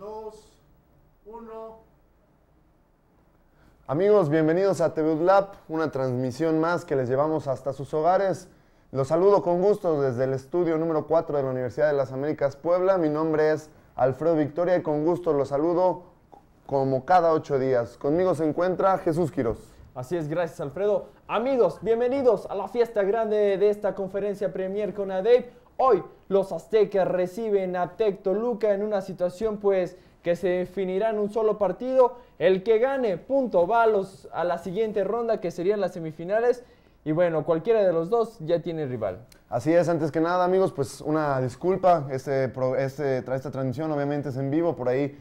2, 1. Amigos, bienvenidos a TV Lab, una transmisión más que les llevamos hasta sus hogares. Los saludo con gusto desde el estudio número 4 de la Universidad de las Américas Puebla. Mi nombre es Alfredo Victoria y con gusto los saludo como cada ocho días. Conmigo se encuentra Jesús Quiroz. Así es, gracias Alfredo. Amigos, bienvenidos a la fiesta grande de esta conferencia Premier con ADEP. Hoy los aztecas reciben a Tec Toluca en una situación pues que se definirá en un solo partido. El que gane, punto, va a, los, a la siguiente ronda que serían las semifinales. Y bueno, cualquiera de los dos ya tiene rival. Así es, antes que nada amigos, pues una disculpa, este, este, esta transmisión obviamente es en vivo, por ahí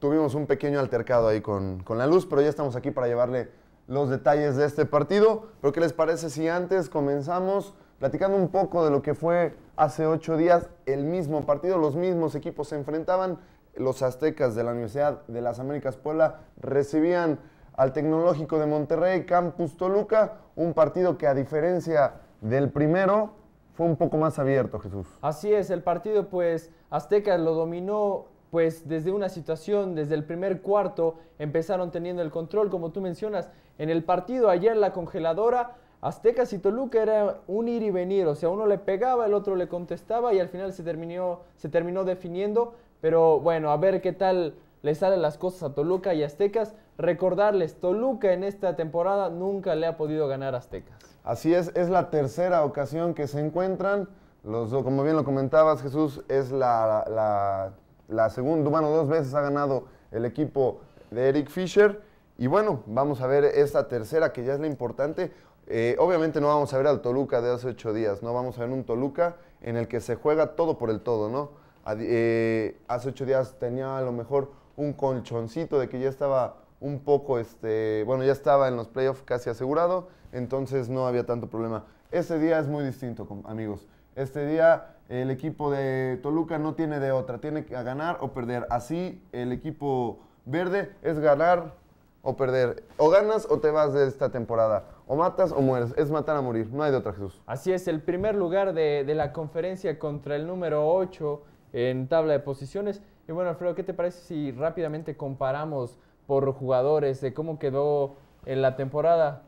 tuvimos un pequeño altercado ahí con, con la luz, pero ya estamos aquí para llevarle los detalles de este partido. Pero ¿qué les parece si antes comenzamos platicando un poco de lo que fue hace ocho días el mismo partido, los mismos equipos se enfrentaban, los aztecas de la Universidad de las Américas Puebla recibían al Tecnológico de Monterrey, Campus Toluca, un partido que a diferencia del primero fue un poco más abierto, Jesús. Así es, el partido pues Aztecas lo dominó pues desde una situación, desde el primer cuarto empezaron teniendo el control, como tú mencionas, en el partido ayer la congeladora, Aztecas y Toluca era un ir y venir, o sea, uno le pegaba, el otro le contestaba y al final se terminó, se terminó definiendo, pero bueno, a ver qué tal le salen las cosas a Toluca y Aztecas. Recordarles, Toluca en esta temporada nunca le ha podido ganar a Aztecas. Así es, es la tercera ocasión que se encuentran. Los, como bien lo comentabas, Jesús, es la, la, la segunda, bueno, dos veces ha ganado el equipo de Eric Fisher. Y bueno, vamos a ver esta tercera, que ya es la importante. Eh, obviamente no vamos a ver al Toluca de hace ocho días, no vamos a ver un Toluca en el que se juega todo por el todo, ¿no? Eh, hace ocho días tenía a lo mejor un colchoncito de que ya estaba un poco, este, bueno, ya estaba en los playoffs casi asegurado, entonces no había tanto problema. Este día es muy distinto, amigos. Este día el equipo de Toluca no tiene de otra, tiene que ganar o perder. Así el equipo verde es ganar o perder. O ganas o te vas de esta temporada. O matas o mueres. Es matar a morir. No hay de otra, Jesús. Así es, el primer lugar de, de la conferencia contra el número 8 en tabla de posiciones. Y bueno, Alfredo, ¿qué te parece si rápidamente comparamos por jugadores de cómo quedó en la temporada?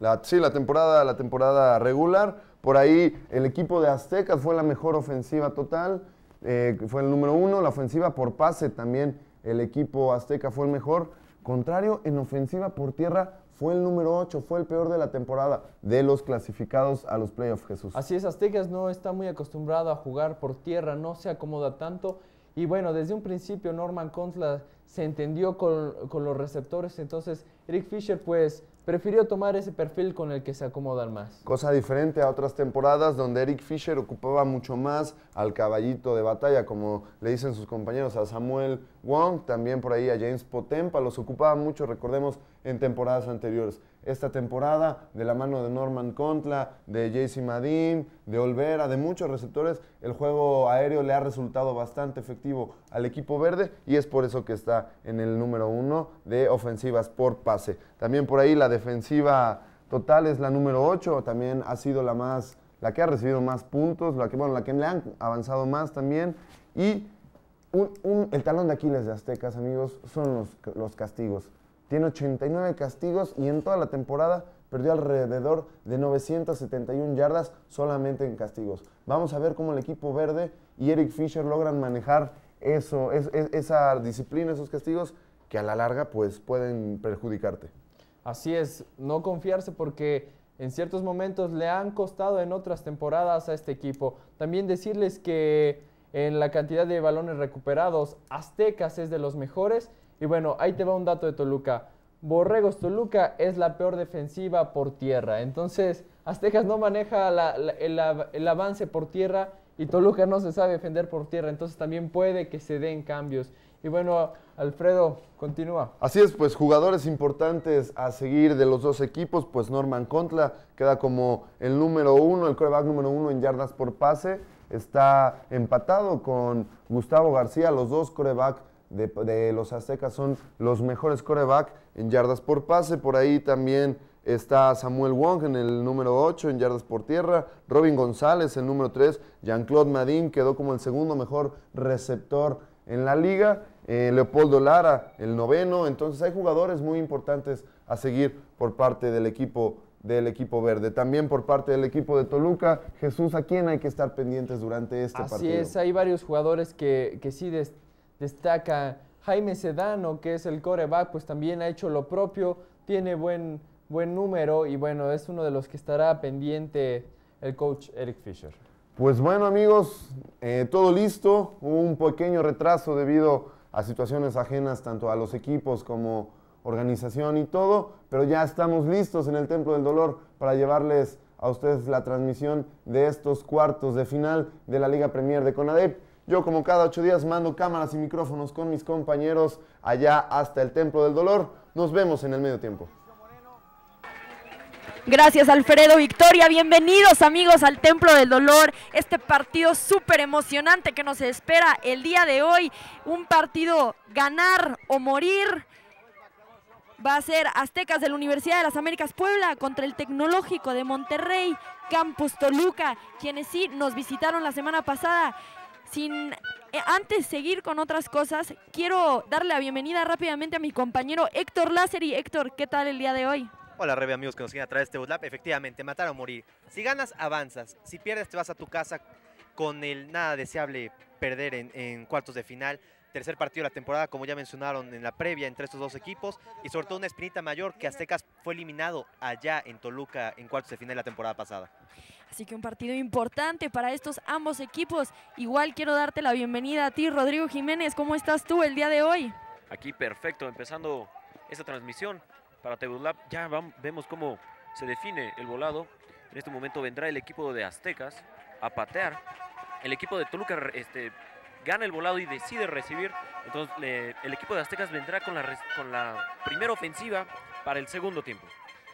La, sí, la temporada, la temporada regular. Por ahí el equipo de Aztecas fue la mejor ofensiva total. eh, fue el número uno. La ofensiva por pase también el equipo Azteca fue el mejor. Contrario, en ofensiva por tierra fue el número 8. Fue el peor de la temporada de los clasificados a los playoffs, Jesús. Así es, Aztecas no está muy acostumbrado a jugar por tierra, no se acomoda tanto. Y bueno, desde un principio Norman Contra se entendió con, con los receptores, entonces Eric Fisher pues prefirió tomar ese perfil con el que se acomodan más. Cosa diferente a otras temporadas donde Eric Fisher ocupaba mucho más al caballito de batalla, como le dicen sus compañeros, a Samuel Wong, también por ahí a James Potempa, los ocupaba mucho, recordemos, en temporadas anteriores. Esta temporada, de la mano de Norman Contla, de JC Madin, de Olvera, de muchos receptores, el juego aéreo le ha resultado bastante efectivo al equipo verde y es por eso que está en el número uno de ofensivas por pase. También por ahí la defensiva total es la número 8, también ha sido la más, la que ha recibido más puntos, la que, bueno, la que le han avanzado más también. Y el talón de Aquiles de Aztecas, amigos, son los, los castigos. Tiene 89 castigos y en toda la temporada perdió alrededor de 971 yardas solamente en castigos. Vamos a ver cómo el equipo verde y Eric Fisher logran manejar eso, es- es- esa disciplina, esos castigos, que a la larga pues pueden perjudicarte. Así es, no confiarse porque en ciertos momentos le han costado en otras temporadas a este equipo. También decirles que en la cantidad de balones recuperados, Aztecas es de los mejores. Y bueno, ahí te va un dato de Toluca. Borregos Toluca es la peor defensiva por tierra. Entonces, Aztecas no maneja el, el avance por tierra y Toluca no se sabe defender por tierra. Entonces también puede que se den cambios. Y bueno, Alfredo, continúa. Así es, pues jugadores importantes a seguir de los dos equipos, pues Norman Contla queda como el número uno, el coreback número uno en yardas por pase, está empatado con Gustavo García, los dos coreback de, de los Aztecas son los mejores coreback en yardas por pase, por ahí también está Samuel Wong en el número 8 en yardas por tierra, Robin González el número 3, Jean-Claude Madin quedó como el segundo mejor receptor en la liga. Eh, Leopoldo Lara, el noveno. Entonces hay jugadores muy importantes a seguir por parte del equipo del equipo verde. También por parte del equipo de Toluca, Jesús, ¿a quién hay que estar pendientes durante este partido? Así es, hay varios jugadores que, que sí destaca. Jaime Sedano, que es el coreback, pues también ha hecho lo propio, tiene buen, buen número y bueno, es uno de los que estará pendiente el coach Eric Fisher. Pues bueno amigos, eh, todo listo. Un pequeño retraso debido a situaciones ajenas tanto a los equipos como organización y todo, pero ya estamos listos en el Templo del Dolor para llevarles a ustedes la transmisión de estos cuartos de final de la Liga Premier de Conadep. Yo como cada ocho días mando cámaras y micrófonos con mis compañeros allá hasta el Templo del Dolor. Nos vemos en el medio tiempo. Gracias Alfredo Victoria, bienvenidos amigos al Templo del Dolor, este partido súper emocionante que nos espera el día de hoy, un partido ganar o morir, va a ser Aztecas de la Universidad de las Américas Puebla contra el Tecnológico de Monterrey, Campus Toluca, quienes sí nos visitaron la semana pasada. Sin eh, antes seguir con otras cosas, quiero darle la bienvenida rápidamente a mi compañero Héctor Lázari. Héctor, ¿qué tal el día de hoy? Hola, Rebe, amigos que nos siguen a través de este Bootlamp. Efectivamente, matar o morir. Si ganas, avanzas. Si pierdes, te vas a tu casa con el nada deseable perder en cuartos de final. Tercer partido de la temporada, como ya mencionaron en la previa, entre estos dos equipos. Y sobre todo una espinita mayor que Aztecas fue eliminado allá en Toluca en cuartos de final la temporada pasada. Así que un partido importante para estos ambos equipos. Igual quiero darte la bienvenida a ti, Rodrigo Jiménez. ¿Cómo estás tú el día de hoy? Aquí perfecto, empezando esta transmisión para Tebulab. Ya vemos cómo se define el volado. En este momento vendrá el equipo de Aztecas a patear. El equipo de Toluca este, gana el volado y decide recibir. Entonces el equipo de Aztecas vendrá con la primera ofensiva para el segundo tiempo.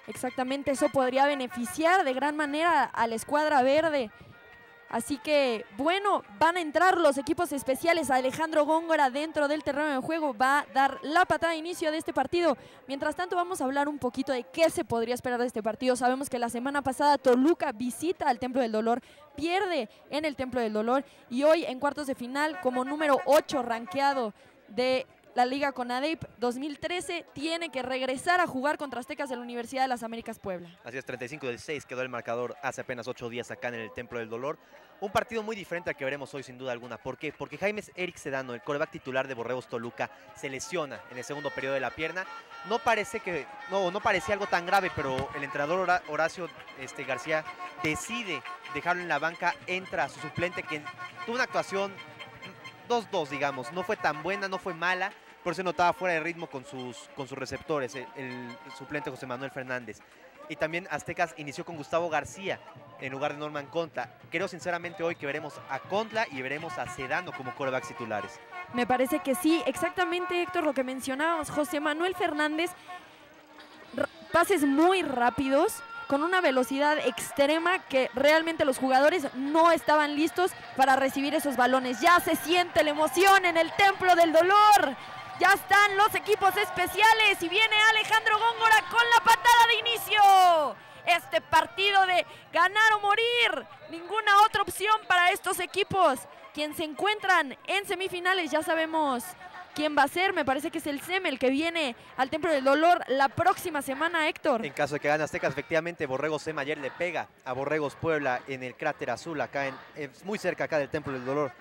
Exactamente, eso podría beneficiar de gran manera a la escuadra verde. Así que, bueno, van a entrar los equipos especiales. Alejandro Góngora dentro del terreno de juego va a dar la patada de inicio de este partido. Mientras tanto, vamos a hablar un poquito de qué se podría esperar de este partido. Sabemos que la semana pasada Toluca visita al Templo del Dolor, pierde en el Templo del Dolor y hoy en cuartos de final, como número 8 rankeado de la Liga Conadep 2013, tiene que regresar a jugar contra Aztecas de la Universidad de las Américas Puebla. Así es, 35-16 quedó el marcador hace apenas ocho días acá en el Templo del Dolor. Un partido muy diferente al que veremos hoy, sin duda alguna. ¿Por qué? Porque Jaime Eric Sedano, el coreback titular de Borregos Toluca, se lesiona en el segundo periodo de la pierna. No parece que, no, no parecía algo tan grave, pero el entrenador Hora- Horacio este, García decide dejarlo en la banca, entra su suplente, quien tuvo una actuación 2-2, digamos. No fue tan buena, no fue mala, pero se notaba fuera de ritmo con sus, con sus receptores, el, suplente José Manuel Fernández. Y también Aztecas inició con Gustavo García en lugar de Norman Conta. Creo sinceramente hoy que veremos a Contla y veremos a Sedano como corebacks titulares. Me parece que sí, exactamente Héctor, lo que mencionábamos. José Manuel Fernández, pases muy rápidos, con una velocidad extrema que realmente los jugadores no estaban listos para recibir esos balones. Ya se siente la emoción en el Templo del Dolor. Ya están los equipos especiales y viene Alejandro Góngora con la patada de inicio. Este partido de ganar o morir. Ninguna otra opción para estos equipos. Quien se encuentran en semifinales, ya sabemos quién va a ser. Me parece que es el SEM el que viene al Templo del Dolor la próxima semana, Héctor. En caso de que gane Aztecas, efectivamente Borregos Sema ayer le pega a Borregos Puebla en el cráter azul, acá es muy cerca acá del Templo del Dolor,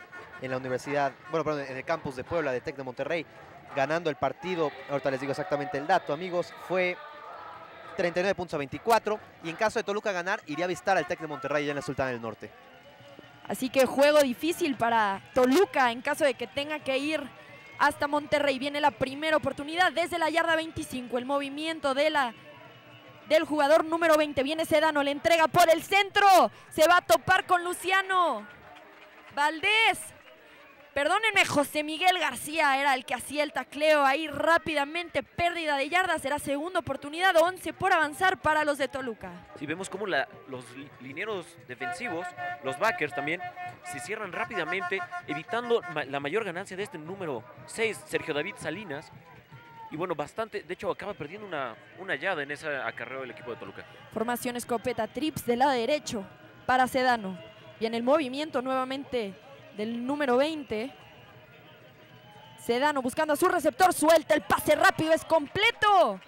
en la universidad, bueno, perdón, en el campus de Puebla de Tec de Monterrey, ganando el partido, ahorita les digo exactamente el dato, amigos, fue 39 puntos a 24, y en caso de Toluca ganar, iría a visitar al Tec de Monterrey ya en la Sultana del Norte. Así que juego difícil para Toluca en caso de que tenga que ir hasta Monterrey. Viene la primera oportunidad desde la yarda 25. El movimiento de la, del jugador número 20. Viene Sedano, le entrega por el centro. Se va a topar con Luciano. Valdés. Perdónenme, José Miguel García era el que hacía el tacleo ahí rápidamente. Pérdida de yardas. Será segunda oportunidad. 11 por avanzar para los de Toluca. Si vemos cómo la- los li- linieros defensivos, los backers también, se cierran rápidamente, evitando ma- la mayor ganancia de este número 6, Sergio David Salinas. Y bueno, bastante, de hecho acaba perdiendo una, una yada en ese acarreo del equipo de Toluca. Formación escopeta trips del lado derecho para Sedano. Y en el movimiento nuevamente del número 20. Sedano buscando a su receptor, suelta el pase rápido, es completo.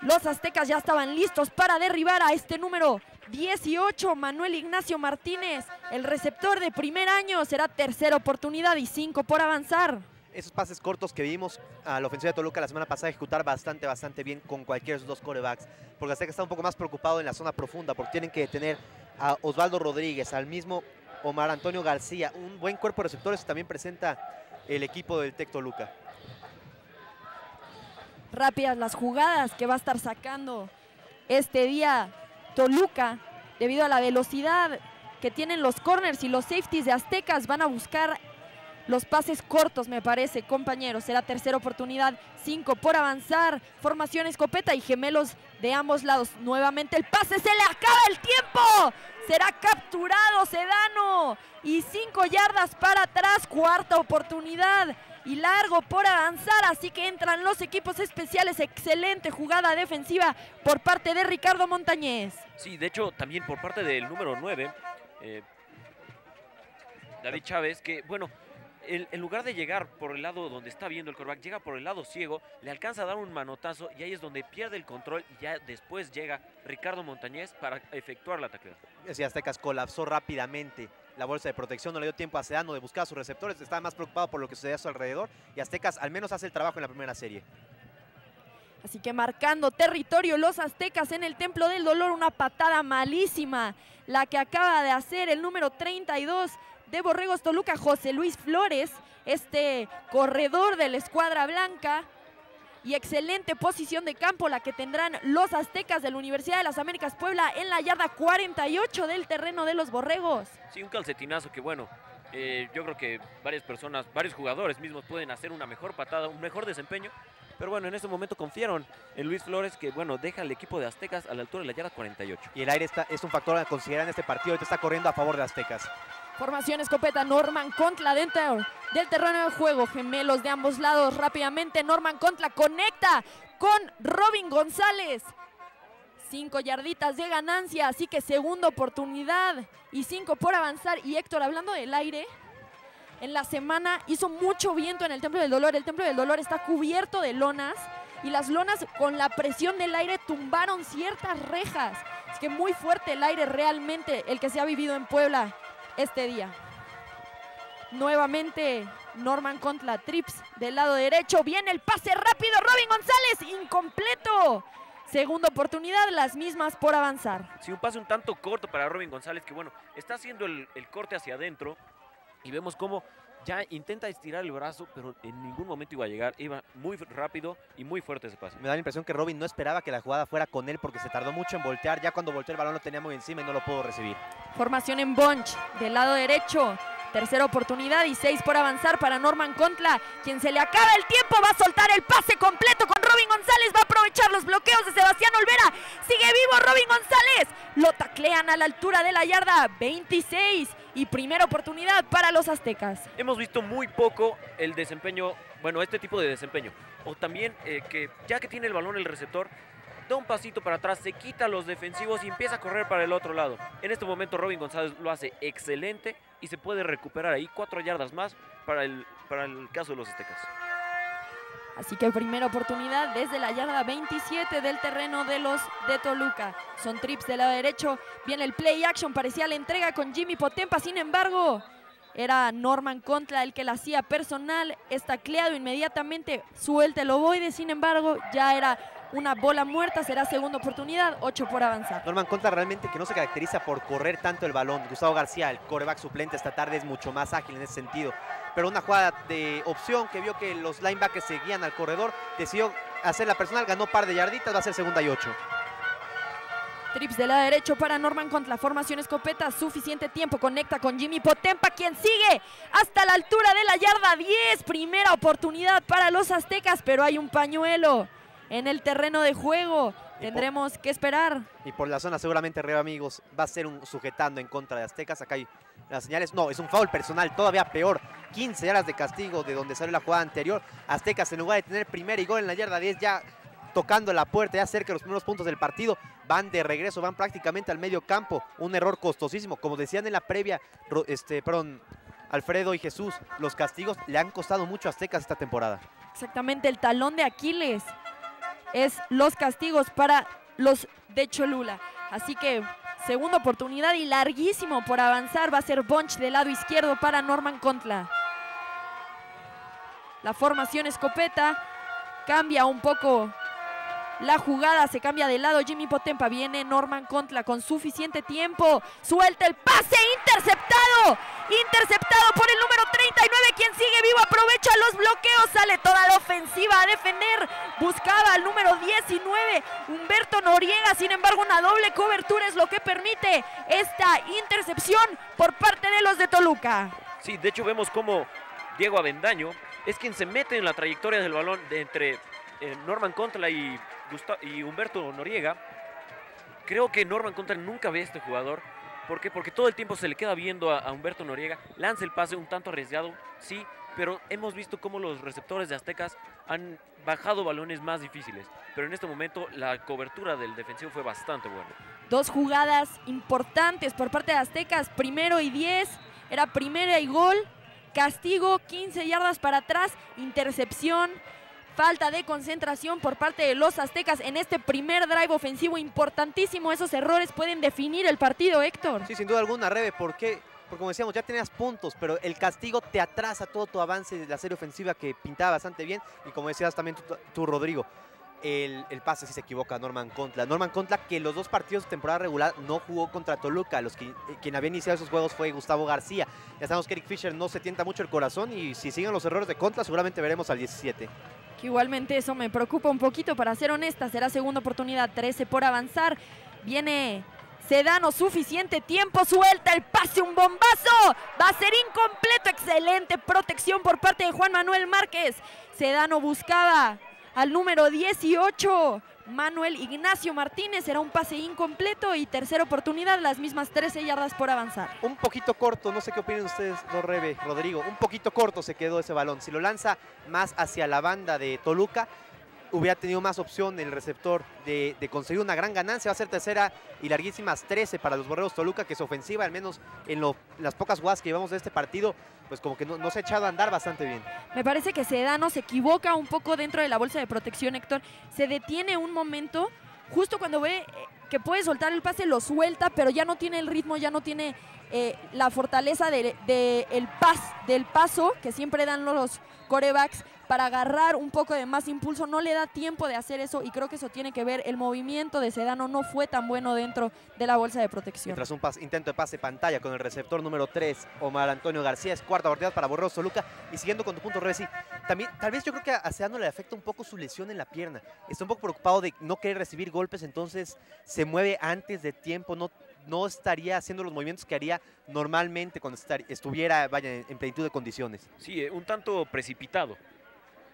Los aztecas ya estaban listos para derribar a este número 18, Manuel Ignacio Martínez. El receptor de primer año será tercera oportunidad y cinco por avanzar. Esos pases cortos que vimos a la ofensiva de Toluca la semana pasada ejecutar bastante, bastante bien con cualquiera de sus dos corebacks. Porque Azteca está un poco más preocupado en la zona profunda porque tienen que detener a Osvaldo Rodríguez, al mismo Omar Antonio García. Un buen cuerpo de receptores también presenta el equipo del Tec Toluca. rápidas las jugadas que va a estar sacando este día Toluca debido a la velocidad que tienen los corners y los safeties de Aztecas van a buscar los pases cortos me parece compañeros será tercera oportunidad cinco por avanzar formación escopeta y gemelos de ambos lados nuevamente el pase se le acaba el tiempo será capturado Sedano y cinco yardas para atrás cuarta oportunidad y largo por avanzar, así que entran los equipos especiales. Excelente jugada defensiva por parte de Ricardo Montañez. Sí, de hecho, también por parte del número 9, eh, David Chávez, que bueno, el- en lugar de llegar por el lado donde está viendo el coreback, llega por el lado ciego, le alcanza a dar un manotazo y ahí es donde pierde el control y ya después llega Ricardo Montañez para efectuar la taclea. Si Aztecas colapsó rápidamente la bolsa de protección, no le dio tiempo a Sedano de buscar a sus receptores, estaba más preocupado por lo que sucedía a su alrededor y Aztecas al menos hace el trabajo en la primera serie. Así que marcando territorio los aztecas en el Templo del Dolor, una patada malísima, la que acaba de hacer el número 32 de Borregos Toluca, José Luis Flores, este corredor de la escuadra blanca. Y excelente posición de campo la que tendrán los aztecas de la Universidad de las Américas Puebla en la yarda 48 del terreno de los Borregos. Sí, un calcetinazo que bueno, eh, yo creo que varias personas, varios jugadores mismos pueden hacer una mejor patada, un mejor desempeño. Pero bueno, en este momento confiaron en Luis Flores que bueno, deja al equipo de Aztecas a la altura de la yarda 48. Y el aire está, es un factor a considerar en este partido, ahorita está corriendo a favor de Aztecas. Formación escopeta, Norman Contla dentro del terreno de juego. Gemelos de ambos lados rápidamente. Norman Contla conecta con Robin González. Cinco yarditas de ganancia, así que segunda oportunidad y cinco por avanzar. Y Héctor, hablando del aire, en la semana hizo mucho viento en el Templo del Dolor. El Templo del Dolor está cubierto de lonas y las lonas con la presión del aire tumbaron ciertas rejas. Es que muy fuerte el aire realmente, el que se ha vivido en Puebla este día. Nuevamente Norman contra Trips del lado derecho. Viene el pase rápido. Robin González, incompleto. Segunda oportunidad, las mismas por avanzar. Sí, un pase un tanto corto para Robin González que bueno, está haciendo el, el corte hacia adentro y vemos cómo ya intenta estirar el brazo, pero en ningún momento iba a llegar. Iba muy rápido y muy fuerte ese pase. Me da la impresión que Robin no esperaba que la jugada fuera con él porque se tardó mucho en voltear. Ya cuando volteó el balón lo tenía muy encima y no lo pudo recibir. Formación en bunch del lado derecho. Tercera oportunidad y seis por avanzar para Norman Contla, quien se le acaba el tiempo, va a soltar el pase completo con Robin González, va a aprovechar los bloqueos de Sebastián Olvera. Sigue vivo Robin González. Lo taclean a la altura de la yarda 26 y primera oportunidad para los aztecas. Hemos visto muy poco el desempeño, bueno, este tipo de desempeño. O también eh, que ya que tiene el balón el receptor, da un pasito para atrás, se quita a los defensivos y empieza a correr para el otro lado. En este momento Robin González lo hace excelente y se puede recuperar ahí cuatro yardas más para el, para el caso de los aztecas. Así que primera oportunidad desde la yarda 27 del terreno de los de Toluca. Son trips del lado derecho. Viene el play action, parecía la entrega con Jimmy Potempa. Sin embargo, era Norman Contra el que la hacía personal. Estacleado inmediatamente. Suelta el ovoide. Sin embargo, ya era una bola muerta. Será segunda oportunidad. Ocho por avanzar. Norman Contra realmente que no se caracteriza por correr tanto el balón. Gustavo García, el coreback suplente esta tarde, es mucho más ágil en ese sentido. Pero una jugada de opción que vio que los linebackers seguían al corredor, decidió hacer la personal, ganó par de yarditas, va a ser segunda y ocho. Trips del lado derecho para Norman contra formación escopeta. Suficiente tiempo. Conecta con Jimmy Potempa, quien sigue hasta la altura de la yarda 10. Primera oportunidad para los aztecas, pero hay un pañuelo en el terreno de juego. Tendremos que esperar. Y por la zona seguramente arriba, amigos, va a ser un sujetando en contra de Aztecas. Acá hay las señales. No, es un foul personal, todavía peor. 15 yardas de castigo de donde salió la jugada anterior. Aztecas, en lugar de tener primera y gol en la yarda 10, ya tocando la puerta, ya cerca de los primeros puntos del partido, van de regreso, van prácticamente al medio campo. Un error costosísimo. Como decían en la previa, este, perdón, Alfredo y Jesús, los castigos le han costado mucho a Aztecas esta temporada. Exactamente, el talón de Aquiles es los castigos para los de Cholula. Así que segunda oportunidad y larguísimo por avanzar va a ser Bunch del lado izquierdo para Norman Contla. La formación escopeta cambia un poco la jugada, se cambia de lado Jimmy Potempa, viene Norman Contla con suficiente tiempo, suelta el pase, interceptado, interceptado por el número 39, quien sigue vivo, aprovecha los bloqueos, sale toda la ofensiva a defender, buscaba al número 19, Humberto Noriega, sin embargo una doble cobertura es lo que permite esta intercepción por parte de los de Toluca. Sí, de hecho vemos como Diego Avendaño es quien se mete en la trayectoria del balón entre eh, Norman Contla y, Y Humberto Noriega. Creo que Norman Contla nunca ve a este jugador. ¿Por qué? Porque todo el tiempo se le queda viendo a, a Humberto Noriega. Lanza el pase un tanto arriesgado, sí, pero hemos visto cómo los receptores de Aztecas han bajado balones más difíciles. Pero en este momento la cobertura del defensivo fue bastante buena. Dos jugadas importantes por parte de Aztecas, primero y 10, era primera y gol, castigo 15 yardas para atrás, intercepción, falta de concentración por parte de los Aztecas en este primer drive ofensivo importantísimo. Esos errores pueden definir el partido, Héctor. Sí, sin duda alguna, Rebe, ¿por qué? Porque como decíamos, ya tenías puntos, pero el castigo te atrasa todo tu avance de la serie ofensiva que pintaba bastante bien. Y como decías también tú, tú, Rodrigo, el, pase sí se equivoca Norman Contla. Norman Contla que los dos partidos de temporada regular no jugó contra Toluca. Los que, eh, quien había iniciado esos juegos fue Gustavo García. Ya sabemos que Eric Fisher no se tienta mucho el corazón y si siguen los errores de Contla seguramente veremos al 17. Que igualmente eso me preocupa un poquito, para ser honesta, será segunda oportunidad, 13 por avanzar. Viene Sedano, suficiente tiempo, suelta el pase, un bombazo. Va a ser incompleto, excelente protección por parte de Juan Manuel Márquez. Sedano buscaba al número 18, Manuel Ignacio Martínez, era un pase incompleto y tercera oportunidad, las mismas 13 yardas por avanzar. Un poquito corto, no sé qué opinan ustedes, no Rodrigo. Un poquito corto se quedó ese balón. Si lo lanza más hacia la banda de Toluca, hubiera tenido más opción el receptor de, conseguir una gran ganancia. Va a ser tercera y larguísimas 13 para los Borreros Toluca, que es ofensiva, al menos en las pocas jugadas que llevamos de este partido, pues como que no se ha echado a andar bastante bien. Me parece que Sedano se equivoca un poco dentro de la bolsa de protección, Héctor. Se detiene un momento, justo cuando ve eh, que puede soltar el pase, lo suelta, pero ya no tiene el ritmo, ya no tiene eh, la fortaleza de, de el pas, del paso que siempre dan los corebacks para agarrar un poco de más impulso. No le da tiempo de hacer eso y creo que eso tiene que ver. El movimiento de Sedano no fue tan bueno dentro de la bolsa de protección. Tras un pas- intento de pase pantalla con el receptor número 3, Omar Antonio García, es cuarta oportunidad para Borreros Toluca. Y siguiendo con tu punto, Rebe, sí, también, tal vez yo creo que a Sedano le afecta un poco su lesión en la pierna. Está un poco preocupado de no querer recibir golpes, entonces se mueve antes de tiempo, no, no estaría haciendo los movimientos que haría normalmente cuando estar- estuviera vaya, en, en plenitud de condiciones. Sí, eh, un tanto precipitado.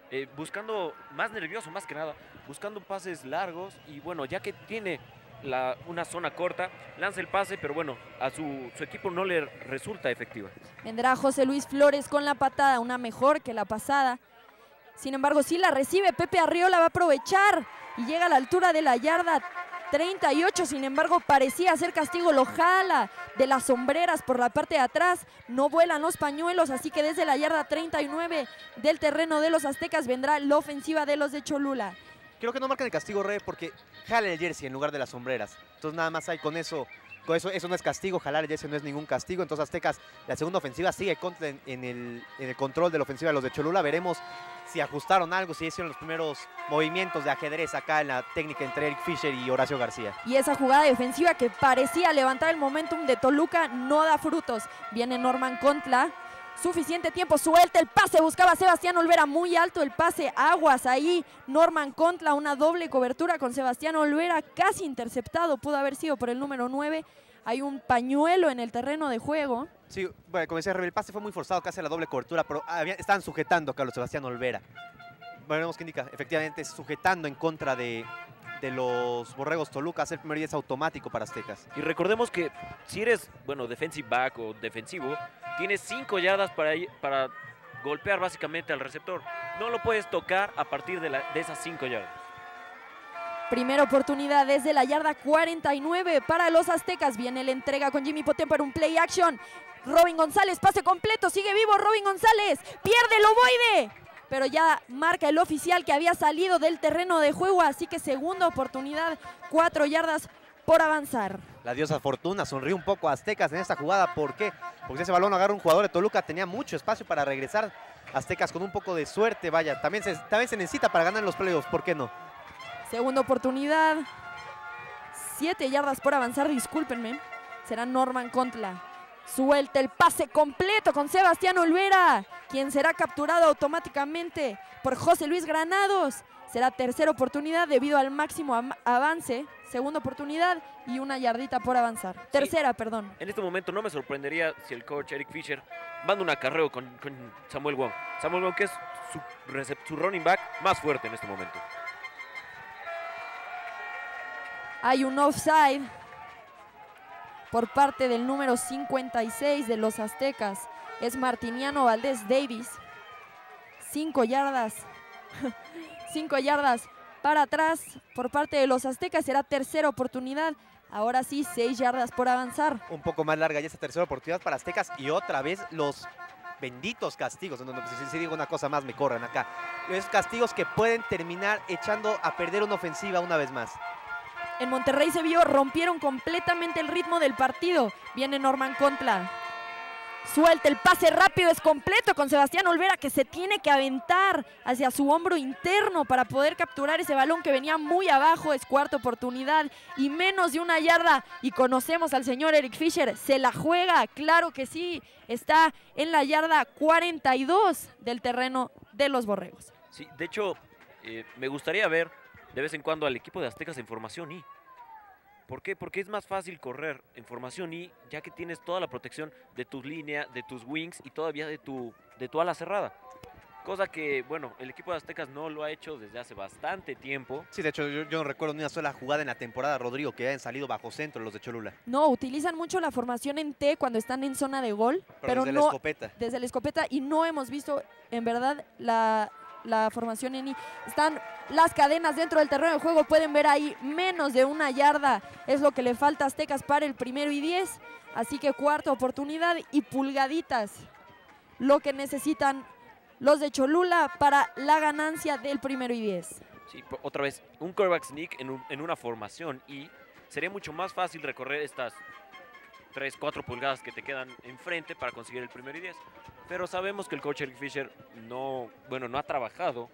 Eh, buscando, más nervioso más que nada, buscando pases largos y bueno, ya que tiene la- una zona corta, lanza el pase, pero bueno, a su, su equipo no le resulta efectiva. Vendrá José Luis Flores con la patada, una mejor que la pasada. Sin embargo, si la recibe Pepe Arriola va a aprovechar y llega a la altura de la yarda 38. Sin embargo, parecía ser castigo, lo jala de las sombreras por la parte de atrás. No vuelan los pañuelos, así que desde la yarda 39 del terreno de los aztecas vendrá la ofensiva de los de Cholula. Creo que no marcan el castigo, Rebe, porque jala el jersey en lugar de las sombreras. Entonces nada más hay con eso, eso, eso no es castigo, jalar jersey no es ningún castigo. Entonces Aztecas, la segunda ofensiva sigue contra- en, en el, en el control de la ofensiva de los de Cholula. Veremos si ajustaron algo, si hicieron los primeros movimientos de ajedrez acá en la técnica entre Eric Fisher y Horacio García. Y esa jugada defensiva que parecía levantar el momentum de Toluca no da frutos. Viene Norman Contla. Suficiente tiempo, suelta el pase, buscaba Sebastián Olvera, muy alto el pase, aguas ahí, Norman Contla, una doble cobertura con Sebastián Olvera, casi interceptado, pudo haber sido por el número 9, hay un pañuelo en el terreno de juego, Sí, bueno, como decía el pase fue muy forzado, casi la doble cobertura, pero había- estaban sujetando a Carlos Sebastián Olvera. Veremos qué indica. Efectivamente, sujetando en contra de, de los Borregos Toluca, hacer el primer 10 automático para Aztecas. Y recordemos que si eres, bueno, defensive back o defensivo, tienes 5 yardas para, ir- para golpear básicamente al receptor. No lo puedes tocar a partir de, la- de esas 5 yardas. Primera oportunidad desde la yarda 49 para los aztecas. Viene la entrega con Jimmy Potem para un play action. Robin González, pase completo, sigue vivo Robin González, pierde el ovoide. Pero ya marca el oficial que había salido del terreno de juego, así que segunda oportunidad, cuatro yardas por avanzar. La diosa Fortuna sonrió un poco a Aztecas en esta jugada. ¿Por qué? Porque ese balón agarra un jugador de Toluca, tenía mucho espacio para regresar. Aztecas con un poco de suerte, vaya. También se, también se necesita para ganar los playoffs, ¿por qué no? Segunda oportunidad, siete yardas por avanzar, discúlpenme. Será Norman Contla. Suelta el pase completo con Sebastián Olvera, quien será capturado automáticamente por José Luis Granados. Será tercera oportunidad debido al máximo avance. Segunda oportunidad y una yardita por avanzar. Tercera, perdón. En este momento no me sorprendería si el coach Eric Fisher manda un acarreo con, con Samuel Wong. Samuel Wong que es su running back más fuerte en este momento. Hay un offside por parte del número 56 de los Aztecas. Es Martiniano Valdés Davis. Cinco yardas. Cinco yardas para atrás por parte de los Aztecas. Será tercera oportunidad. Ahora sí, seis yardas por avanzar. Un poco más larga ya esta tercera oportunidad para Aztecas y otra vez los benditos castigos. No, no, si, si digo una cosa más me corren acá. Los castigos que pueden terminar echando a perder una ofensiva una vez más. En Monterrey se vio, rompieron completamente el ritmo del partido. Viene Norman Contla. Suelta el pase rápido, es completo con Sebastián Olvera que se tiene que aventar hacia su hombro interno para poder capturar ese balón que venía muy abajo. Es cuarta oportunidad y menos de una yarda. Y conocemos al señor Eric Fisher. Se la juega, claro que sí. Está en la yarda 42 del terreno de los Borregos. Sí, de hecho, eh, me gustaría ver de vez en cuando al equipo de Aztecas en formación I. ¿Por qué? Porque es más fácil correr en formación I, ya que tienes toda la protección de tus líneas, de tus wings y todavía de tu, de tu ala cerrada. Cosa que, bueno, el equipo de Aztecas no lo ha hecho desde hace bastante tiempo. Sí, de hecho yo, yo no recuerdo ni una sola jugada en la temporada, Rodrigo, que hayan salido bajo centro los de Cholula. No, utilizan mucho la formación en T cuando están en zona de gol, Pero, pero, desde la no escopeta. desde la escopeta y no hemos visto en verdad la, la formación en I. Están las cadenas dentro del terreno de juego, pueden ver ahí menos de una yarda es lo que le falta a Aztecas para el primero y diez, así que cuarta oportunidad y pulgaditas lo que necesitan los de Cholula para la ganancia del primero y diez. Sí, otra vez, un quarterback sneak en, en una formación y sería mucho más fácil recorrer estas 3, 4 pulgadas que te quedan enfrente para conseguir el primero y 10. Pero sabemos que el coach Eric Fisher no, bueno, no ha trabajado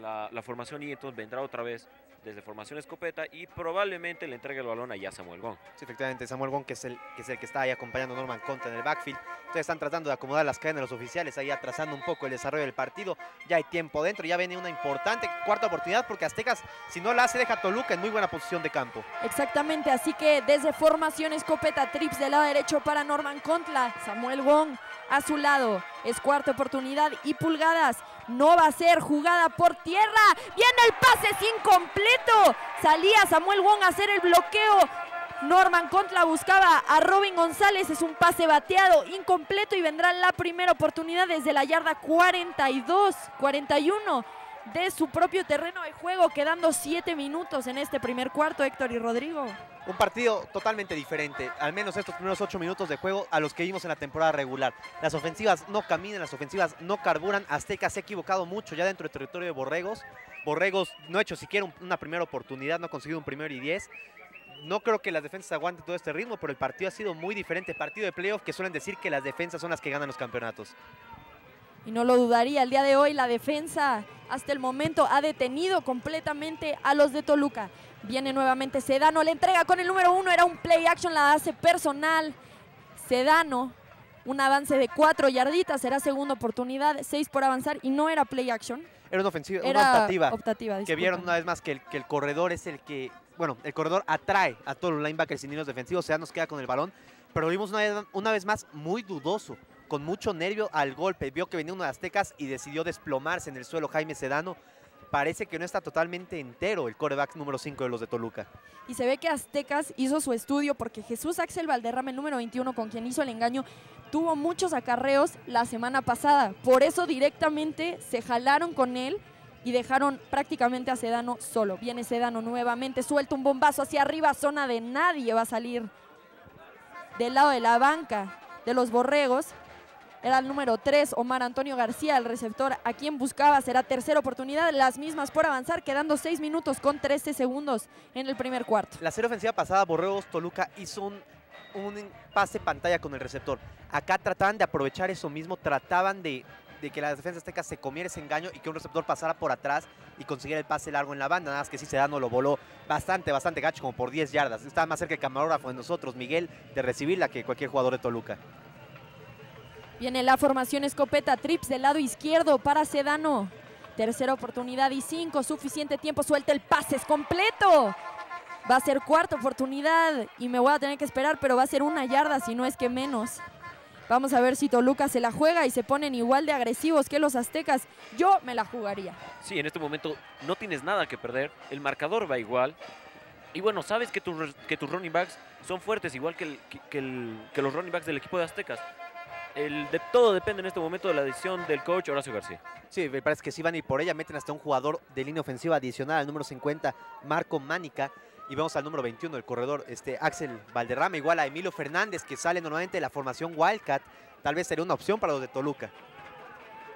la, la formación y entonces vendrá otra vez desde formación escopeta y probablemente le entregue el balón a ya Samuel Gong. Sí, efectivamente, Samuel Gon, que es, el, que es el que está ahí acompañando a Norman Contra en el backfield. Entonces están tratando de acomodar las cadenas de los oficiales, ahí atrasando un poco el desarrollo del partido. Ya hay tiempo dentro, ya viene una importante cuarta oportunidad porque Aztecas, si no la hace, deja a Toluca en muy buena posición de campo. Exactamente, así que desde formación escopeta, trips del lado derecho para Norman Contla, Samuel Wong a su lado, es cuarta oportunidad y pulgadas, no va a ser jugada por tierra, viene el pase incompleto, salía Samuel Wong a hacer el bloqueo, Norman Contla buscaba a Robin González, es un pase bateado, incompleto y vendrá la primera oportunidad desde la yarda 42, 41 de su propio terreno de juego, quedando siete minutos en este primer cuarto, Héctor y Rodrigo. Un partido totalmente diferente, al menos estos primeros ocho minutos de juego a los que vimos en la temporada regular. Las ofensivas no caminan, las ofensivas no carburan. Azteca se ha equivocado mucho ya dentro del territorio de Borregos. Borregos no ha hecho siquiera un- una primera oportunidad, no ha conseguido un primero y diez. No creo que las defensas aguanten todo este ritmo, pero el partido ha sido muy diferente. Partido de playoff que suelen decir que las defensas son las que ganan los campeonatos. Y no lo dudaría, el día de hoy la defensa hasta el momento ha detenido completamente a los de Toluca. Viene nuevamente Sedano, le entrega con el número uno, era un play action, la hace personal. Sedano, un avance de cuatro yarditas, será segunda oportunidad, seis por avanzar y no era play action, Era una ofensiva, una optativa. optativa. que vieron una vez más que el, que el corredor es el que, bueno, el corredor atrae a todos los linebackers y niños defensivos, o sea, nos queda con el balón, pero lo vimos una vez, una vez más muy dudoso, con mucho nervio al golpe, vio que venía uno de Aztecas y decidió desplomarse en el suelo Jaime Sedano. Parece que no está totalmente entero el coreback número 5 de los de Toluca. Y se ve que Aztecas hizo su estudio porque Jesús Axel Valderrama, el número 21, con quien hizo el engaño, tuvo muchos acarreos la semana pasada. Por eso directamente se jalaron con él y dejaron prácticamente a Sedano solo. Viene Sedano nuevamente, suelta un bombazo hacia arriba, zona de nadie va a salir del lado de la banca de los Borregos. Era el número 3, Omar Antonio García, el receptor a quien buscaba. Será tercera oportunidad, las mismas por avanzar, quedando 6 minutos con 13 segundos en el primer cuarto. La serie ofensiva pasada, Borregos Toluca hizo un, un pase pantalla con el receptor. Acá trataban de aprovechar eso mismo, trataban de, de que la defensa azteca se comiera ese engaño y que un receptor pasara por atrás y consiguiera el pase largo en la banda. Nada más que sí, Sedano lo voló bastante, bastante gacho, como por 10 yardas. Estaba más cerca el camarógrafo de nosotros, Miguel, de recibirla que cualquier jugador de Toluca. Viene la formación escopeta, trips del lado izquierdo para Sedano. Tercera oportunidad y cinco, suficiente tiempo, suelta el pase, es completo. Va a ser cuarta oportunidad y me voy a tener que esperar, pero va a ser una yarda, si no es que menos. Vamos a ver si Toluca se la juega y se ponen igual de agresivos que los aztecas. Yo me la jugaría. Sí, en este momento no tienes nada que perder. El marcador va igual. Y bueno, sabes que, tus que tus running backs son fuertes, igual que, que los running backs del equipo de Aztecas. El de todo depende en este momento de la decisión del coach Horacio García. Sí, me parece que sí van a ir por ella. Meten hasta un jugador de línea ofensiva adicional al número 50, Marco Mánica. Y vamos al número 21 del corredor, este Axel Valderrama, igual a Emilio Fernández, que sale normalmente de la formación Wildcat. Tal vez sería una opción para los de Toluca.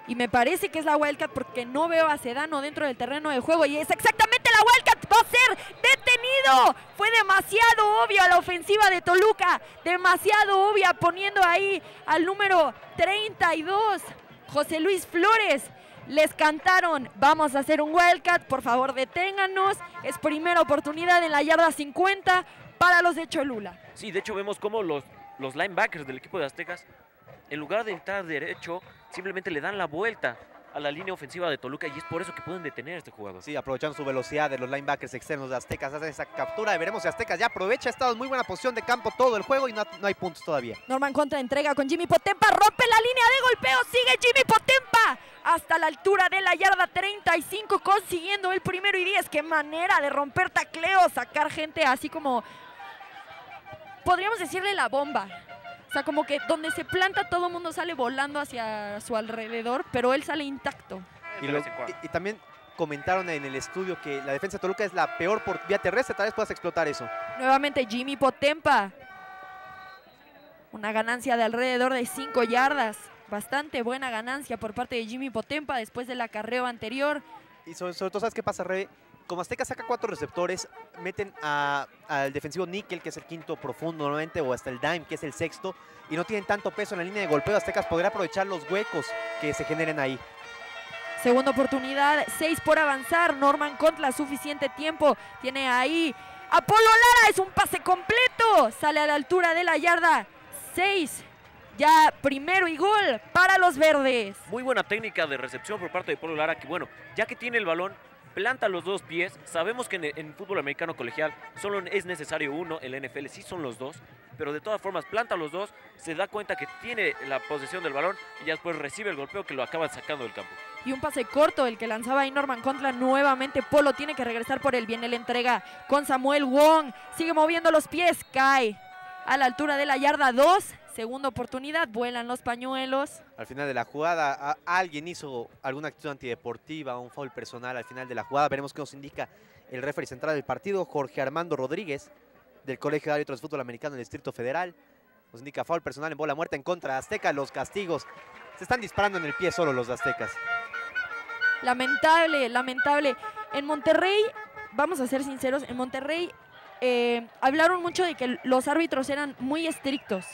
Y me parece que es la Wildcat porque no veo a Sedano dentro del terreno de juego. Y es exactamente la Wildcat. Va a ser detenido. Fue demasiado obvio la ofensiva de Toluca. Demasiado obvia poniendo ahí al número 32. José Luis Flores. Les cantaron, vamos a hacer un Wildcat, por favor deténganos. Es primera oportunidad en la yarda 50 para los de Cholula. Sí, de hecho vemos cómo los, los linebackers del equipo de Aztecas, en lugar de entrar derecho, simplemente le dan la vuelta a la línea ofensiva de Toluca y es por eso que pueden detener a este jugador. Sí, aprovechando su velocidad de los linebackers externos de Aztecas, hacen esa captura. Veremos si Aztecas ya aprovecha. Ha estado en muy buena posición de campo todo el juego y no, no hay puntos todavía. Norman contra entrega con Jimmy Potempa, rompe la línea de golpeo, sigue Jimmy Potempa hasta la altura de la yarda 35, consiguiendo el primero y 10. Qué manera de romper tacleo, sacar gente así como, podríamos decirle la bomba. O sea, como que donde se planta todo el mundo sale volando hacia su alrededor, pero él sale intacto. Y, lo- también comentaron en el estudio que la defensa de Toluca es la peor por vía terrestre. Tal vez puedas explotar eso. Nuevamente Jimmy Potempa. Una ganancia de alrededor de 5 yardas. Bastante buena ganancia por parte de Jimmy Potempa después del acarreo anterior. Y sobre, sobre todo, ¿sabes qué pasa, Rebe? Como Azteca saca cuatro receptores, meten a- al defensivo Nickel, que es el quinto profundo normalmente, o hasta el Dime, que es el sexto, y no tienen tanto peso en la línea de golpeo. Aztecas podría aprovechar los huecos que se generen ahí. Segunda oportunidad, 6 por avanzar. Norman Contla, suficiente tiempo. Tiene ahí Apolo Lara, es un pase completo. Sale a la altura de la yarda 6. Ya primero y gol para los verdes. Muy buena técnica de recepción por parte de Polo Lara, que bueno, ya que tiene el balón, planta los dos pies. Sabemos que en, fútbol americano colegial solo es necesario uno, el NFL sí son los dos, pero de todas formas planta los dos, se da cuenta que tiene la posesión del balón y ya después recibe el golpeo que lo acaba sacando del campo. Y un pase corto, el que lanzaba ahí Norman Contla nuevamente. Polo tiene que regresar por él. Viene la entrega con Samuel Wong. Sigue moviendo los pies. Cae a la altura de la yarda 2. Segunda oportunidad. Vuelan los pañuelos. Al final de la jugada, alguien hizo alguna actitud antideportiva, un foul personal al final de la jugada. Veremos qué nos indica el referee central del partido, Jorge Armando Rodríguez, del Colegio de Árbitros de Fútbol Americano del Distrito Federal. Nos indica foul personal en bola muerta en contra de Azteca. Los castigos se están disparando en el pie solo los de Aztecas. Lamentable, lamentable. En Monterrey, vamos a ser sinceros, en Monterrey eh, hablaron mucho de que los árbitros eran muy estrictos,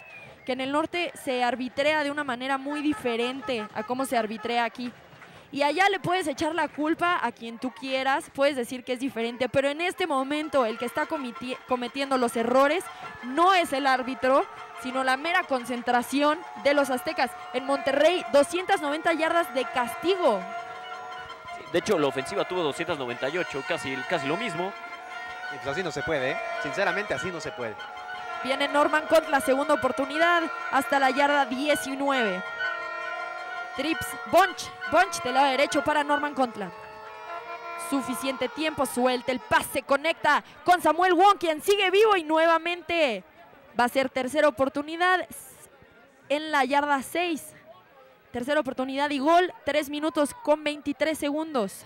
que en el norte se arbitrea de una manera muy diferente a cómo se arbitrea aquí. Y allá le puedes echar la culpa a quien tú quieras, puedes decir que es diferente, pero en este momento el que está cometiendo los errores no es el árbitro, sino la mera concentración de los aztecas. En Monterrey, 290 yardas de castigo. De hecho, la ofensiva tuvo 298, casi, casi lo mismo. Y pues así no se puede, ¿eh? Sinceramente, así no se puede. Viene Norman Cont la segunda oportunidad hasta la yarda 19. Trips, Bunch, Bunch del lado derecho para Norman Contla. Suficiente tiempo, suelta el pase, conecta con Samuel Wong, quien sigue vivo y nuevamente va a ser tercera oportunidad en la yarda 6. Tercera oportunidad y gol, 3 minutos con 23 segundos.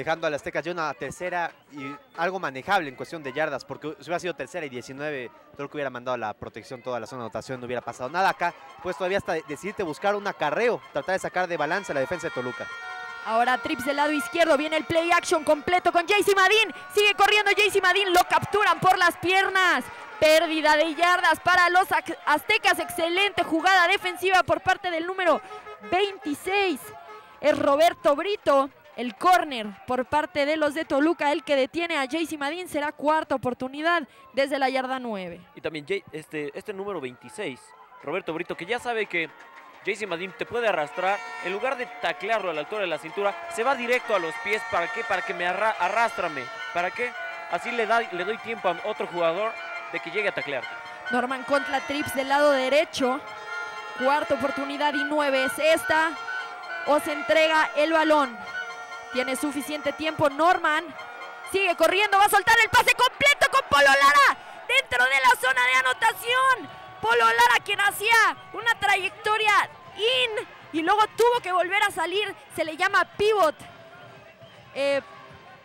Dejando a las Aztecas ya una tercera y algo manejable en cuestión de yardas, porque si hubiera sido tercera y 19, todo lo que hubiera mandado la protección toda la zona de anotación no hubiera pasado nada acá, pues todavía hasta decidirte buscar un acarreo, tratar de sacar de balance la defensa de Toluca. Ahora trips del lado izquierdo, viene el play action completo con JC Madín. Sigue corriendo JC Madín, lo capturan por las piernas. Pérdida de yardas para los aztecas. Excelente jugada defensiva por parte del número 26. Es Roberto Brito. El córner por parte de los de Toluca, el que detiene a JC Madín, será cuarta oportunidad desde la yarda 9. Y también este, este número 26, Roberto Brito, que ya sabe que JC Madín te puede arrastrar, en lugar de taclearlo a la altura de la cintura, se va directo a los pies. ¿Para qué? Para que me arra arrástrame. ¿Para qué? Así le, da, le doy tiempo a otro jugador de que llegue a taclearte. Norman contra Trips del lado derecho. Cuarta oportunidad y nueve es esta. O se entrega el balón. Tiene suficiente tiempo Norman. Sigue corriendo, va a soltar el pase completo con Polo Lara. Dentro de la zona de anotación. Polo Lara quien hacía una trayectoria in y luego tuvo que volver a salir, se le llama pivot. Eh,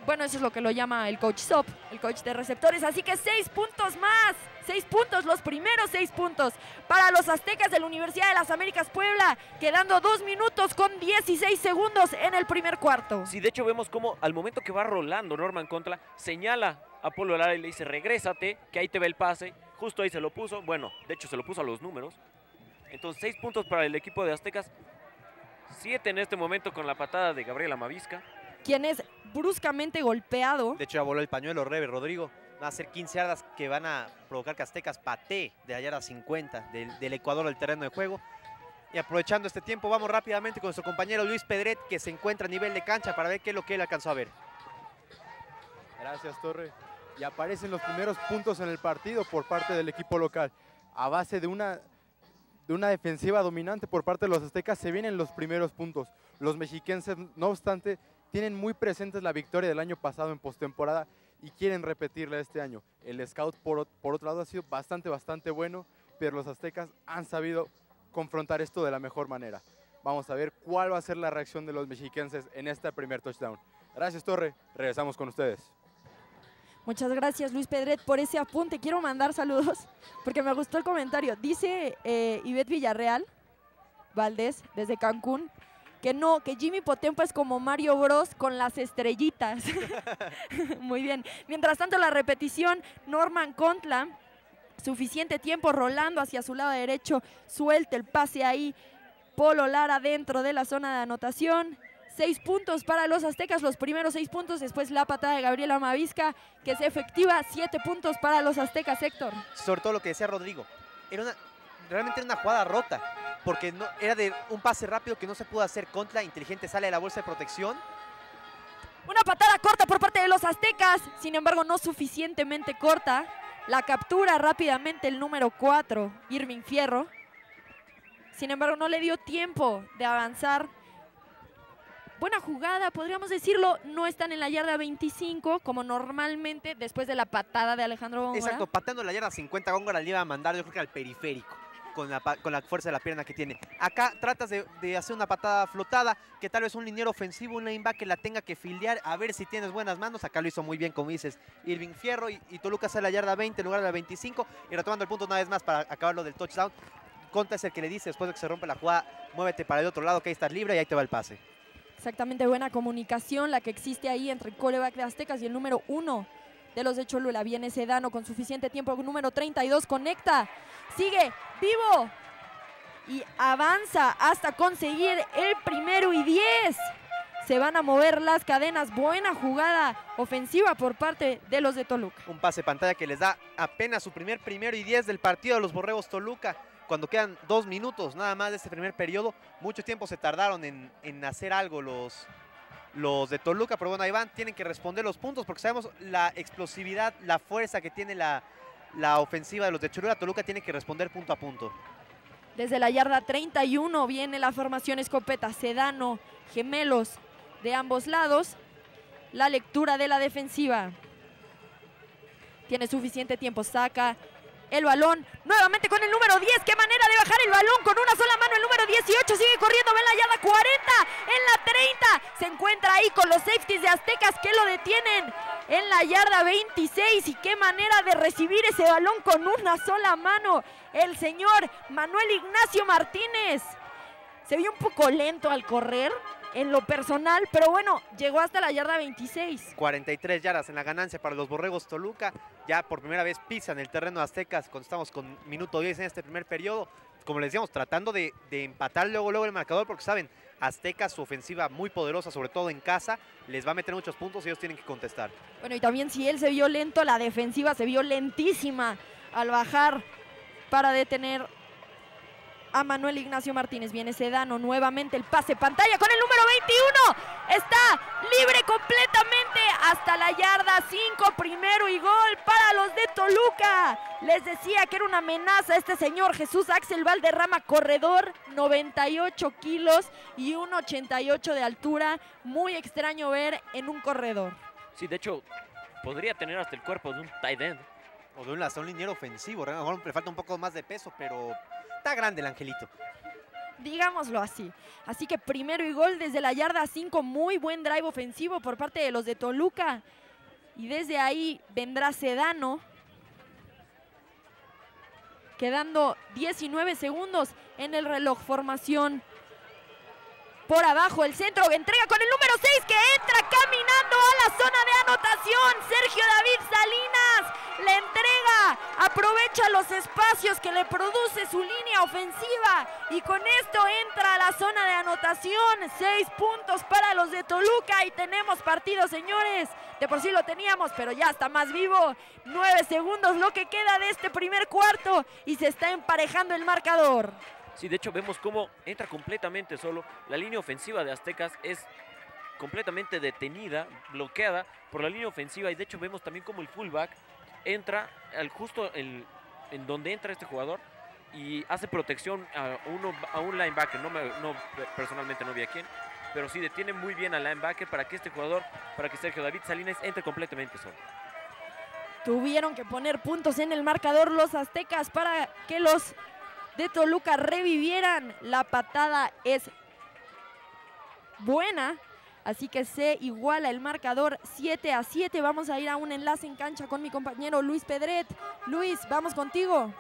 bueno, eso es lo que lo llama el coach Sop, el coach de receptores. Así que seis puntos más. Seis puntos, los primeros seis puntos para los aztecas de la Universidad de las Américas Puebla, quedando dos minutos con 16 segundos en el primer cuarto. Sí, de hecho vemos como al momento que va rolando Norman Contra, señala a Polo Lara y le dice, regrésate, que ahí te ve el pase. Justo ahí se lo puso. Bueno, de hecho se lo puso a los números. Entonces, seis puntos para el equipo de Aztecas. Siete en este momento con la patada de Gabriela Mavisca. Quien es bruscamente golpeado. De hecho, ya voló el pañuelo, Rebe, Rodrigo. Va a ser 15 yardas que van a provocar que Aztecas patee de la yarda 50 del, del Ecuador al terreno de juego. Y aprovechando este tiempo, vamos rápidamente con nuestro compañero Luis Pedret, que se encuentra a nivel de cancha para ver qué es lo que él alcanzó a ver. Gracias, Torre y aparecen los primeros puntos en el partido por parte del equipo local. A base de una, de una defensiva dominante por parte de los aztecas se vienen los primeros puntos. Los mexiquenses, no obstante, tienen muy presentes la victoria del año pasado en postemporada y quieren repetirla este año. El scout, por, por otro lado, ha sido bastante, bastante bueno, pero los aztecas han sabido confrontar esto de la mejor manera. Vamos a ver cuál va a ser la reacción de los mexiquenses en este primer touchdown. Gracias, Torre. Regresamos con ustedes. Muchas gracias Luis Pedret por ese apunte. Quiero mandar saludos porque me gustó el comentario. Dice eh, Ivette Villarreal, Valdés, desde Cancún, que no, que Jimmy Potempa es como Mario Bros con las estrellitas. Muy bien. Mientras tanto, la repetición, Norman Contla, suficiente tiempo rolando hacia su lado derecho, suelta el pase ahí. Polo Lara dentro de la zona de anotación. Seis puntos para los aztecas, los primeros seis puntos, después la patada de Gabriela Mavisca, que es efectiva, siete puntos para los aztecas, Héctor. Sobre todo lo que decía Rodrigo, era realmente una jugada rota, porque no, era de un pase rápido que no se pudo hacer contra, inteligente sale de la bolsa de protección. Una patada corta por parte de los aztecas, sin embargo no suficientemente corta. La captura rápidamente el número 4, Irving Fierro. Sin embargo, no le dio tiempo de avanzar buena jugada, podríamos decirlo. No están en la yarda 25, como normalmente después de la patada de Alejandro Góngora. Exacto, pateando la yarda 50, Góngora le iba a mandar, yo creo que al periférico. Con la, fuerza de la pierna que tiene. Acá tratas de, hacer una patada flotada, que tal vez un liniero ofensivo, un linebacker la tenga que fildear, a ver si tienes buenas manos. Acá lo hizo muy bien, como dices, Irving Fierro y, y Toluca a la yarda 20 en lugar de la 25. Y retomando el punto una vez más para acabarlo del touchdown. Conta es el que le dice después de que se rompe la jugada, muévete para el otro lado que ahí estás libre y ahí te va el pase. Exactamente buena comunicación la que existe ahí entre el coreback de Aztecas y el número uno de los de Cholula. Viene Sedano con suficiente tiempo. Número 32 conecta. Sigue vivo. Y avanza hasta conseguir el primero y 10. Se van a mover las cadenas. Buena jugada ofensiva por parte de los de Toluca. Un pase pantalla que les da apenas su primer primero y 10 del partido a los Borregos Toluca cuando quedan dos minutos nada más de este primer periodo. Mucho tiempo se tardaron en, hacer algo los, los de Toluca, pero bueno, ahí van, tienen que responder los puntos porque sabemos la explosividad, la fuerza que tiene la, la ofensiva de los de Cholula. Toluca tiene que responder punto a punto. Desde la yarda 31 viene la formación escopeta, Sedano, gemelos de ambos lados. La lectura de la defensiva. Tiene suficiente tiempo, saca el balón nuevamente con el número 10. Qué manera de bajar el balón con una sola mano. El número 18 sigue corriendo, ve la yarda 40, en la 30. Se encuentra ahí con los safeties de Aztecas que lo detienen en la yarda 26. Y qué manera de recibir ese balón con una sola mano. El señor Manuel Ignacio Martínez. Se vio un poco lento al correr en lo personal, pero bueno, llegó hasta la yarda 26. 43 yardas en la ganancia para los Borregos Toluca. Ya por primera vez pisan el terreno aztecas cuando estamos con minuto 10 en este primer periodo. Como les decíamos, tratando de, de empatar luego, luego el marcador, porque saben, Aztecas, su ofensiva muy poderosa, sobre todo en casa, les va a meter muchos puntos y ellos tienen que contestar. Bueno, y también si él se vio lento, la defensiva se vio lentísima al bajar para detener a Manuel Ignacio Martínez. Viene Sedano nuevamente el pase pantalla con el número 21. Está libre completamente hasta la yarda 5. Primero y gol para los de Toluca. Les decía que era una amenaza este señor Jesús Axel Valderrama, corredor, 98 kilos y 1,88 de altura. Muy extraño ver en un corredor. Sí, de hecho, podría tener hasta el cuerpo de un tight end. O de un, hasta un liniero ofensivo. A lo mejor le falta un poco más de peso, pero está grande el angelito. Digámoslo así. Así que primero y gol desde la yarda 5. Muy buen drive ofensivo por parte de los de Toluca. Y desde ahí vendrá Sedano. Quedando 19 segundos en el reloj. Formación por abajo. El centro entrega con el número 6 que entra caminando a la zona de anotación. Sergio David Salinas le entrega, aprovecha los espacios que le produce su línea ofensiva y con esto entra a la zona de anotación. Seis puntos para los de Toluca y tenemos partido, señores. De por sí lo teníamos, pero ya está más vivo. Nueve segundos lo que queda de este primer cuarto y se está emparejando el marcador. Sí, de hecho vemos cómo entra completamente solo. La línea ofensiva de Aztecas es completamente detenida, bloqueada por la línea ofensiva y de hecho vemos también como el fullback entra al justo el, en donde entra este jugador y hace protección a, uno, a un linebacker. No, me, no personalmente no vi a quién, pero sí detiene muy bien al linebacker para que este jugador, para que Sergio David Salinas entre completamente solo. Tuvieron que poner puntos en el marcador los aztecas para que los de Toluca revivieran. La patada es buena. Así que se iguala el marcador 7 a 7. Vamos a ir a un enlace en cancha con mi compañero Luis Pedret. Luis, vamos contigo.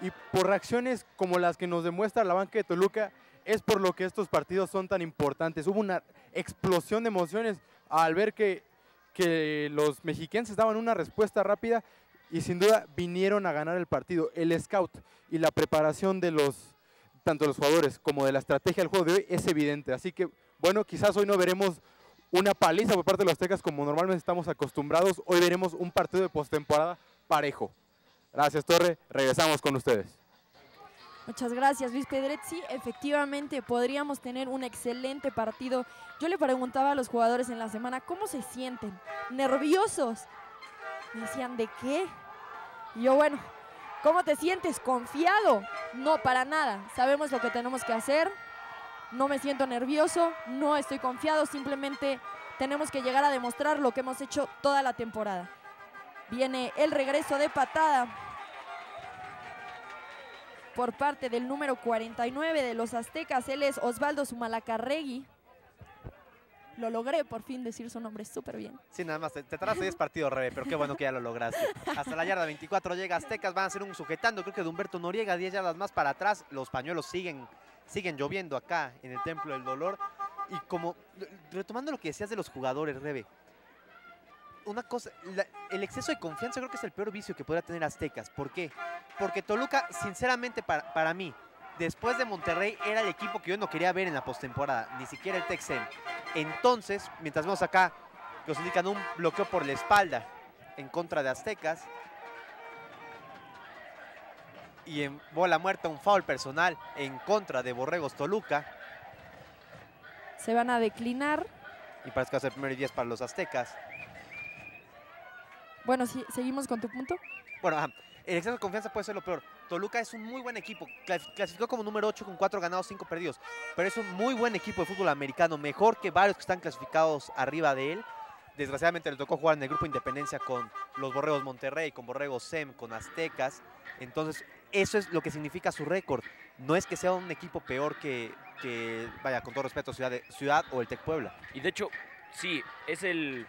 Y por reacciones como las que nos demuestra la banca de Toluca, es por lo que estos partidos son tan importantes. Hubo una explosión de emociones al ver que, que los mexiquenses daban una respuesta rápida y sin duda vinieron a ganar el partido. El scout y la preparación de los tanto los jugadores como de la estrategia del juego de hoy es evidente. Así que, bueno, quizás hoy no veremos una paliza por parte de los Tecas como normalmente estamos acostumbrados. Hoy veremos un partido de postemporada parejo. Gracias, Torre. Regresamos con ustedes. Muchas gracias, Luis Pedret. Efectivamente, podríamos tener un excelente partido. Yo le preguntaba a los jugadores en la semana cómo se sienten. ¿Nerviosos? Me decían, ¿de qué? Y yo, bueno, ¿cómo te sientes? ¿Confiado? No, para nada. Sabemos lo que tenemos que hacer. No me siento nervioso, no estoy confiado, simplemente tenemos que llegar a demostrar lo que hemos hecho toda la temporada. Viene el regreso de patada por parte del número 49 de los Aztecas. Él es Osvaldo Sumalacarregui. Lo logré por fin decir su nombre súper bien. Sí, nada más, te, te tardaste 10 partidos, Rebe, pero qué bueno que ya lo lograste. Hasta la yarda 24 llega Aztecas, van a hacer un sujetando, creo que de Humberto Noriega, 10 yardas más para atrás. Los pañuelos siguen, siguen lloviendo acá en el Templo del Dolor. Y como, retomando lo que decías de los jugadores, Rebe, una cosa, la- el exceso de confianza creo que es el peor vicio que podría tener Aztecas. ¿Por qué? Porque Toluca, sinceramente, para, para mí, después de Monterrey, era el equipo que yo no quería ver en la postemporada, ni siquiera el Texel. Entonces, mientras vemos acá nos indican un bloqueo por la espalda en contra de Aztecas. Y en bola muerta un foul personal en contra de Borregos Toluca. Se van a declinar. Y parece que va a ser primero y 10 para los Aztecas. Bueno, sí, seguimos con tu punto. Bueno, ajá, el exceso de confianza puede ser lo peor. Toluca es un muy buen equipo. Clas- Clasificó como número 8 con 4 ganados, 5 perdidos. Pero es un muy buen equipo de fútbol americano. Mejor que varios que están clasificados arriba de él. Desgraciadamente le tocó jugar en el grupo Independencia con los Borregos Monterrey, con Borregos SEM, con Aztecas. Entonces, eso es lo que significa su récord. No es que sea un equipo peor que, que, vaya, con todo respeto, Ciudad, de- Ciudad o el Tec Puebla. Y de hecho, sí, es el,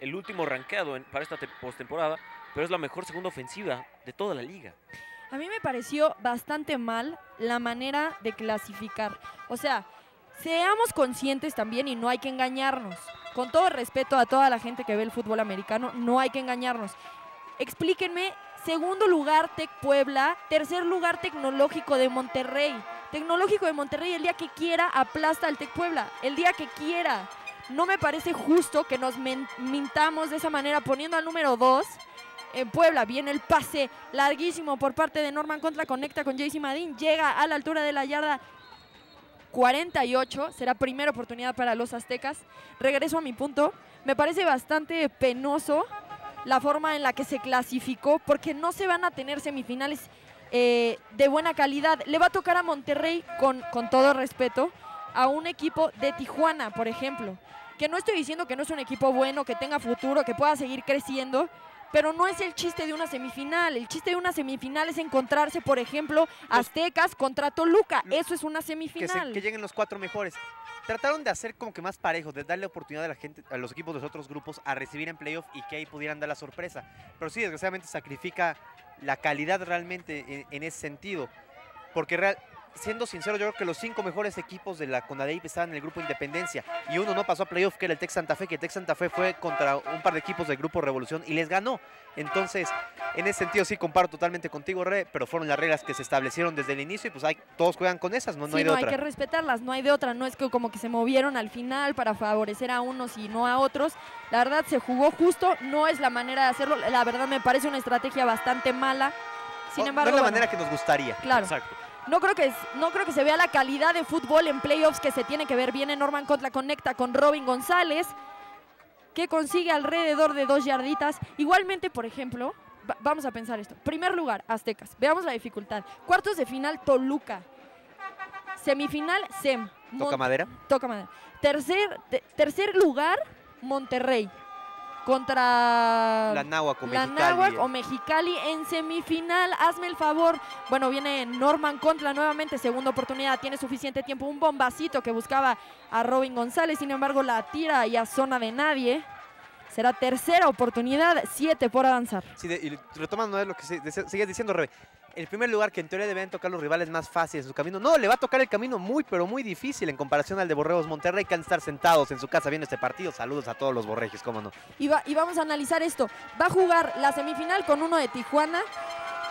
el último rankeado en- para esta te- postemporada, pero es la mejor segunda ofensiva de toda la liga. A mí me pareció bastante mal la manera de clasificar. O sea, seamos conscientes también y no hay que engañarnos. Con todo respeto a toda la gente que ve el fútbol americano, no hay que engañarnos. Explíquenme, segundo lugar Tec Puebla, tercer lugar Tecnológico de Monterrey. Tecnológico de Monterrey el día que quiera aplasta al Tec Puebla, el día que quiera. No me parece justo que nos mintamos de esa manera poniendo al número 2 en Puebla. Viene el pase larguísimo por parte de Norman Contra, conecta con JC Madín, llega a la altura de la yarda 48, será primera oportunidad para los aztecas. Regreso a mi punto, me parece bastante penoso la forma en la que se clasificó, porque no se van a tener semifinales eh, de buena calidad. Le va a tocar a Monterrey, con, con todo respeto, a un equipo de Tijuana, por ejemplo. Que no estoy diciendo que no es un equipo bueno, que tenga futuro, que pueda seguir creciendo, pero no es el chiste de una semifinal. El chiste de una semifinal es encontrarse, por ejemplo, Aztecas contra Toluca. Eso es una Que, se- semifinal. que lleguen los cuatro mejores. Trataron de hacer como que más parejos, de darle oportunidad a la gente, a los equipos de los otros grupos a recibir en playoff y que ahí pudieran dar la sorpresa. Pero sí, desgraciadamente sacrifica la calidad realmente en, en ese sentido. Porque real- siendo sincero, yo creo que los cinco mejores equipos de la CONADEIP estaban en el grupo Independencia y uno no pasó a playoff, que era el Tec Santa Fe, que el Tec Santa Fe fue contra un par de equipos del grupo Revolución y les ganó. Entonces, en ese sentido sí comparo totalmente contigo, Re, pero fueron las reglas que se establecieron desde el inicio y pues hay, todos juegan con esas, no, no Sí, hay de no, otra. hay que respetarlas, no hay de otra. No es que como que se movieron al final para favorecer a unos y no a otros. La verdad se jugó justo, no es la manera de hacerlo. La verdad me parece una estrategia bastante mala. Sin embargo, no es la bueno, manera que nos gustaría. claro. Exacto. No creo, que, no creo que se vea la calidad de fútbol en playoffs que se tiene que ver. Viene Norman Cotla, conecta con Robin González, que consigue alrededor de dos yarditas. Igualmente, por ejemplo, va- vamos a pensar esto. Primer lugar, Aztecas. Veamos la dificultad. Cuartos de final, Toluca. Semifinal, SEM. Toca madera. Toca madera. Tercer, te- tercer lugar, Monterrey. Contra La Náhuac o la Mexicali. Náhuac o Mexicali en semifinal. Hazme el favor. Bueno, viene Norman contra nuevamente, segunda oportunidad. Tiene suficiente tiempo. Un bombacito que buscaba a Robin González. Sin embargo, la tira y a zona de nadie. Será tercera oportunidad, siete por avanzar. Sí, de- y retomando ¿no? lo que se- de- sigues diciendo, Rebe. El primer lugar que en teoría deben tocar los rivales más fáciles en su camino. No, le va a tocar el camino muy, pero muy difícil en comparación al de Borregos Monterrey, que han de estar sentados en su casa viendo este partido. Saludos a todos los borregios, cómo no. Y, va- y vamos a analizar esto. Va a jugar la semifinal con uno de Tijuana.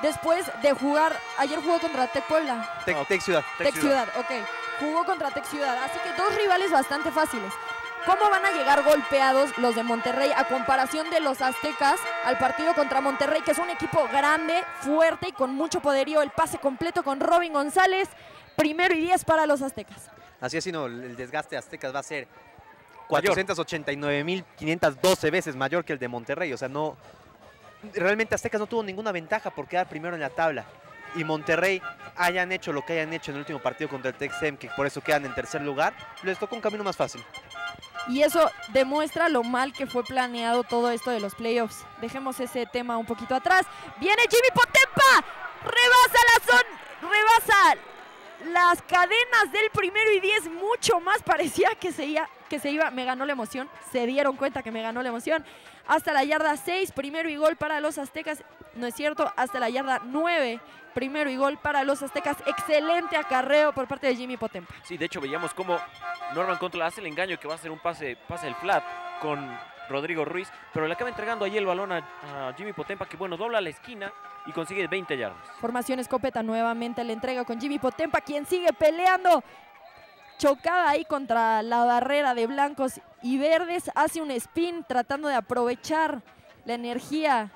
Después de jugar, ayer jugó contra Tec Puebla. Tec, No, Tec Ciudad. Tec Ciudad, ok. Jugó contra Tec Ciudad. Así que dos rivales bastante fáciles. ¿Cómo van a llegar golpeados los de Monterrey a comparación de los aztecas al partido contra Monterrey, que es un equipo grande, fuerte y con mucho poderío? El pase completo con Robin González. Primero y diez para los aztecas. Así es, sino el desgaste de Aztecas va a ser Mayor. 489.512 veces mayor que el de Monterrey. O sea, no. Realmente Aztecas no tuvo ninguna ventaja por quedar primero en la tabla. Y Monterrey hayan hecho lo que hayan hecho en el último partido contra el Texem, que por eso quedan en tercer lugar, les tocó un camino más fácil. Y eso demuestra lo mal que fue planeado todo esto de los playoffs. Dejemos ese tema un poquito atrás. Viene Jimmy Potempa. Rebasa la zona. Rebasa las cadenas del primero y diez. Mucho más parecía que se, iba, que se iba. Me ganó la emoción. Se dieron cuenta que me ganó la emoción. Hasta la yarda 6. Primero y gol para los aztecas. No es cierto. Hasta la yarda 9. Primero y gol para los aztecas. Excelente acarreo por parte de Jimmy Potempa. Sí, de hecho veíamos cómo Norman Contra hace el engaño que va a ser un pase, pase del flat con Rodrigo Ruiz, pero le acaba entregando ahí el balón a, a Jimmy Potempa, que bueno, dobla la esquina y consigue 20 yardas. Formación escopeta nuevamente le entrega con Jimmy Potempa, quien sigue peleando. Chocada ahí contra la barrera de blancos y verdes. Hace un spin tratando de aprovechar la energía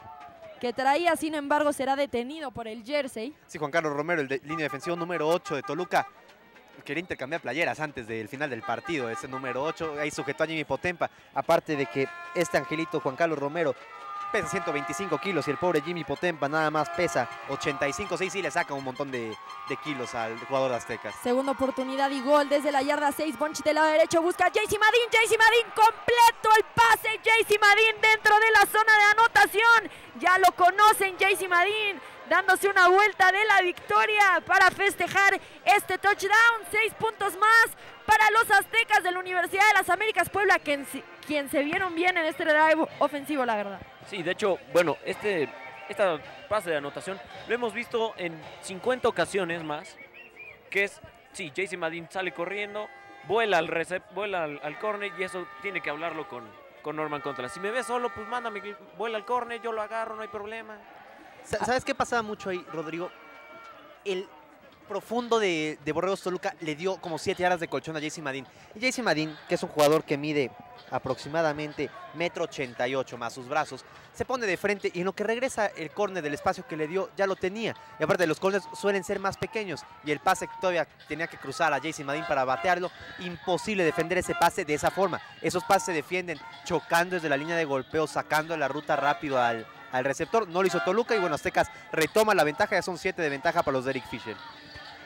que traía. Sin embargo, será detenido por el jersey. Sí, Juan Carlos Romero, el de línea defensiva número 8 de Toluca, quería intercambiar playeras antes del final del partido. Ese número 8, ahí sujetó a Jimmy Potempa. Aparte de que este angelito, Juan Carlos Romero, pesa 125 kilos y el pobre Jimmy Potempa nada más pesa 85, sí, sí le saca un montón de, de kilos al jugador de Aztecas. Segunda oportunidad y gol desde la yarda 6. Bonchi del lado derecho busca a JC Madín. JC Madín completo el pase. JC Madín dentro de la zona de anotación. Ya lo conocen JC Madín dándose una vuelta de la victoria para festejar este touchdown. Seis puntos más para los aztecas de la Universidad de las Américas Puebla, quien, quien se vieron bien en este drive ofensivo, la verdad. Sí, de hecho, bueno, este esta pase de anotación lo hemos visto en 50 ocasiones más, que es, sí, JC Madin sale corriendo, vuela al, recep, vuela al, corner y eso tiene que hablarlo con, con Norman Contra. Si me ves solo, pues mándame, vuela al corner, yo lo agarro, no hay problema. ¿Sabes qué pasaba mucho ahí, Rodrigo? El profundo de, de Borregos Toluca le dio como 7 yardas de colchón a JC Madín. Y JC Madín, que es un jugador que mide aproximadamente metro 88 más sus brazos, se pone de frente y en lo que regresa el córner del espacio que le dio ya lo tenía. Y aparte los córners suelen ser más pequeños y el pase que todavía tenía que cruzar a JC Madín para batearlo, imposible defender ese pase de esa forma. Esos pases se defienden chocando desde la línea de golpeo, sacando la ruta rápido al, al receptor. No lo hizo Toluca y bueno, Aztecas retoma la ventaja, ya son 7 de ventaja para los de Eric Fisher.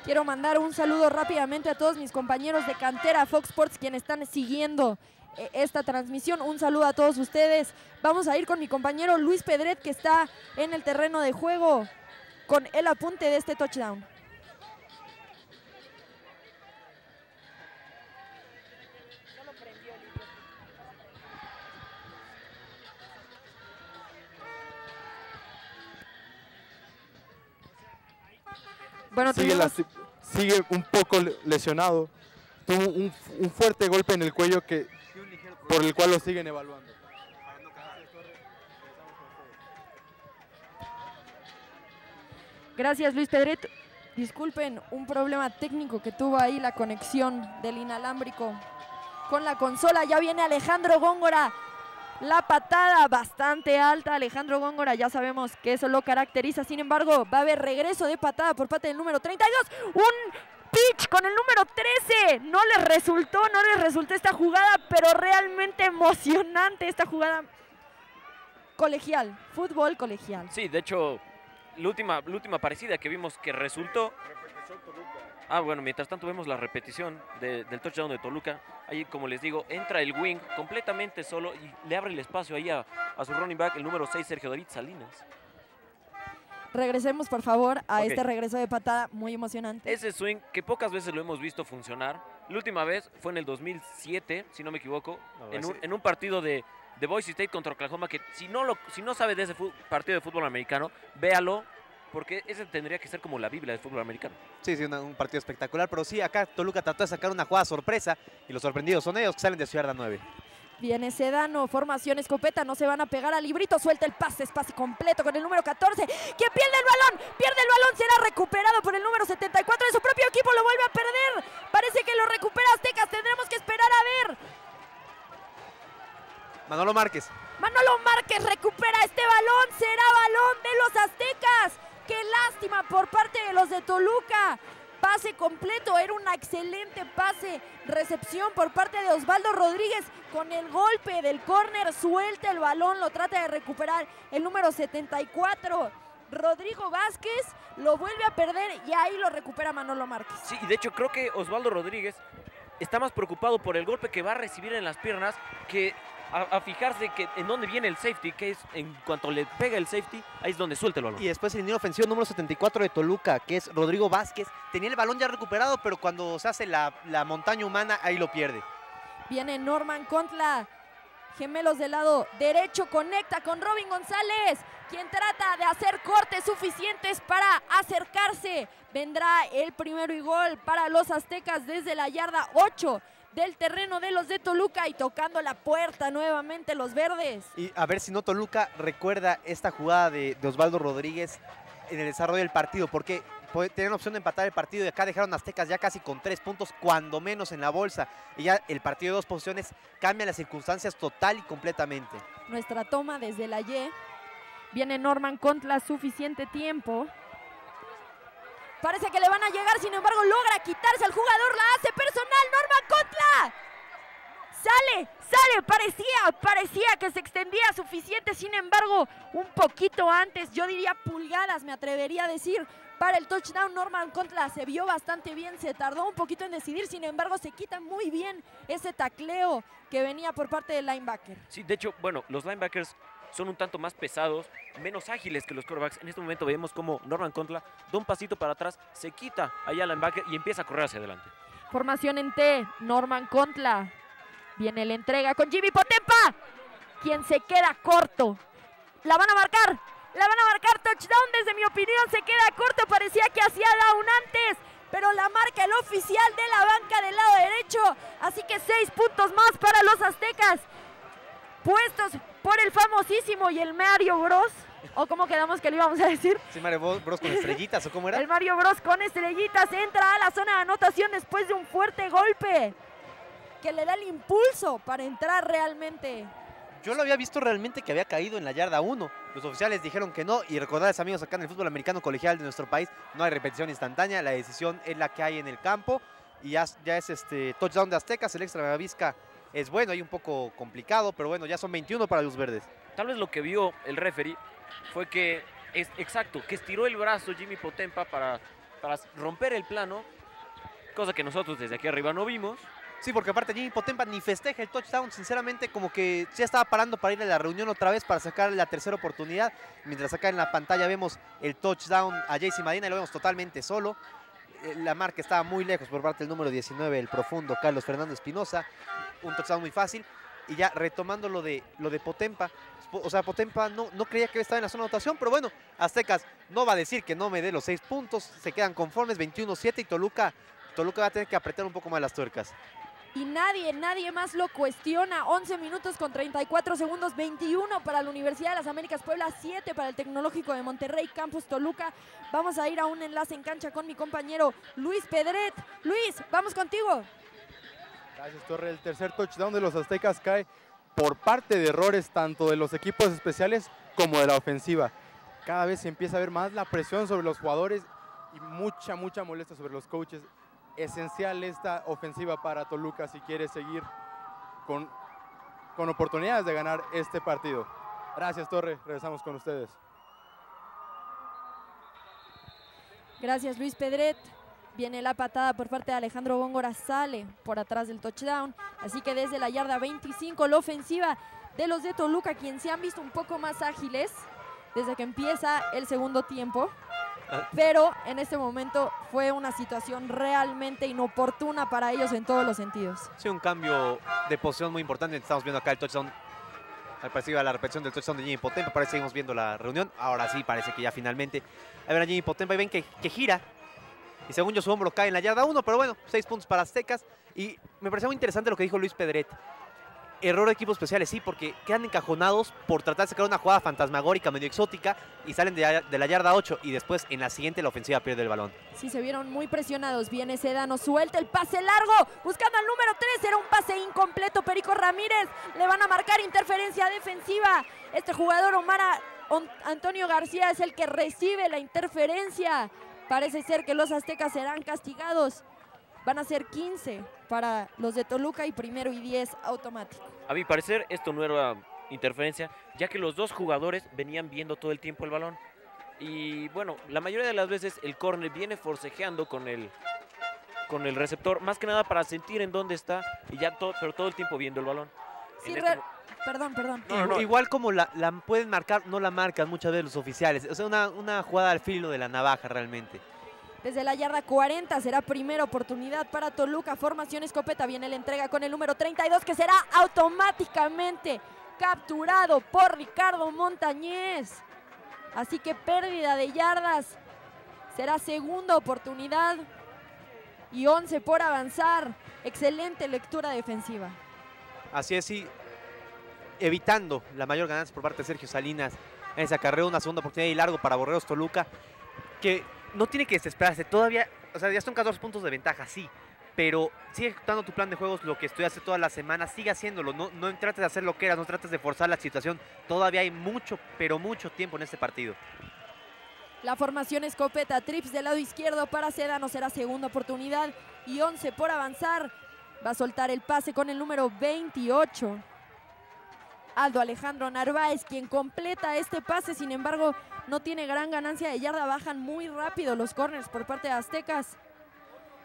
Quiero mandar un saludo rápidamente a todos mis compañeros de cantera Fox Sports quienes están siguiendo eh, esta transmisión. Un saludo a todos ustedes. Vamos a ir con mi compañero Luis Pedret que está en el terreno de juego con el apunte de este touchdown. Bueno, sigue, sigue, un poco lesionado. Tuvo un, un, fuerte golpe en el cuello que, por el cual lo siguen evaluando. Gracias Luis Pedret. Disculpen un problema técnico que tuvo ahí la conexión del inalámbrico con la consola. Ya viene Alejandro Góngora la patada bastante alta. Alejandro Góngora ya sabemos que eso lo caracteriza. Sin embargo, va a haber regreso de patada por parte del número 32. Un pitch con el número 13. No le resultó, no le resultó esta jugada, pero realmente emocionante esta jugada colegial, fútbol colegial. Sí, de hecho, la última, la última parecida que vimos que resultó Ah, bueno, mientras tanto vemos la repetición del touchdown de Toluca. Ahí, como les digo, entra el wing completamente solo y le abre el espacio ahí a, su running back, el número 6, Sergio David Salinas. Regresemos, por favor, a este regreso de patada muy emocionante. Ese swing que pocas veces lo hemos visto funcionar. La última vez fue en el 2007, si no me equivoco, en, un, partido de, de Boise State contra Oklahoma, que si no, lo, si no sabe de ese partido de fútbol americano, véalo, porque ese tendría que ser como la Biblia del fútbol americano. Sí, sí, un partido espectacular, pero sí, acá Toluca trató de sacar una jugada sorpresa y los sorprendidos son ellos que salen de Ciudad 9. Viene Sedano, formación escopeta, no se van a pegar al librito, suelta el pase, espacio completo con el número 14, que pierde el balón, pierde el balón, será recuperado por el número 74 de su propio equipo, lo vuelve a perder, parece que lo recupera Aztecas, tendremos que esperar a ver. Manolo Márquez. Manolo Márquez recupera este balón, será balón de los Aztecas. Qué lástima por parte de los de Toluca. Pase completo, era una excelente pase, recepción por parte de Osvaldo Rodríguez con el golpe del córner, suelta el balón, lo trata de recuperar el número 74. Rodrigo Vázquez lo vuelve a perder y ahí lo recupera Manolo Márquez. Sí, de hecho creo que Osvaldo Rodríguez está más preocupado por el golpe que va a recibir en las piernas que a, fijarse que en dónde viene el safety, que es en cuanto le pega el safety, ahí es donde suelta el balón. Y después el niño ofensivo número 74 de Toluca, que es Rodrigo Vázquez, tenía el balón ya recuperado, pero cuando se hace la, la montaña humana, ahí lo pierde. Viene Norman Contla, gemelos del lado derecho, conecta con Robin González, quien trata de hacer cortes suficientes para acercarse. Vendrá el primero y gol para los aztecas desde la yarda 8 del terreno de los de Toluca y tocando la puerta nuevamente los verdes. Y a ver si no Toluca recuerda esta jugada de, Osvaldo Rodríguez en el desarrollo del partido, porque tenían opción de empatar el partido y acá dejaron Aztecas ya casi con tres puntos, cuando menos en la bolsa. Y ya el partido de dos posiciones cambia las circunstancias total y completamente. Nuestra toma desde la Y. Viene Norman contra suficiente tiempo. Parece que le van a llegar, sin embargo logra quitarse al jugador, la hace personal, Norma Cotla. Sale, sale parecía, parecía que se extendía suficiente, sin embargo, un poquito antes, yo diría pulgadas, me atrevería a decir, para el touchdown. Norman Contra se vio bastante bien, se tardó un poquito en decidir, sin embargo se quita muy bien ese tacleo que venía por parte del linebacker. Sí, de hecho, bueno, los linebackers son un tanto más pesados, menos ágiles que los quarterbacks. En este momento vemos como Norman Contra da un pasito para atrás, se quita allá al linebacker y empieza a correr hacia adelante. Formación en T, Norman Contla. Viene la entrega con Jimmy Potempa, quien se queda corto. La van a marcar, la van a marcar touchdown, desde mi opinión se queda corto, parecía que hacía down antes, pero la marca el oficial de la banca del lado derecho, así que seis puntos más para los aztecas, puestos por el famosísimo y el Mario Bros. ¿O cómo quedamos que le íbamos a decir? Sí, Mario Bros con estrellitas, ¿o cómo era? El Mario Bros con estrellitas entra a la zona de anotación después de un fuerte golpe que le da el impulso para entrar realmente yo lo había visto realmente que había caído en la yarda 1. Los oficiales dijeron que no y recordarles amigos acá en el fútbol americano colegial de nuestro país no hay repetición instantánea, la decisión es la que hay en el campo y ya, ya es este touchdown de Aztecas, el extra Visca es bueno, y un poco complicado, pero bueno, ya son 21 para los verdes. Tal vez lo que vio el referee fue que, es exacto, que estiró el brazo Jimmy Potempa para, para romper el plano, cosa que nosotros desde aquí arriba no vimos. Sí, porque aparte Jimmy Potempa ni festeja el touchdown, sinceramente como que ya estaba parando para ir a la reunión otra vez para sacar la tercera oportunidad. Mientras acá en la pantalla vemos el touchdown a JC Madina y lo vemos totalmente solo. Eh, la marca estaba muy lejos por parte del número 19, el profundo Carlos Fernando Espinosa. Un touchdown muy fácil. Y ya retomando lo de, lo de Potempa, o sea, Potempa no, no creía que estaba en la zona de anotación, pero bueno, Aztecas no va a decir que no me dé los seis puntos, se quedan conformes, 21-7 y Toluca, Toluca va a tener que apretar un poco más las tuercas y nadie, nadie más lo cuestiona. 11 minutos con 34 segundos, 21 para la Universidad de las Américas Puebla, 7 para el Tecnológico de Monterrey, Campus Toluca. Vamos a ir a un enlace en cancha con mi compañero Luis Pedret. Luis, vamos contigo. Gracias, Torre. El tercer touchdown de los Aztecas cae por parte de errores tanto de los equipos especiales como de la ofensiva. Cada vez se empieza a ver más la presión sobre los jugadores y mucha, mucha molestia sobre los coaches esencial esta ofensiva para Toluca si quiere seguir con, con oportunidades de ganar este partido. Gracias, Torre. Regresamos con ustedes. Gracias, Luis Pedret. Viene la patada por parte de Alejandro Góngora, sale por atrás del touchdown. Así que desde la yarda 25, la ofensiva de los de Toluca, quien se han visto un poco más ágiles desde que empieza el segundo tiempo. Pero en este momento fue una situación realmente inoportuna para ellos en todos los sentidos. Sí, un cambio de posición muy importante. Estamos viendo acá el touchdown. Al parecer la repetición del touchdown de Jimmy Potempa. Parece seguimos viendo la reunión. Ahora sí, parece que ya finalmente. A ver a Jimmy Potempa y ven que, que gira. Y según yo su hombro cae en la yarda 1, pero bueno, seis puntos para Aztecas. Y me pareció muy interesante lo que dijo Luis Pedret error de equipos especiales, sí, porque quedan encajonados por tratar de sacar una jugada fantasmagórica, medio exótica, y salen de, la yarda 8 y después en la siguiente la ofensiva pierde el balón. Sí, se vieron muy presionados. Viene Sedano, suelta el pase largo, buscando al número 3, era un pase incompleto. Perico Ramírez le van a marcar interferencia defensiva. Este jugador, Omar Antonio García, es el que recibe la interferencia. Parece ser que los aztecas serán castigados. Van a ser 15 para los de Toluca y primero y 10 automático. A mi parecer esto no era interferencia, ya que los dos jugadores venían viendo todo el tiempo el balón. Y bueno, la mayoría de las veces el córner viene forcejeando con el, con el receptor, más que nada para sentir en dónde está, y ya todo, pero todo el tiempo viendo el balón. Sí, este perdón, perdón. Igual como la, la, pueden marcar, no la marcan muchas veces los oficiales. O sea, una, una jugada al filo de la navaja realmente. Desde la yarda 40 será primera oportunidad para Toluca. Formación escopeta. Viene la entrega con el número 32 que será automáticamente capturado por Ricardo Montañez. Así que pérdida de yardas. Será segunda oportunidad. Y 11 por avanzar. Excelente lectura defensiva. Así es, sí. Evitando la mayor ganancia por parte de Sergio Salinas en ese acarreo. Una segunda oportunidad y largo para Borreos Toluca. Que no tiene que desesperarse. Todavía, o sea, ya son 14 puntos de ventaja, sí. Pero sigue ejecutando tu plan de juegos, lo que haciendo toda la semana, sigue haciéndolo. No, no trates de hacer lo que eras, no trates de forzar la situación. Todavía hay mucho, pero mucho tiempo en este partido. La formación escopeta, trips del lado izquierdo para Sedano será segunda oportunidad y 11 por avanzar. Va a soltar el pase con el número 28. Aldo Alejandro Narváez, quien completa este pase, sin embargo, no tiene gran ganancia de yarda, bajan muy rápido los corners por parte de Aztecas.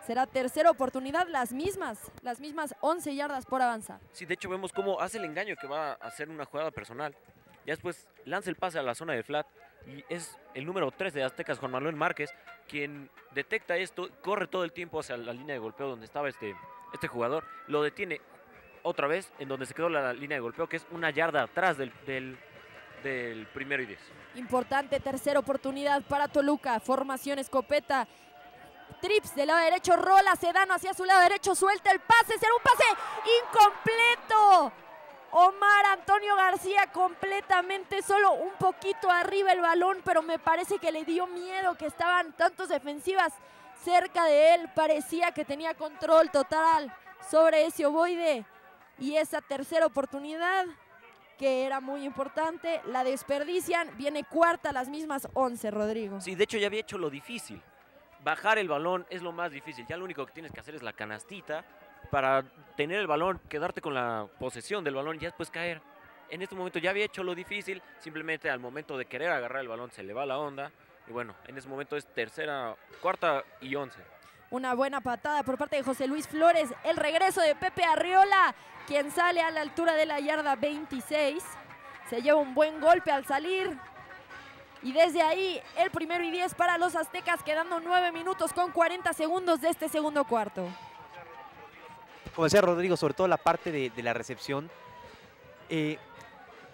Será tercera oportunidad, las mismas, las mismas 11 yardas por avanzar. Sí, de hecho vemos cómo hace el engaño que va a hacer una jugada personal. Ya después lanza el pase a la zona de flat y es el número 3 de Aztecas, Juan Manuel Márquez, quien detecta esto, corre todo el tiempo hacia la línea de golpeo donde estaba este, este jugador, lo detiene otra vez en donde se quedó la línea de golpeo, que es una yarda atrás del, del, primero y 10. Importante tercera oportunidad para Toluca, formación escopeta. Trips del lado derecho, rola Sedano hacia su lado derecho, suelta el pase, será un pase incompleto. Omar Antonio García completamente solo, un poquito arriba el balón, pero me parece que le dio miedo que estaban tantos defensivas cerca de él. Parecía que tenía control total sobre ese ovoide. Y esa tercera oportunidad, que era muy importante, la desperdician. Viene cuarta, las mismas 11, Rodrigo. Sí, de hecho ya había hecho lo difícil. Bajar el balón es lo más difícil. Ya lo único que tienes que hacer es la canastita para tener el balón, quedarte con la posesión del balón y ya después caer. En este momento ya había hecho lo difícil, simplemente al momento de querer agarrar el balón se le va la onda. Y bueno, en ese momento es tercera, cuarta y once. Una buena patada por parte de José Luis Flores. El regreso de Pepe Arriola, quien sale a la altura de la yarda 26. Se lleva un buen golpe al salir. Y desde ahí, el primero y 10 para los aztecas, quedando 9 minutos con 40 segundos de este segundo cuarto. Como decía Rodrigo, sobre todo la parte de, la recepción, eh,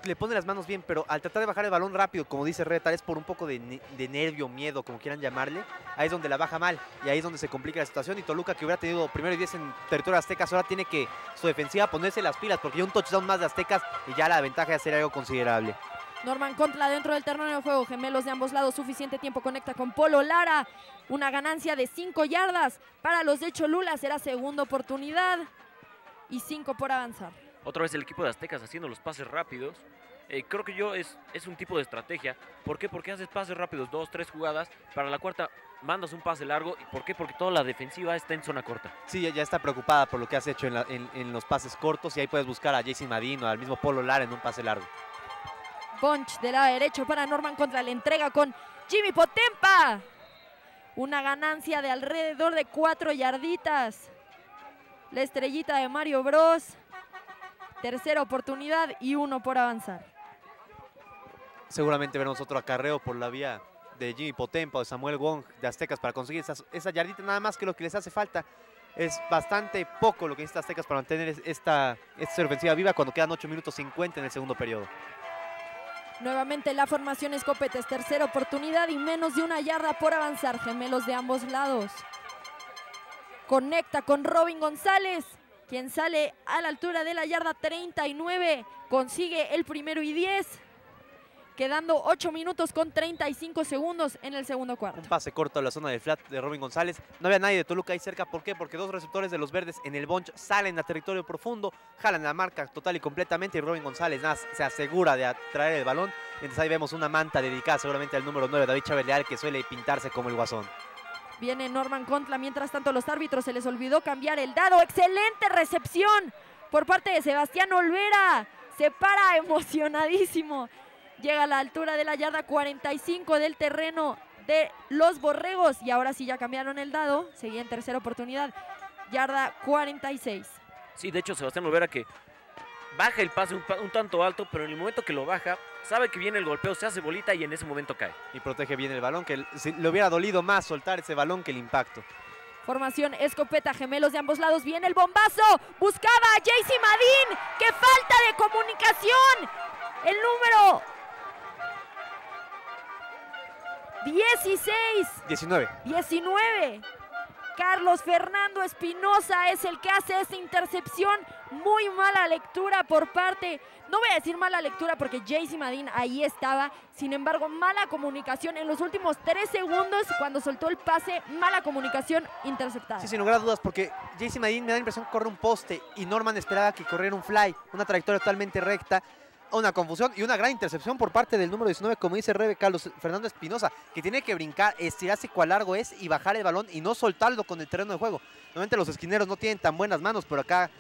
le pone las manos bien, pero al tratar de bajar el balón rápido, como dice Red, tal vez por un poco de, de nervio, miedo, como quieran llamarle, ahí es donde la baja mal y ahí es donde se complica la situación. Y Toluca, que hubiera tenido primero y 10 en territorio de Aztecas, ahora tiene que su defensiva ponerse las pilas, porque ya un touchdown más de Aztecas y ya la ventaja de hacer algo considerable. Norman Contra dentro del terreno de juego. Gemelos de ambos lados. Suficiente tiempo conecta con Polo Lara. Una ganancia de 5 yardas para los de Cholula. Será segunda oportunidad. Y 5 por avanzar. Otra vez el equipo de Aztecas haciendo los pases rápidos. Eh, creo que yo es, es un tipo de estrategia. ¿Por qué? Porque haces pases rápidos, dos, tres jugadas. Para la cuarta mandas un pase largo. ¿Y por qué? Porque toda la defensiva está en zona corta. Sí, ya- está preocupada por lo que has hecho en, la- en- en los pases cortos y ahí puedes buscar a Jason Madino, al mismo Polo Lara en un pase largo. Bunch del lado derecho para Norman Contra. La entrega con Jimmy Potempa. Una ganancia de alrededor de 4 yarditas. La estrellita de Mario Bros. Tercera oportunidad y uno por avanzar. Seguramente veremos otro acarreo por la vía de Jimmy Potempa o de Samuel Wong de Aztecas para conseguir esas, esa yardita nada más que lo que les hace falta. Es bastante poco lo que necesita Aztecas para mantener es- esta, esta ofensiva viva cuando quedan 8 minutos 50 en el segundo periodo. Nuevamente la formación escopetes, tercera oportunidad y menos de una yarda por avanzar. Gemelos de ambos lados. Conecta con Robin González, quien sale a la altura de la yarda 39. Consigue el primero y 10. Quedando 8 minutos con 35 segundos en el segundo cuarto. Un pase corto a la zona del flat de Robin González. No había nadie de Toluca ahí cerca. ¿Por qué? Porque dos receptores de los verdes en el bunch salen a territorio profundo, jalan la marca total y completamente y Robin González se asegura de atraer el balón. Entonces ahí vemos una manta dedicada seguramente al número 9, David Chávez Leal, que suele pintarse como el guasón. Viene Norman Contla, mientras tanto los árbitros se les olvidó cambiar el dado. Excelente recepción por parte de Sebastián Olvera. Se para emocionadísimo. Llega a la altura de la yarda 45 del terreno de los Borregos. Y ahora sí ya cambiaron el dado. Seguía en tercera oportunidad. Yarda 46. Sí, de hecho, Sebastián Olvera que baja el pase un, un tanto alto, pero en el momento que lo baja, sabe que viene el golpeo, se hace bolita y en ese momento cae. Y protege bien el balón, que le hubiera dolido más soltar ese balón que el impacto. Formación escopeta, gemelos de ambos lados. Viene el bombazo. Buscaba a Jaycee Madín. ¡Qué falta de comunicación! El número 16. 19. 19. Carlos Fernando Espinosa es el que hace esta intercepción. Muy mala lectura por parte, no voy a decir mala lectura porque Jaycee Madín ahí estaba. Sin embargo, mala comunicación en los últimos tres segundos cuando soltó el pase. Mala comunicación interceptada. Sí, sin lugar a dudas, porque JC Madín me da la impresión que corre un poste y Norman esperaba que corriera un fly, una trayectoria totalmente recta, una confusión y una gran intercepción por parte del número 19, como dice Rebe Carlos Fernando Espinosa, que tiene que brincar, estirarse cuál largo es y bajar el balón y no soltarlo con el terreno de juego. Normalmente los esquineros no tienen tan buenas manos, pero acá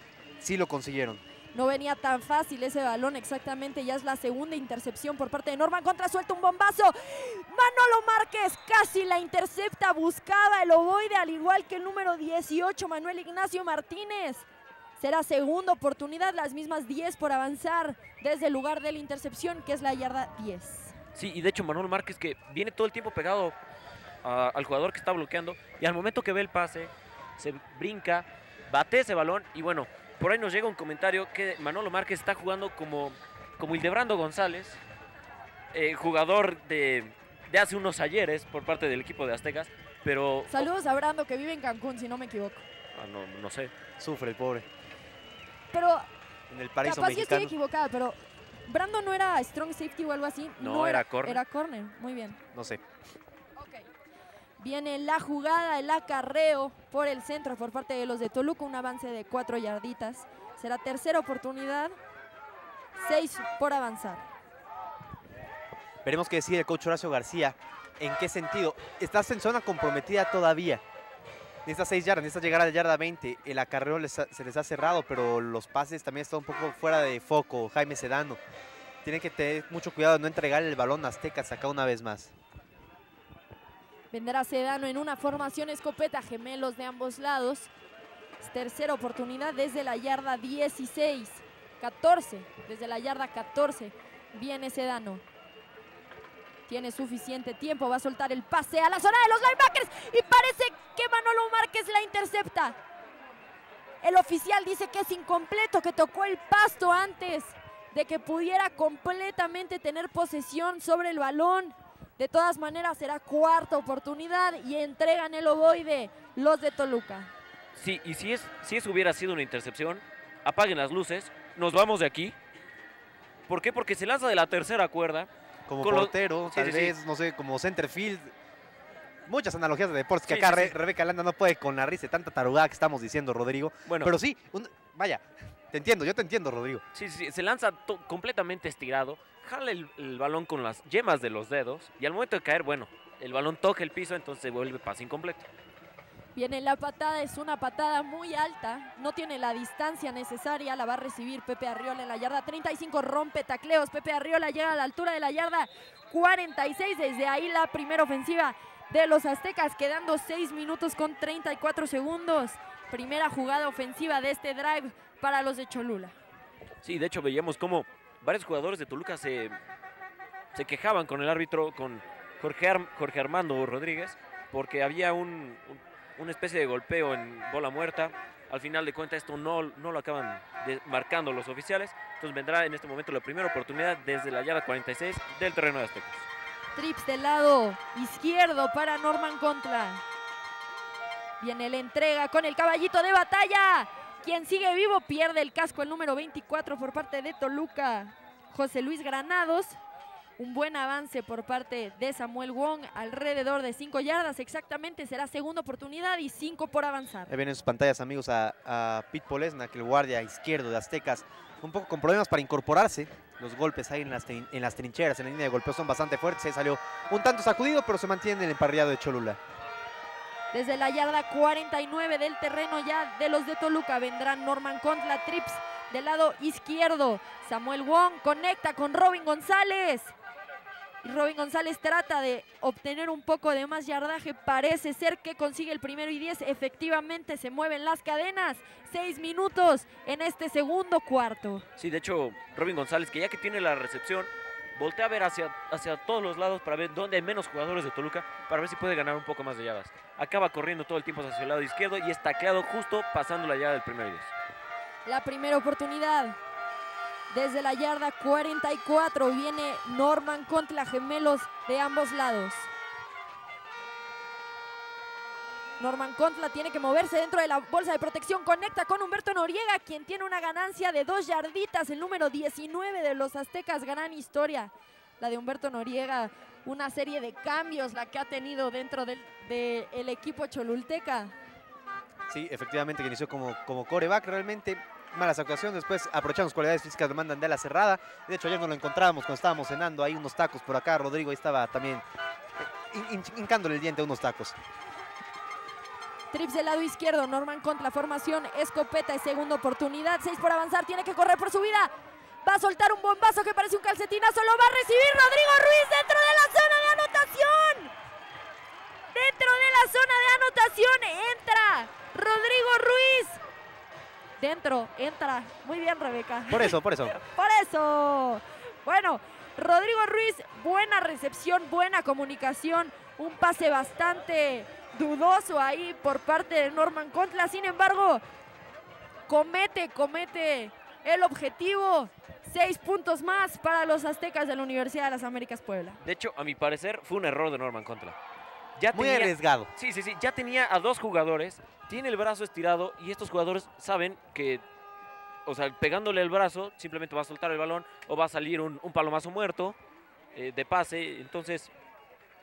sí lo consiguieron. No venía tan fácil ese balón, exactamente. Ya es la segunda intercepción por parte de Norman contra suelta un bombazo. Manolo Márquez casi la intercepta. Buscaba el ovoide, al igual que el número 18, Manuel Ignacio Martínez. Será segunda oportunidad, las mismas 10 por avanzar desde el lugar de la intercepción, que es la yarda 10. Sí, y de hecho Manuel Márquez que viene todo el tiempo pegado a- al jugador que está bloqueando y al momento que ve el pase, se brinca, bate ese balón y bueno, por ahí nos llega un comentario que Manolo Márquez está jugando como, como Hildebrando González, eh, jugador de, de hace unos ayeres por parte del equipo de Aztecas, pero... Saludos a Brando, que vive en Cancún, si no me equivoco. Ah, no, no sé. Sufre el pobre. Pero En el paraíso capaz sí estoy mexicano. equivocada, pero Brando no era strong safety o algo así. No, era corner. Era corner, muy bien. No sé. Viene la jugada, el acarreo por el centro por parte de los de Toluca, un avance de cuatro yarditas. Será tercera oportunidad, seis por avanzar. Veremos qué decide el coach Horacio García. ¿En qué sentido? Estás en zona comprometida todavía. Necesitas 6 yardas, necesitas llegar a la yarda 20. El acarreo se les ha cerrado, pero los pases también están un poco fuera de foco. Jaime Sedano. Tienen que tener mucho cuidado de no entregar el balón a Aztecas acá una vez más. Vendrá Sedano en una formación escopeta, gemelos de ambos lados. Tercera oportunidad desde la yarda 16. 14, desde la yarda 14. Viene Sedano. Tiene suficiente tiempo, va a soltar el pase a la zona de los linebackers y parece que Manolo Márquez la intercepta. El oficial dice que es incompleto, que tocó el pasto antes de que pudiera completamente tener posesión sobre el balón. De todas maneras, será cuarta oportunidad y entregan el ovoide los de Toluca. Sí, y si, es, si eso hubiera sido una intercepción, apaguen las luces, nos vamos de aquí. ¿Por qué? Porque se lanza de la tercera cuerda. Como Con portero, sí, tal sí, sí. vez, no sé, como centerfield. Muchas analogías de deportes que acá Re-. Rebeca Landa no puede con la risa de tanta tarugada que estamos diciendo, Rodrigo. Bueno, Pero sí, un- vaya, te entiendo, yo te entiendo, Rodrigo. sí, sí, se lanza completamente estirado, jala el, el balón con las yemas de los dedos y al momento de caer, bueno, el balón toca el piso, entonces se vuelve pase incompleto. Viene la patada, es una patada muy alta, no tiene la distancia necesaria, la va a recibir Pepe Arriola en la yarda 35, rompe tacleos, Pepe Arriola llega a la altura de la yarda 46, desde ahí la primera ofensiva de los aztecas, quedando 6 minutos con 34 segundos. Primera jugada ofensiva de este drive para los de Cholula. Sí, de hecho veíamos como varios jugadores de Toluca se, se quejaban con el árbitro, con Jorge, Jorge Armando Rodríguez, porque había un- una especie de golpeo en bola muerta. Al final de cuentas esto no, no lo acaban marcando los oficiales. Entonces vendrá en este momento la primera oportunidad desde la yarda 46 del terreno de Aztecas. Trips del lado izquierdo para Norman Contra. Viene la entrega con el caballito de batalla. Quien sigue vivo pierde el casco, el número 24 por parte de Toluca. José Luis Granados. Un buen avance por parte de Samuel Wong, alrededor de 5 yardas exactamente. Será segunda oportunidad y 5 por avanzar. Ahí ven en sus pantallas, amigos, a, a Pete Polesna, que el guardia izquierdo de Aztecas, un poco con problemas para incorporarse. Los golpes ahí en las, trin- en las trincheras, en la línea de golpeo son bastante fuertes. Ahí salió un tanto sacudido, pero se mantiene en el emparrillado de Cholula. Desde la yarda 49 del terreno ya de los de Toluca vendrán Norman Contla, Trips del lado izquierdo. Samuel Wong conecta con Robin González. Y Robin González trata de obtener un poco de más yardaje. Parece ser que consigue el primero y 10. Efectivamente se mueven las cadenas. Seis minutos en este segundo cuarto. Sí, de hecho, Robin González, que ya que tiene la recepción, voltea a ver hacia, hacia todos los lados para ver dónde hay menos jugadores de Toluca, para ver si puede ganar un poco más de yardas. Acaba corriendo todo el tiempo hacia el lado izquierdo y es tacleado justo pasando la yarda del primer 10. La primera oportunidad. Desde la yarda 44 viene Norman contra gemelos de ambos lados. Norman Contla tiene que moverse dentro de la bolsa de protección. Conecta con Humberto Noriega, quien tiene una ganancia de dos yarditas. El número 19 de los Aztecas. Gran historia. La de Humberto Noriega. Una serie de cambios la que ha tenido dentro del, equipo cholulteca. Sí, efectivamente, que inició como, como coreback. Realmente malas actuaciones. Después, aprovechando sus cualidades físicas, lo mandan de la cerrada. De hecho, ayer nos lo encontrábamos cuando estábamos cenando. Ahí unos tacos por acá. Rodrigo ahí estaba también eh, hin- hin- hincándole el diente a unos tacos. Trips del lado izquierdo, Norman contra formación, escopeta y segunda oportunidad. Seis por avanzar, tiene que correr por su vida. Va a soltar un bombazo que parece un calcetinazo, lo va a recibir Rodrigo Ruiz dentro de la zona de anotación. Dentro de la zona de anotación entra Rodrigo Ruiz. Dentro, entra. Muy bien, Rebeca. Por eso, por eso. Por eso. Bueno, Rodrigo Ruiz, buena recepción, buena comunicación, un pase bastante dudoso ahí por parte de Norman Contla. Sin embargo, comete, comete el objetivo. Seis puntos más para los aztecas de la Universidad de las Américas Puebla. De hecho, a mi parecer, fue un error de Norman Contra. Ya Muy tenía- arriesgado. Sí, sí, sí. Ya tenía a dos jugadores, tiene el brazo estirado y estos jugadores saben que, o sea, pegándole el brazo, simplemente va a soltar el balón o va a salir un, un palomazo muerto eh, de pase. Entonces,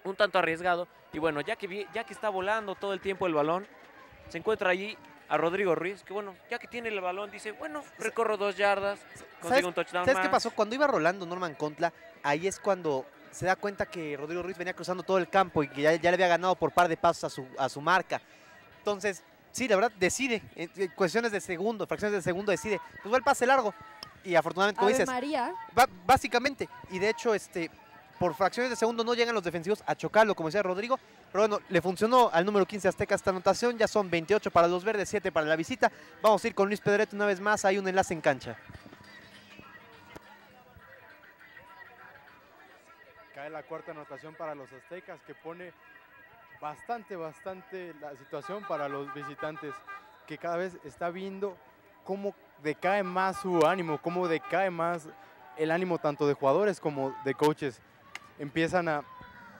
un tanto arriesgado. Y bueno, ya que, ya que está volando todo el tiempo el balón, se encuentra allí a Rodrigo Ruiz, que bueno, ya que tiene el balón, dice, bueno, recorro dos yardas, consigo un touchdown ¿Sabes qué pasó? Cuando iba rolando Norman Contla, ahí es cuando se da cuenta que Rodrigo Ruiz venía cruzando todo el campo y que ya, ya le había ganado por par de pasos a su, a su marca. Entonces, sí, la verdad, decide. En, cuestiones de segundo, fracciones de segundo, decide. Pues va el pase largo. Y afortunadamente, como dices, María. va- básicamente. Y de hecho, este, por fracciones de segundo no llegan los defensivos a chocarlo, como decía Rodrigo. Pero bueno, le funcionó al número 15 Azteca esta anotación. Ya son 28 para los verdes, 7 para la visita. Vamos a ir con Luis Pedrete una vez más. Hay un enlace en cancha. La cuarta anotación para los aztecas que pone bastante, bastante la situación para los visitantes que cada vez está viendo cómo decae más su ánimo, cómo decae más el ánimo tanto de jugadores como de coaches. Empiezan a,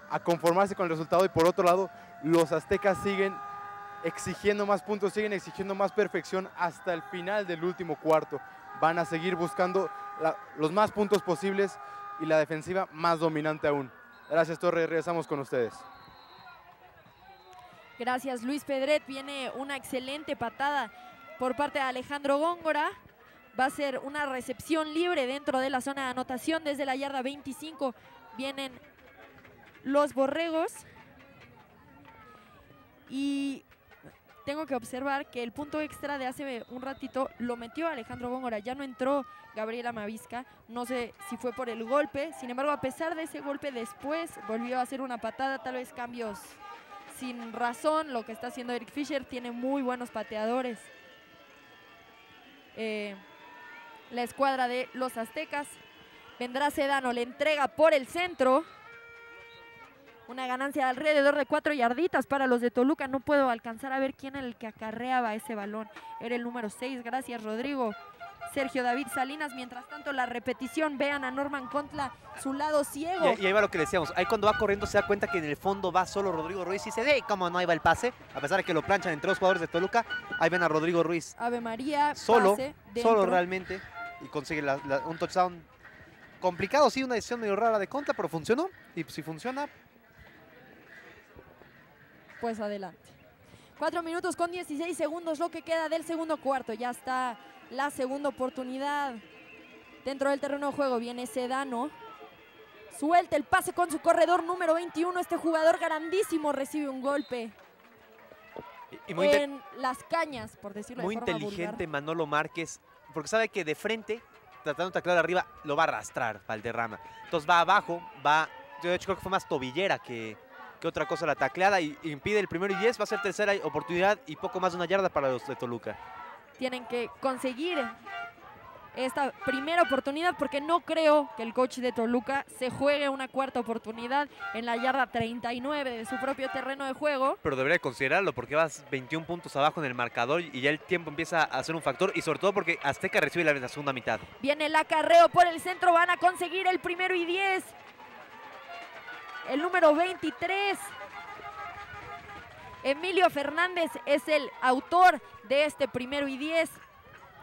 a conformarse con el resultado y por otro lado los aztecas siguen exigiendo más puntos, siguen exigiendo más perfección hasta el final del último cuarto. Van a seguir buscando los más puntos posibles y la defensiva más dominante aún. Gracias Torre, regresamos con ustedes. Gracias Luis Pedret. Viene una excelente patada por parte de Alejandro Góngora. Va a ser una recepción libre dentro de la zona de anotación desde la yarda 25. Vienen los borregos. Y tengo que observar que el punto extra de hace un ratito lo metió Alejandro Góngora. Ya no entró Gabriela Mavisca. No sé si fue por el golpe. Sin embargo, a pesar de ese golpe, después volvió a hacer una patada. Tal vez cambios sin razón lo que está haciendo Eric Fisher. Tiene muy buenos pateadores. Eh, la escuadra de los aztecas. Vendrá Sedano, le entrega por el centro. Una ganancia de alrededor de cuatro yarditas para los de Toluca. No puedo alcanzar a ver quién era el que acarreaba ese balón. Era el número 6. Gracias, Rodrigo. Sergio David Salinas. Mientras tanto, la repetición. Vean a Norman Contla, su lado ciego. Y, y ahí va lo que decíamos. Ahí cuando va corriendo se da cuenta que en el fondo va solo Rodrigo Ruiz y dice, ¡hey! ¿Cómo no? Ahí va el pase. A pesar de que lo planchan entre los jugadores de Toluca, ahí ven a Rodrigo Ruiz Ave María, solo, pase solo realmente. Y consigue la- la- un touchdown complicado, sí, una decisión medio rara de contra, pero funcionó. Y si funciona, Pues adelante. Cuatro minutos con 16 segundos lo que queda del segundo cuarto. Ya está la segunda oportunidad. Dentro del terreno de juego viene Sedano. Suelta el pase con su corredor número 21. Este jugador grandísimo recibe un golpe y, y muy, en las cañas, por decirlo muy de forma inteligente vulgar. Manolo Márquez, porque sabe que de frente, tratando de taclar arriba, lo va a arrastrar Valderrama. Entonces va abajo, va, yo de hecho creo que fue más tobillera que, que otra cosa la tacleada y, impide el primero y 10, va a ser tercera oportunidad y poco más de una yarda para los de Toluca. Tienen que conseguir esta primera oportunidad porque no creo que el coach de Toluca se juegue una cuarta oportunidad en la yarda 39 de su propio terreno de juego. Pero debería considerarlo porque vas 21 puntos abajo en el marcador y ya el tiempo empieza a ser un factor y sobre todo porque Azteca recibe la, la segunda mitad. Viene el acarreo por el centro, van a conseguir el primero y 10. El número 23. Emilio Fernández es el autor de este primero y 10.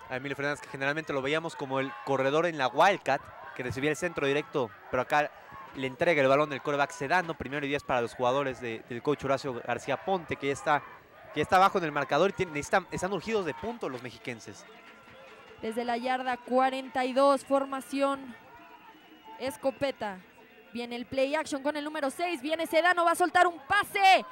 A Emilio Fernández, que generalmente lo veíamos como el corredor en la Wildcat, que recibía el centro directo, pero acá le entrega el balón del coreback Sedano, primero y 10 para los jugadores de- del coach Horacio García Ponte, que ya está, que ya está abajo en el marcador y tiene- necesitan- están urgidos de punto los mexiquenses. Desde la yarda 42, formación escopeta. Viene el play action con el número 6. Viene Sedano, va a soltar un pase.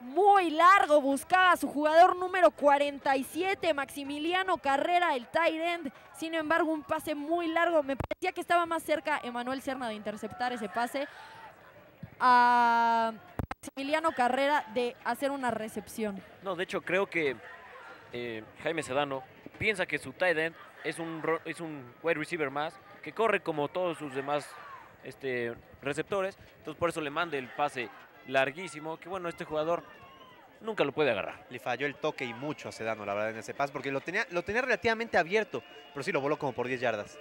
muy largo, buscaba a su jugador número 47, Maximiliano Carrera, el tight end. Sin embargo, un pase muy largo. Me parecía que estaba más cerca Emanuel Serna de interceptar ese pase a Maximiliano Carrera de hacer una recepción. No, de hecho creo que eh, Jaime Sedano piensa que su tight end es un, es un wide receiver más, que corre como todos sus demás este, receptores, entonces por eso le manda el pase larguísimo, que bueno, este jugador nunca lo puede agarrar. Le falló el toque y mucho a Sedano, la verdad, en ese pase, porque lo tenía, lo tenía relativamente abierto, pero sí lo voló como por 10 yardas.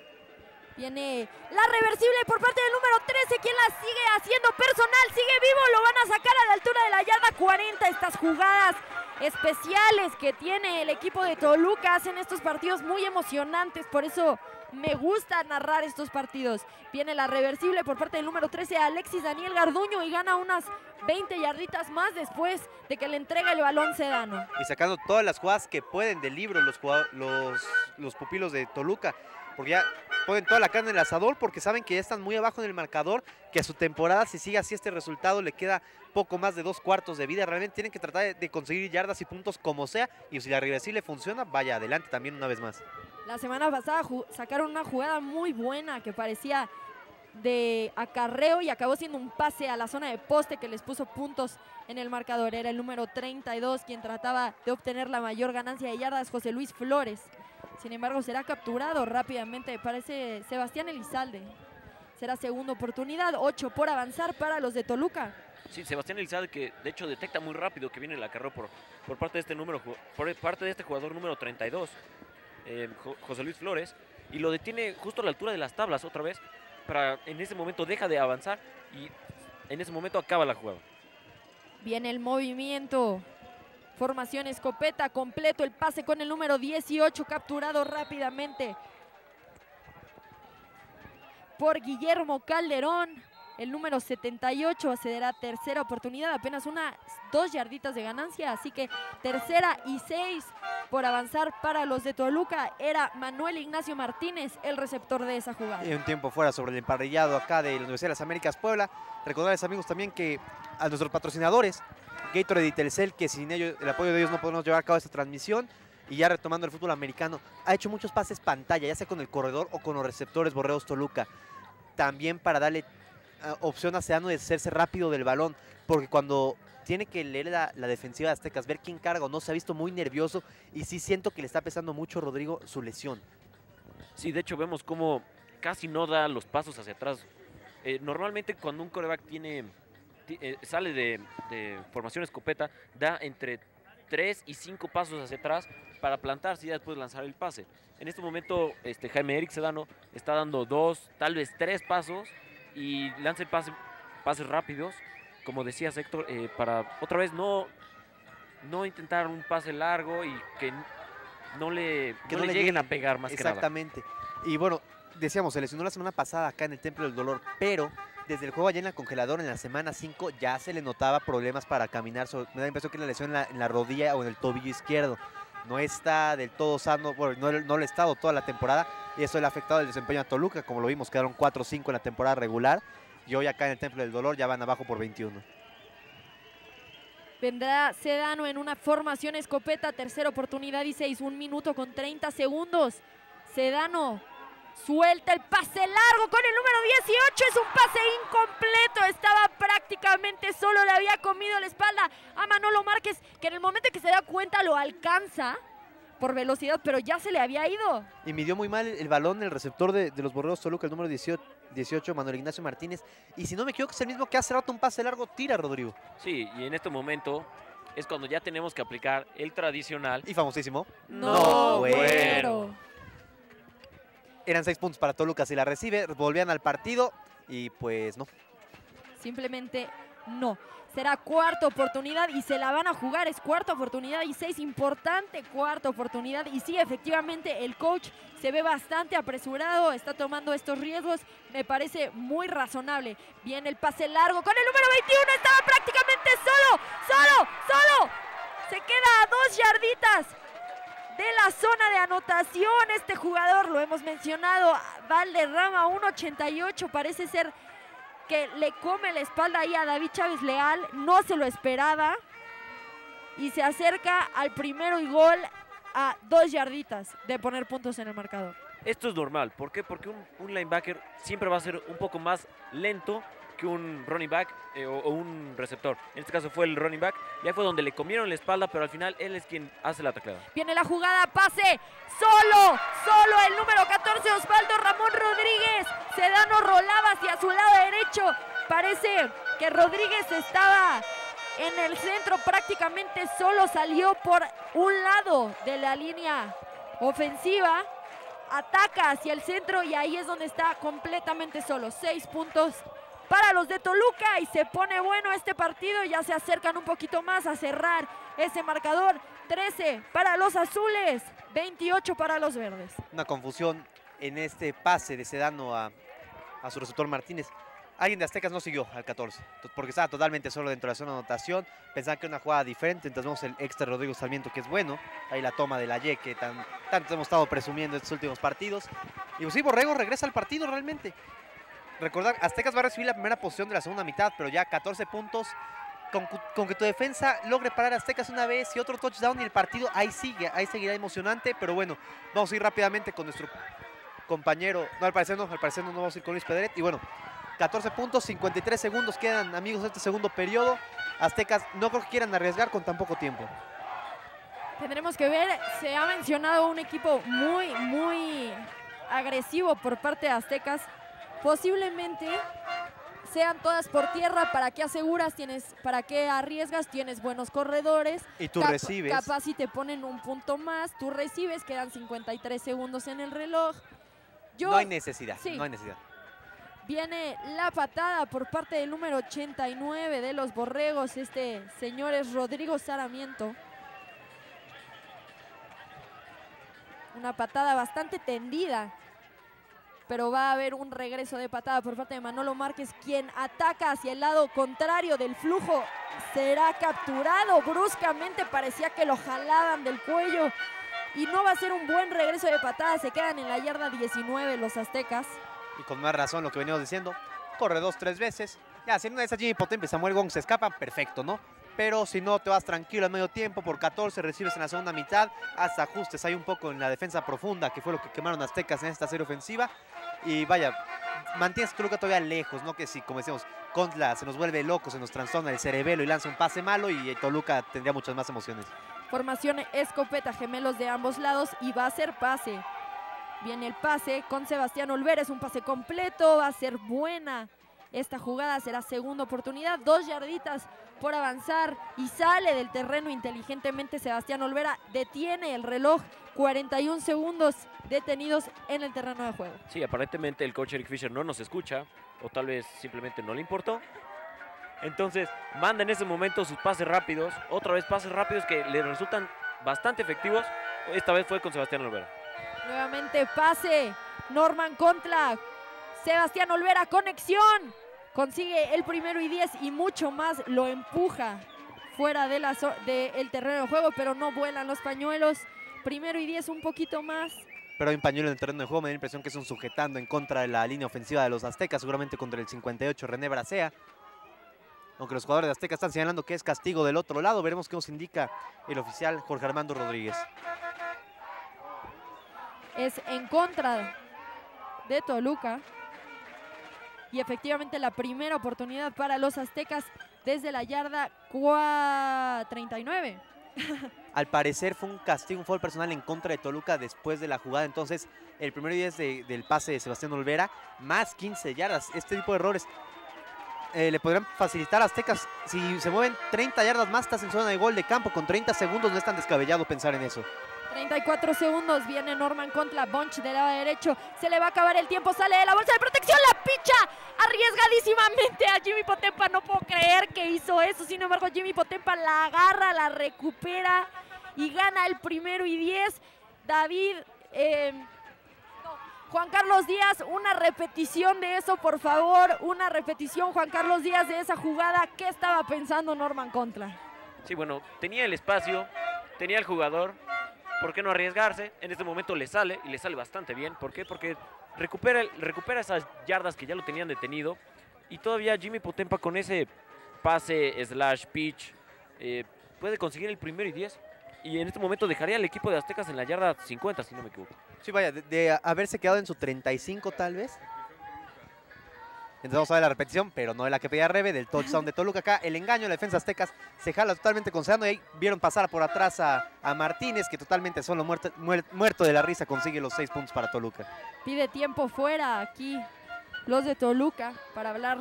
Viene la reversible por parte del número 13, quien la sigue haciendo personal, sigue vivo, lo van a sacar a la altura de la yarda 40. Estas jugadas especiales que tiene el equipo de Toluca hacen estos partidos muy emocionantes, por eso me gusta narrar estos partidos. Viene la reversible por parte del número 13, Alexis Daniel Garduño, y gana unas 20 yarditas más después de que le entrega el balón Sedano. y sacando todas las jugadas que pueden del libro los, los, los pupilos de Toluca, porque ya ponen toda la carne en el asador porque saben que ya están muy abajo en el marcador, que a su temporada si sigue así este resultado le queda poco más de dos cuartos de vida, realmente tienen que tratar de conseguir yardas y puntos como sea, y si la reversible funciona, vaya adelante también una vez más. La semana pasada sacaron una jugada muy buena que parecía de acarreo y acabó siendo un pase a la zona de poste que les puso puntos en el marcador. Era el número 32 quien trataba de obtener la mayor ganancia de yardas, José Luis Flores. Sin embargo, será capturado rápidamente, parece Sebastián Elizalde. Será segunda oportunidad, 8 por avanzar para los de Toluca. Sí, Sebastián Elizalde que de hecho detecta muy rápido que viene el acarreo por, por parte de este número, por parte de este jugador número 32, Jo- José Luis Flores, y lo detiene justo a la altura de las tablas otra vez, para en ese momento deja de avanzar y en ese momento acaba la jugada. Viene el movimiento. Formación escopeta, completo el pase con el número 18, capturado rápidamente por Guillermo Calderón. El número 78 se dará tercera oportunidad, apenas unas dos yarditas de ganancia, así que tercera y seis por avanzar para los de Toluca. Era Manuel Ignacio Martínez el receptor de esa jugada. Y un tiempo fuera sobre el emparrillado acá de la Universidad de las Américas Puebla. Recordarles amigos también que a nuestros patrocinadores, Gatorade y Telcel, que sin ellos, el apoyo de ellos no podemos llevar a cabo esta transmisión. Y ya retomando el fútbol americano, ha hecho muchos pases pantalla, ya sea con el corredor o con los receptores Borreos Toluca. También para darle opción a Sedano de hacerse rápido del balón, porque cuando tiene que leer la, defensiva de Aztecas, ver quién carga o no, se ha visto muy nervioso y sí siento que le está pesando mucho Rodrigo su lesión. Sí, de hecho vemos cómo casi no da los pasos hacia atrás. Eh, normalmente cuando un coreback tiene, ti- eh, sale de, de formación escopeta, da entre 3 y 5 pasos hacia atrás para plantarse y después lanzar el pase. En este momento este, Jaime Eric Sedano está dando dos, tal vez tres pasos y lanza el pase, pases rápidos, como decías Héctor, eh, para otra vez no, no intentar un pase largo y que no le, Que no no le le lleguen a pegar más que nada. Exactamente. Y bueno, decíamos, se lesionó la semana pasada acá en el Templo del Dolor, pero desde el juego allá en la congeladora en la semana 5 ya se le notaba problemas para caminar. sobre- me da la impresión que la lesión en la, en la rodilla o en el tobillo izquierdo. No está del todo sano, no, no lo ha estado toda la temporada y eso le ha afectado el desempeño a Toluca, como lo vimos, quedaron 4-5 en la temporada regular y hoy acá en el Templo del Dolor ya van abajo por 21. Vendrá Sedano en una formación escopeta, tercera oportunidad y seis, un minuto con 30 segundos. Sedano suelta el pase largo con el número 18, es un pase incompleto, estaba prácticamente solo, le había comido la espalda a Manolo Márquez, que en el momento que se da cuenta lo alcanza por velocidad, pero ya se le había ido. Y midió muy mal el balón el receptor de, de los Borreos Toluca, el número 18, 18, Manuel Ignacio Martínez. Y si no me equivoco, es el mismo que hace rato un pase largo, tira, Rodrigo. Sí, y en este momento es cuando ya tenemos que aplicar el tradicional. Y famosísimo. No, bueno. bueno. Eran seis puntos para Toluca. Si la recibe, volvían al partido y pues no. Simplemente no. Será cuarta oportunidad y se la van a jugar. Es cuarta oportunidad y seis. Importante cuarta oportunidad. Y sí, efectivamente, el coach se ve bastante apresurado. Está tomando estos riesgos. Me parece muy razonable. Viene el pase largo con el número 21. Estaba prácticamente solo. Solo, solo. Se queda a dos yarditas de la zona de anotación. Este jugador, lo hemos mencionado, Valderrama 1.88. Parece ser que le come la espalda ahí a David Chávez Leal. No se lo esperaba. y se acerca al primero y gol a dos yarditas de poner puntos en el marcador. Esto es normal. ¿Por qué? Porque un, un linebacker siempre va a ser un poco más lento un running back eh, o, o un receptor. En este caso fue el running back. Y ahí fue donde le comieron la espalda, pero al final él es quien hace la tacleada. Viene la jugada, pase, solo, solo el número 14, Osvaldo Ramón Rodríguez. Sedano rolaba hacia su lado derecho. Parece que Rodríguez estaba en el centro, prácticamente solo salió por un lado de la línea ofensiva. Ataca hacia el centro y ahí es donde está completamente solo. Seis puntos para los de Toluca y se pone bueno este partido. Ya se acercan un poquito más a cerrar ese marcador. 13 para los azules, 28 para los verdes. Una confusión en este pase de Sedano a, su receptor Martínez. Alguien de Aztecas no siguió al 14, to- porque estaba totalmente solo dentro de la zona de anotación. Pensaban que era una jugada diferente, entonces vemos el extra Rodrigo Sarmiento que es bueno. Ahí la toma de la Y que tan, tanto hemos estado presumiendo estos últimos partidos. Y pues sí, Borrego regresa al partido realmente. Recordar, Aztecas va a recibir la primera posición de la segunda mitad, pero ya 14 puntos. Con, con que tu defensa logre parar a Aztecas una vez y otro touchdown y el partido ahí sigue, ahí seguirá emocionante, pero bueno, vamos a ir rápidamente con nuestro compañero, no al parecer no, al parecer no, no vamos a ir con Luis Pedret y bueno, 14 puntos, 53 segundos quedan amigos de este segundo periodo, Aztecas no creo que quieran arriesgar con tan poco tiempo. Tendremos que ver, se ha mencionado un equipo muy, muy agresivo por parte de Aztecas. Posiblemente sean todas por tierra. ¿Para qué aseguras? Tienes, ¿Para qué arriesgas? Tienes buenos corredores. Y tú Cap- recibes. Capaz si te ponen un punto más, tú recibes, quedan 53 segundos en el reloj. Yo, no hay necesidad, sí. no hay necesidad. Viene la patada por parte del número 89 de los Borregos. Este señor es Rodrigo Saramiento. Una patada bastante tendida. Pero va a haber un regreso de patada por parte de Manolo Márquez, quien ataca hacia el lado contrario del flujo. Será capturado bruscamente. Parecía que lo jalaban del cuello. Y no va a ser un buen regreso de patada. Se quedan en la yarda 19 los aztecas. Y con más razón lo que venimos diciendo, corre dos, tres veces. Ya, si en una de esas Jimmy Potempa y Samuel Wong se escapan, perfecto, ¿no? Pero si no, te vas tranquilo al medio tiempo, por 14 recibes en la segunda mitad, hasta ajustes hay un poco en la defensa profunda, que fue lo que quemaron Aztecas en esta serie ofensiva. Y vaya, mantienes Toluca todavía lejos, ¿no? Que si, como decíamos, Contla se nos vuelve loco, se nos trastorna el cerebelo y lanza un pase malo y eh, Toluca tendría muchas más emociones. Formación escopeta, gemelos de ambos lados y va a ser pase. Viene el pase con Sebastián Olvera, es un pase completo, va a ser buena. Esta jugada será segunda oportunidad, dos yarditas por avanzar y sale del terreno inteligentemente Sebastián Olvera, detiene el reloj, 41 segundos detenidos en el terreno de juego. Sí, aparentemente el coach Eric Fisher no nos escucha o tal vez simplemente no le importó. Entonces manda en ese momento sus pases rápidos, otra vez pases rápidos que le resultan bastante efectivos. Esta vez fue con Sebastián Olvera. Nuevamente pase, Norman Contla, Sebastián Olvera, conexión. Consigue el primero y 10 y mucho más lo empuja fuera de del terreno de juego, pero no vuelan los pañuelos. Primero y 10 un poquito más. Pero hay un pañuelo en el terreno de juego, me da la impresión que es un sujetando en contra de la línea ofensiva de los Aztecas, seguramente contra el 58 René Bracea. Aunque los jugadores de Aztecas están señalando que es castigo del otro lado, veremos qué nos indica el oficial Jorge Armando Rodríguez. Es en contra de Toluca. Y efectivamente la primera oportunidad para los aztecas desde la yarda cua- 39. Al parecer fue un castigo, un foul personal en contra de Toluca después de la jugada. Entonces, el primer día es de- del pase de Sebastián Olvera, más 15 yardas. Este tipo de errores eh, le podrían facilitar a Aztecas. Si se mueven 30 yardas más, estás en zona de gol de campo. Con 30 segundos no es tan descabellado pensar en eso. 34 segundos, viene Norman contra Bunch del lado derecho, se le va a acabar el tiempo, sale de la bolsa de protección, la picha arriesgadísimamente a Jimmy Potempa, no puedo creer que hizo eso, sin embargo Jimmy Potempa la agarra, la recupera y gana el primero y 10. David, eh, Juan Carlos Díaz, una repetición de eso, por favor, una repetición, Juan Carlos Díaz, de esa jugada, ¿qué estaba pensando Norman Contra? Sí, bueno, tenía el espacio, tenía el jugador. ¿Por qué no arriesgarse? En este momento le sale y le sale bastante bien. ¿Por qué? Porque recupera, recupera esas yardas que ya lo tenían detenido. Y todavía Jimmy Potempa con ese pase slash pitch eh, puede conseguir el primero y 10. Y en este momento dejaría al equipo de Aztecas en la yarda 50, si no me equivoco. Sí, vaya, de, de haberse quedado en su 35 tal vez. Entonces vamos a ver la repetición, pero no de la que pedía Rebe, del touchdown de Toluca. Acá el engaño, la defensa aztecas se jala totalmente con Sedano y ahí vieron pasar por atrás a, a Martínez, que totalmente solo muerto, muer- muerto de la risa consigue los seis puntos para Toluca. Pide tiempo fuera aquí los de Toluca para hablar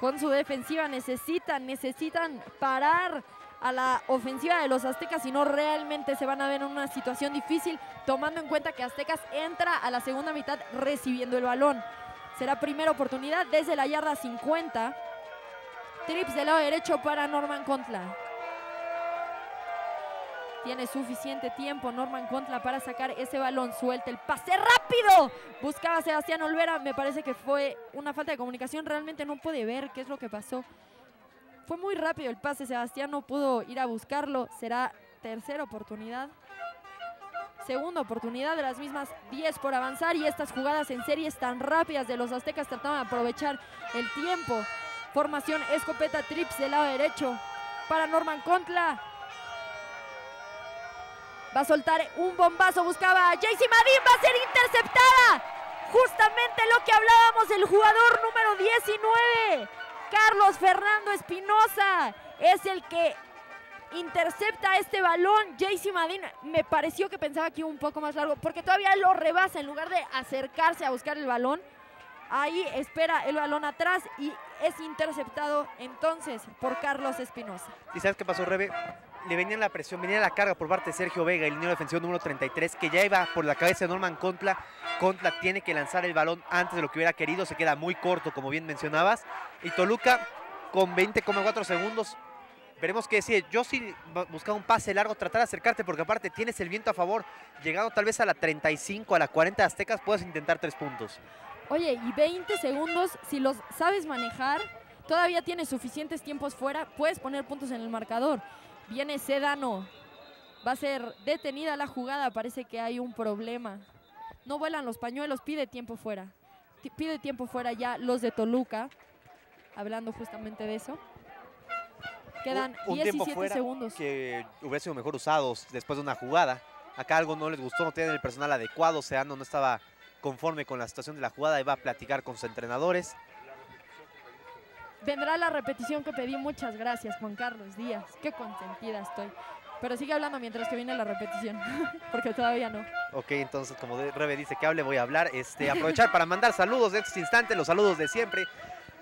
con su defensiva. Necesitan, necesitan parar a la ofensiva de los aztecas, si no realmente se van a ver en una situación difícil, tomando en cuenta que Aztecas entra a la segunda mitad recibiendo el balón. Será primera oportunidad desde la yarda 50. Trips del lado derecho para Norman Contla. Tiene suficiente tiempo Norman Contla para sacar ese balón. Suelta el pase rápido. Buscaba a Sebastián Olvera. Me parece que fue una falta de comunicación. Realmente no puede ver qué es lo que pasó. Fue muy rápido el pase. Sebastián no pudo ir a buscarlo. Será tercera oportunidad. Segunda oportunidad de las mismas 10 por avanzar. Y estas jugadas en series tan rápidas de los aztecas trataban de aprovechar el tiempo. Formación escopeta trips del lado derecho para Norman Contla. Va a soltar un bombazo, buscaba a Jaycee Madin, va a ser interceptada. Justamente lo que hablábamos, el jugador número 19, Carlos Fernando Espinosa, es el que intercepta este balón. Jaycee Madin me pareció que pensaba que iba un poco más largo, porque todavía lo rebasa en lugar de acercarse a buscar el balón. Ahí espera el balón atrás y es interceptado entonces por Carlos Espinosa. ¿Y sabes qué pasó, Rebe? Le venía la presión, venía la carga por parte de Sergio Vega, el niño defensivo número 33, que ya iba por la cabeza de Norman Contla. Contla tiene que lanzar el balón antes de lo que hubiera querido, se queda muy corto, como bien mencionabas. Y Toluca con 20,4 segundos. Veremos qué decide. Yo sí bu- buscaba un pase largo, tratar de acercarte, porque aparte tienes el viento a favor. Llegando tal vez a la 35, a la 40 de Aztecas, puedes intentar tres puntos. Oye, y 20 segundos, si los sabes manejar, todavía tienes suficientes tiempos fuera, puedes poner puntos en el marcador. Viene Sedano, va a ser detenida la jugada, parece que hay un problema. No vuelan los pañuelos, pide tiempo fuera. Pide tiempo fuera ya los de Toluca, hablando justamente de eso. Quedan Un- un tiempo 17 fuera segundos. que hubiera sido mejor usados después de una jugada. Acá algo no les gustó, no tienen el personal adecuado, Sedano no estaba conforme con la situación de la jugada, iba a platicar con sus entrenadores. Vendrá la repetición que pedí. Muchas gracias, Juan Carlos Díaz. Qué consentida estoy. Pero sigue hablando mientras que viene la repetición, porque todavía no. Ok, entonces como Rebe dice que hable, voy a hablar. Este, aprovechar para mandar saludos de estos instantes, los saludos de siempre.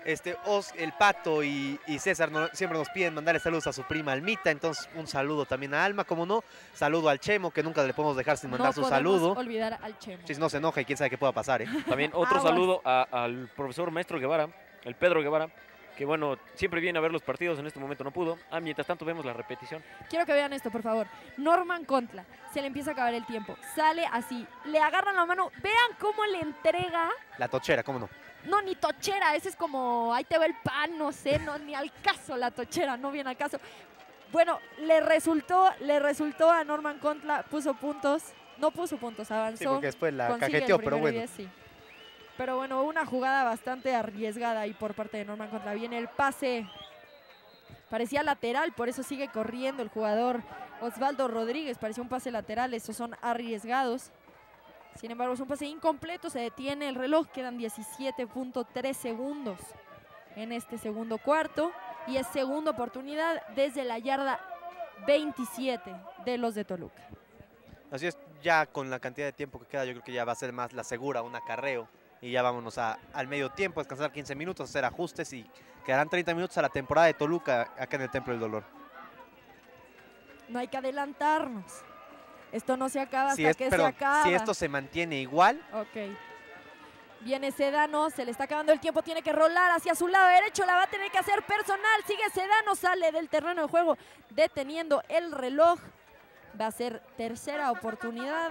Este, Os, el Pato y, y César no- siempre nos piden mandarle saludos a su prima Almita, entonces un saludo también a Alma, como no. Saludo al Chemo, que nunca le podemos dejar sin mandar no su podemos saludo. olvidar al Chemo. Si no se enoja y quién sabe qué pueda pasar, ¿eh? También otro Aguas. saludo a- al profesor maestro Guevara, el Pedro Guevara, que bueno, siempre viene a ver los partidos, en este momento no pudo. Ah, mientras tanto vemos la repetición. Quiero que vean esto, por favor. Norman Contla, se le empieza a acabar el tiempo. Sale así, le agarran la mano. Vean cómo le entrega. La tochera, ¿cómo no? No, ni tochera, ese es como, ahí te va el pan, no sé, no, ni al caso la tochera, no viene al caso. Bueno, le resultó, le resultó a Norman Contla, puso puntos, no puso puntos, avanzó. Sí, porque después la cajeteó, pero bueno. diez, sí. Pero bueno, una jugada bastante arriesgada ahí por parte de Norman contra viene el pase. Parecía lateral, por eso sigue corriendo el jugador Osvaldo Rodríguez. Parecía un pase lateral, esos son arriesgados. Sin embargo, es un pase incompleto, se detiene el reloj, quedan 17.3 segundos en este segundo cuarto. Y es segunda oportunidad desde la yarda 27 de los de Toluca. Así es, ya con la cantidad de tiempo que queda, yo creo que ya va a ser más la segura, un acarreo. Y ya vámonos a- al medio tiempo, descansar 15 minutos, hacer ajustes y quedarán 30 minutos a la temporada de Toluca acá en el Templo del Dolor. No hay que adelantarnos. Esto no se acaba Si, hasta es- que perdón, se acaba. si esto se mantiene igual, Ok. Viene Sedano, se le está acabando el tiempo, tiene que rolar hacia su lado derecho, la va a tener que hacer personal. Sigue Sedano, sale del terreno de juego, deteniendo el reloj. Va a ser tercera oportunidad.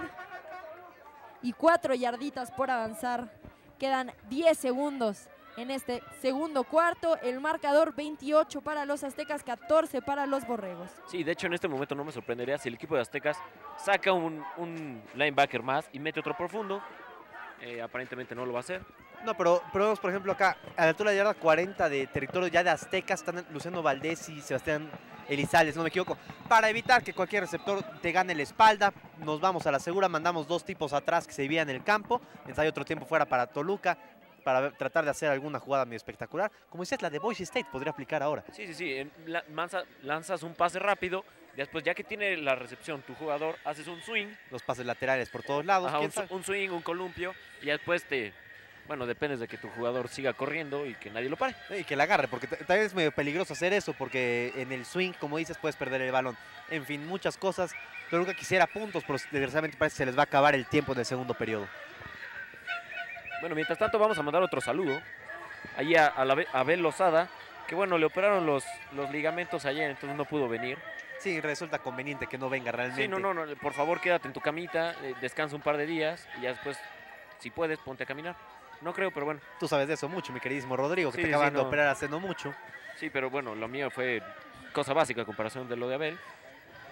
Y cuatro yarditas por avanzar. Quedan 10 segundos en este segundo cuarto. El marcador 28 para los aztecas, 14 para los borregos. Sí, de hecho en este momento no me sorprendería si el equipo de Aztecas saca un, un linebacker más y mete otro profundo. Eh, aparentemente no lo va a hacer. No, pero, pero vemos, por ejemplo, acá, a la altura de yarda 40 de territorio ya de Aztecas, están Luciano Valdés y Sebastián Elizalde, si no me equivoco. Para evitar que cualquier receptor te gane la espalda, nos vamos a la segura, mandamos dos tipos atrás que se vivían en el campo, mientras hay otro tiempo fuera para Toluca, para tratar de hacer alguna jugada muy espectacular. Como decías, la de Boise State podría aplicar ahora. Sí, sí, sí. lanzas un pase rápido. Después, ya que tiene la recepción tu jugador, haces un swing. Los pases laterales por todos lados. ajá, ¿quién un, swing, un columpio. Y después te. Bueno, depende de que tu jugador siga corriendo y que nadie lo pare. Y que la agarre, porque ta- también es medio peligroso hacer eso, porque en el swing, como dices, puedes perder el balón. En fin, muchas cosas. Toluca quisiera puntos, pero desgraciadamente parece que se les va a acabar el tiempo en el segundo periodo. Bueno, mientras tanto vamos a mandar otro saludo. Allí a, a la a Abel Lozada, que bueno, le operaron los, los ligamentos ayer, entonces no pudo venir. Sí, resulta conveniente que no venga realmente. Sí, no, no, no, por favor quédate en tu camita, eh, descansa un par de días y ya después, si puedes, ponte a caminar. No creo, pero bueno. Tú sabes de eso mucho, mi queridísimo Rodrigo, que Sí, te sí, acaban de no. operar hace no mucho. Sí, pero bueno, lo mío fue cosa básica a comparación de lo de Abel.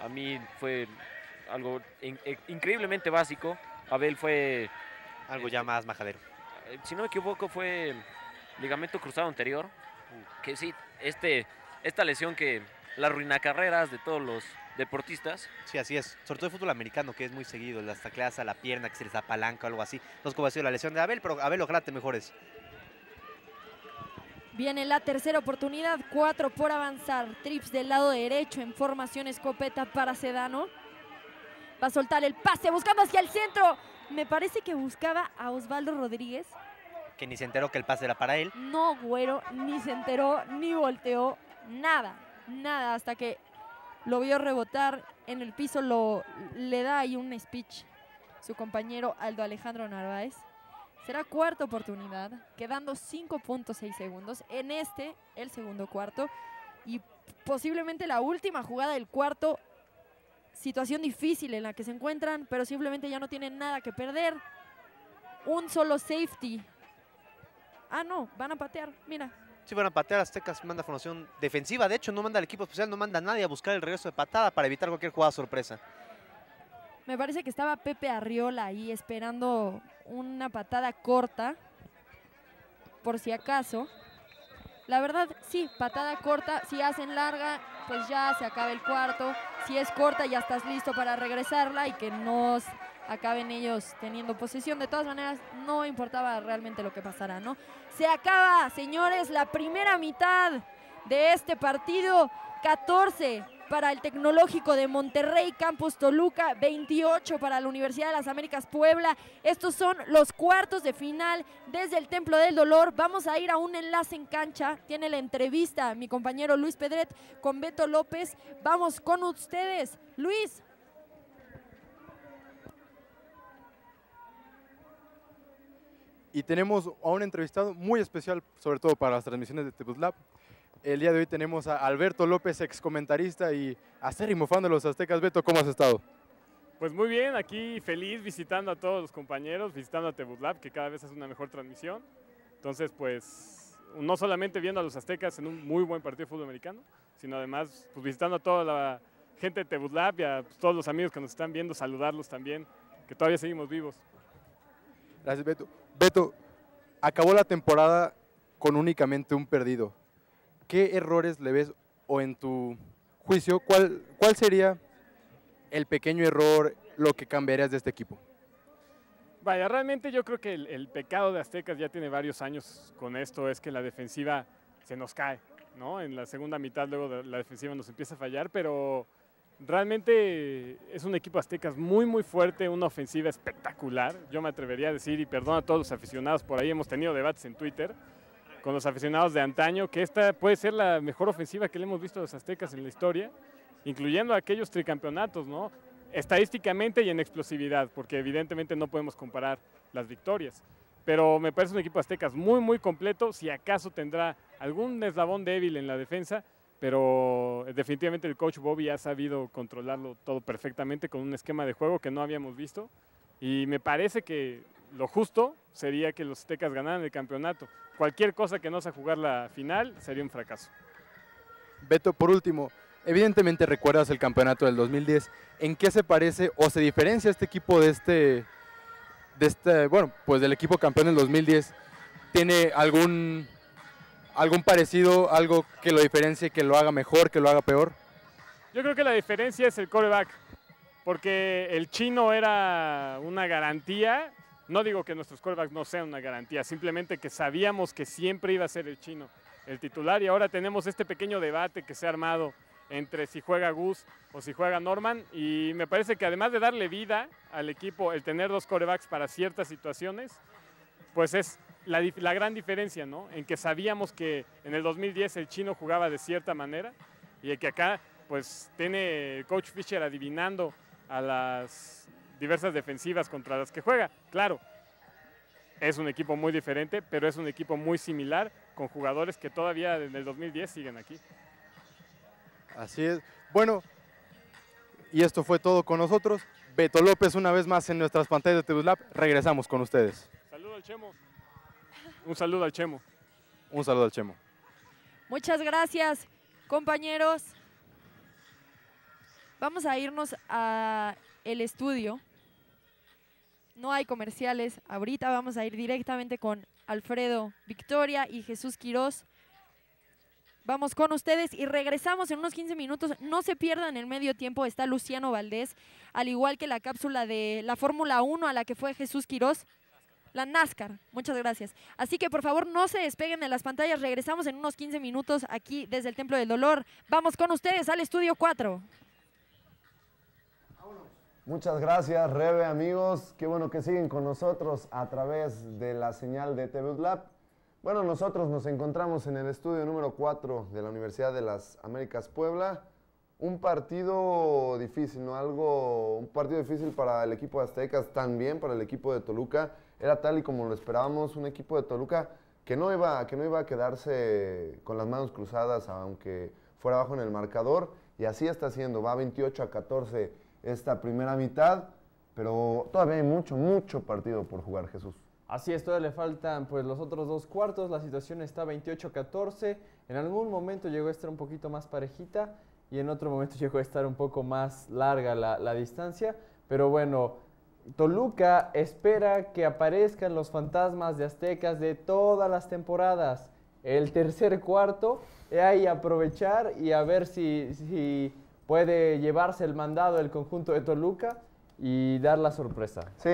A mí fue algo in- eh, increíblemente básico. Abel fue, Algo ya más majadero. Eh, si no me equivoco, fue ligamento cruzado anterior. Que sí, este, esta lesión que la arruina carreras de todos los deportistas. Sí, así es. Sobre todo el fútbol americano, que es muy seguido. Las tacleadas a la pierna, que se les apalanca o algo así. No sé cómo ha sido la lesión de Abel, pero Abel, ojalá te mejores. Viene la tercera oportunidad, cuatro por avanzar. Trips del lado derecho en formación escopeta para Sedano. Va a soltar el pase buscando hacia el centro. Me parece que buscaba a Osvaldo Rodríguez. Que ni se enteró que el pase era para él. No, güero, ni se enteró, ni volteó, nada, nada, hasta que lo vio rebotar en el piso, lo, le da ahí un speech su compañero Aldo Alejandro Narváez. Será cuarta oportunidad, quedando 5.6 segundos en este, el segundo cuarto, y posiblemente la última jugada del cuarto. Situación difícil en la que se encuentran, pero simplemente ya no tienen nada que perder. Un solo safety Ah, no, van a patear. Mira, Si van a patear, Aztecas manda formación defensiva. De hecho, no manda al equipo especial, no manda a nadie a buscar el regreso de patada para evitar cualquier jugada sorpresa. me parece que estaba Pepe Arriola ahí esperando una patada corta, por si acaso. La verdad, sí, patada corta. Si hacen larga, pues ya se acaba el cuarto. Si es corta, ya estás listo para regresarla y que no acaben ellos teniendo posesión. De todas maneras, no importaba realmente lo que pasara, ¿no? Se acaba, señores, la primera mitad de este partido. 14 para el Tecnológico de Monterrey, Campus Toluca, 28 para la Universidad de las Américas Puebla. Estos son los cuartos de final desde el Templo del Dolor. Vamos a ir a un enlace en cancha. Tiene la entrevista mi compañero Luis Pedret con Beto López. Vamos con ustedes. Luis. Y tenemos a un entrevistado muy especial, sobre todo para las transmisiones de Tebus Lab. El día de hoy tenemos a Alberto López, ex comentarista y acérrimo fan de los Aztecas. Beto, ¿cómo has estado? Pues muy bien, aquí feliz visitando a todos los compañeros, visitando a Tebuslab, que cada vez es una mejor transmisión. Entonces, pues, no solamente viendo a los aztecas en un muy buen partido de fútbol americano, sino además pues, visitando a toda la gente de Tebuslab y a pues, todos los amigos que nos están viendo, saludarlos también, que todavía seguimos vivos. Gracias, Beto. Beto, acabó la temporada con únicamente un perdido. ¿Qué errores le ves o en tu juicio, cuál, cuál sería el pequeño error, lo que cambiarías de este equipo? Vaya, realmente yo creo que el, pecado de Aztecas ya tiene varios años con esto, es que la defensiva se nos cae, ¿no? En la segunda mitad luego la defensiva nos empieza a fallar, pero realmente es un equipo Aztecas muy, muy fuerte, una ofensiva espectacular. Yo me atrevería a decir, y perdón a todos los aficionados, por ahí hemos tenido debates en Twitter con los aficionados de antaño, que esta puede ser la mejor ofensiva que le hemos visto a los Aztecas en la historia, incluyendo aquellos tricampeonatos, ¿no? estadísticamente y en explosividad, porque evidentemente no podemos comparar las victorias. Pero me parece un equipo aztecas muy, muy completo. Si acaso tendrá algún eslabón débil en la defensa, pero definitivamente el coach Bobby ha sabido controlarlo todo perfectamente con un esquema de juego que no habíamos visto. Y me parece que lo justo sería que los aztecas ganaran el campeonato. Cualquier cosa que no sea jugar la final sería un fracaso. Beto, por último, evidentemente recuerdas el campeonato del 2010. ¿En qué se parece o se diferencia este equipo de este, de este, bueno, pues del equipo campeón del 2010? ¿Tiene algún, algún parecido, algo que lo diferencie, que lo haga mejor, que lo haga peor? Yo creo que la diferencia es el coreback, porque el chino era una garantía. No digo que nuestros corebacks no sean una garantía, simplemente que sabíamos que siempre iba a ser el chino el titular y ahora tenemos este pequeño debate que se ha armado entre si juega Gus o si juega Norman y me parece que además de darle vida al equipo, el tener dos corebacks para ciertas situaciones, pues es la, gran diferencia, ¿no? En que sabíamos que en el 2010 el chino jugaba de cierta manera y que acá pues tiene coach Fisher adivinando a las diversas defensivas contra las que juega. Claro, es un equipo muy diferente, pero es un equipo muy similar con jugadores que todavía en el 2010 siguen aquí. Así es. Bueno, y esto fue todo con nosotros. Beto López una vez más en nuestras pantallas de TV Lab. Regresamos con ustedes. Saludo al Chemo. Un saludo al Chemo. Un saludo al Chemo. Muchas gracias, compañeros. Vamos a irnos a el estudio. No hay comerciales. Ahorita vamos a ir directamente con Alfredo Victoria y Jesús Quirós. Vamos con ustedes y regresamos en unos 15 minutos. No se pierdan el medio tiempo. Está Luciano Valdés, al igual que la cápsula de la Fórmula 1 a la que fue Jesús Quirós. La NASCAR. Muchas gracias. Así que por favor no se despeguen de las pantallas. Regresamos en unos 15 minutos aquí desde el Templo del Dolor. Vamos con ustedes al estudio 4. Muchas gracias, Rebe, amigos. Qué bueno que siguen con nosotros a través de la señal de TV Lab. Bueno, nosotros nos encontramos en el estudio número 4 de la Universidad de las Américas Puebla. Un partido difícil, ¿no? Algo, un partido difícil para el equipo de Aztecas, también para el equipo de Toluca. Era tal y como lo esperábamos, un equipo de Toluca que no iba, que no iba a quedarse con las manos cruzadas, aunque fuera abajo en el marcador. Y así está haciendo, va 28 a 14 esta primera mitad, pero todavía hay mucho, mucho partido por jugar, Jesús. Así es, todavía le faltan pues los otros dos cuartos, la situación está 28-14, en algún momento llegó a estar un poquito más parejita y en otro momento llegó a estar un poco más larga la, la distancia, pero bueno, Toluca espera que aparezcan los fantasmas de Aztecas de todas las temporadas, el tercer cuarto, ahí aprovechar y a ver si, si puede llevarse el mandado el conjunto de Toluca y dar la sorpresa. Sí,